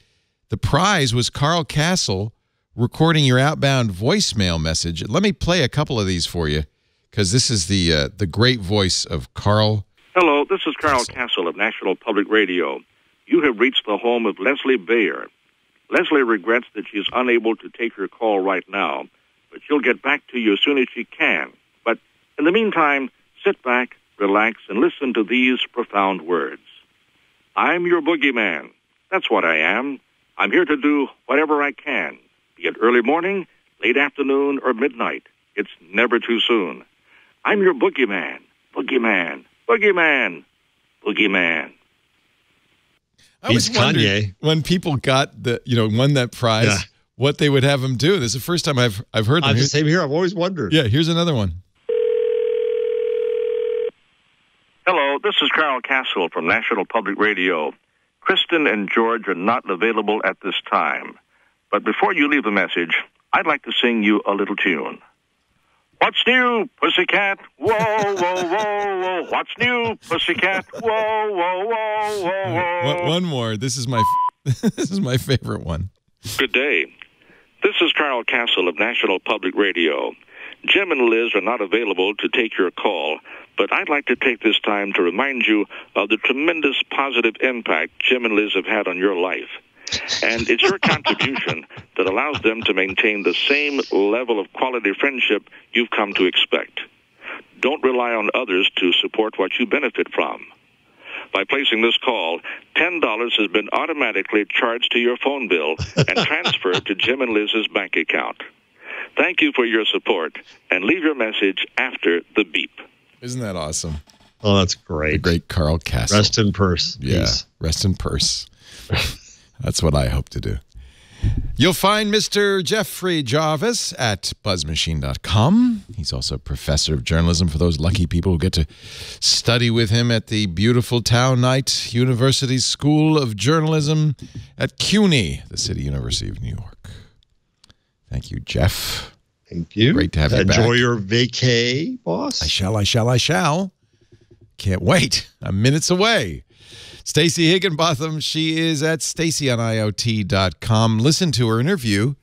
the prize was Carl Kasell recording your outbound voicemail message. Let me play a couple of these for you because this is the uh, the great voice of Carl. Hello, this is Carl Kasell of National Public Radio. You have reached the home of Leslie Bayer. Leslie regrets that she is unable to take her call right now, but she'll get back to you as soon as she can. But in the meantime, sit back, relax, and listen to these profound words. I'm your boogeyman. That's what I am. I'm here to do whatever I can, be it early morning, late afternoon, or midnight. It's never too soon. I'm your boogeyman, boogeyman, boogeyman, boogeyman. I was He's wondering Kanye. when people got the you know won that prize, Yeah. what they would have him do. This is the first time I've I've heard them. I'm the same here. I've always wondered. yeah, here's another one. Hello, this is Carl Kasell from National Public Radio. Kristen and George are not available at this time. But before you leave a message, I'd like to sing you a little tune. What's new, pussycat? Whoa, whoa, whoa, whoa. What's new, pussycat? Whoa, whoa, whoa, whoa, whoa. One, one more. This is my this is my favorite one. Good day. This is Carl Kasell of National Public Radio. Jim and Liz are not available to take your call, but I'd like to take this time to remind you of the tremendous positive impact Jim and Liz have had on your life. And it's your contribution that allows them to maintain the same level of quality friendship you've come to expect. Don't rely on others to support what you benefit from. By placing this call, $10 has been automatically charged to your phone bill and transferred to Jim and Liz's bank account. Thank you for your support and leave your message after the beep. Isn't that awesome? Oh, that's great. The great. Carl Kasell. Rest in purse. Yeah, Peace. rest in purse. That's what I hope to do. You'll find Mr. Jeffrey Jarvis at buzzmachine.com. He's also a professor of journalism for those lucky people who get to study with him at the beautiful Tow-Knight University School of Journalism at CUNY, the City University of New York. Thank you, Jeff. Thank you. Great to have you Enjoy back. your vacay, boss. I shall, I shall, I shall. Can't wait. I'm minutes away. Stacey Higginbotham, she is at staceyoniot.com. Listen to her interview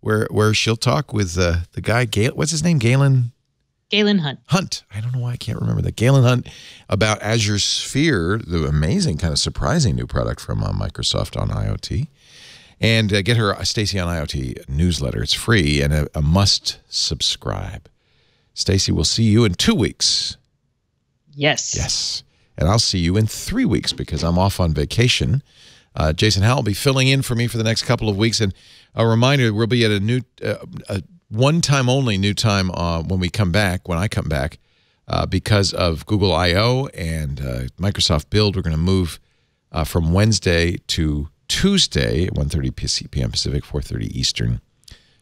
where where she'll talk with uh, the guy, Galen, what's his name? Galen? Galen Hunt. Hunt. I don't know why I can't remember that. Galen Hunt about Azure Sphere, the amazing, kind of surprising new product from uh, Microsoft on IoT. And uh, get her Stacey on IoT newsletter. It's free and a, a must subscribe. Stacey, we'll see you in two weeks. Yes. Yes. And I'll see you in three weeks because I'm off on vacation. Uh, Jason Howell will be filling in for me for the next couple of weeks. And a reminder, we'll be at a new, uh, a one-time only new time uh, when we come back, when I come back, uh, because of Google I/O and uh, Microsoft Build. We're going to move uh, from Wednesday to Tuesday at 1.30 p.m. Pacific, 4.30 Eastern,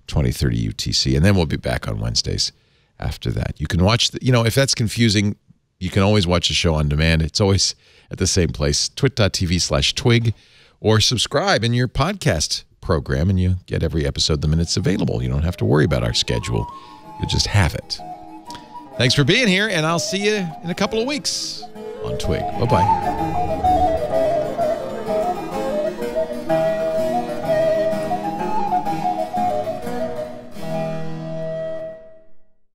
2030 UTC. And then we'll be back on Wednesdays after that. You can watch, the, you know, if that's confusing, you can always watch the show on demand. It's always at the same place, twit.tv slash twig, or subscribe in your podcast program and you get every episode the minute it's available. You don't have to worry about our schedule. You'll just have it. Thanks for being here, and I'll see you in a couple of weeks on Twig. Bye-bye.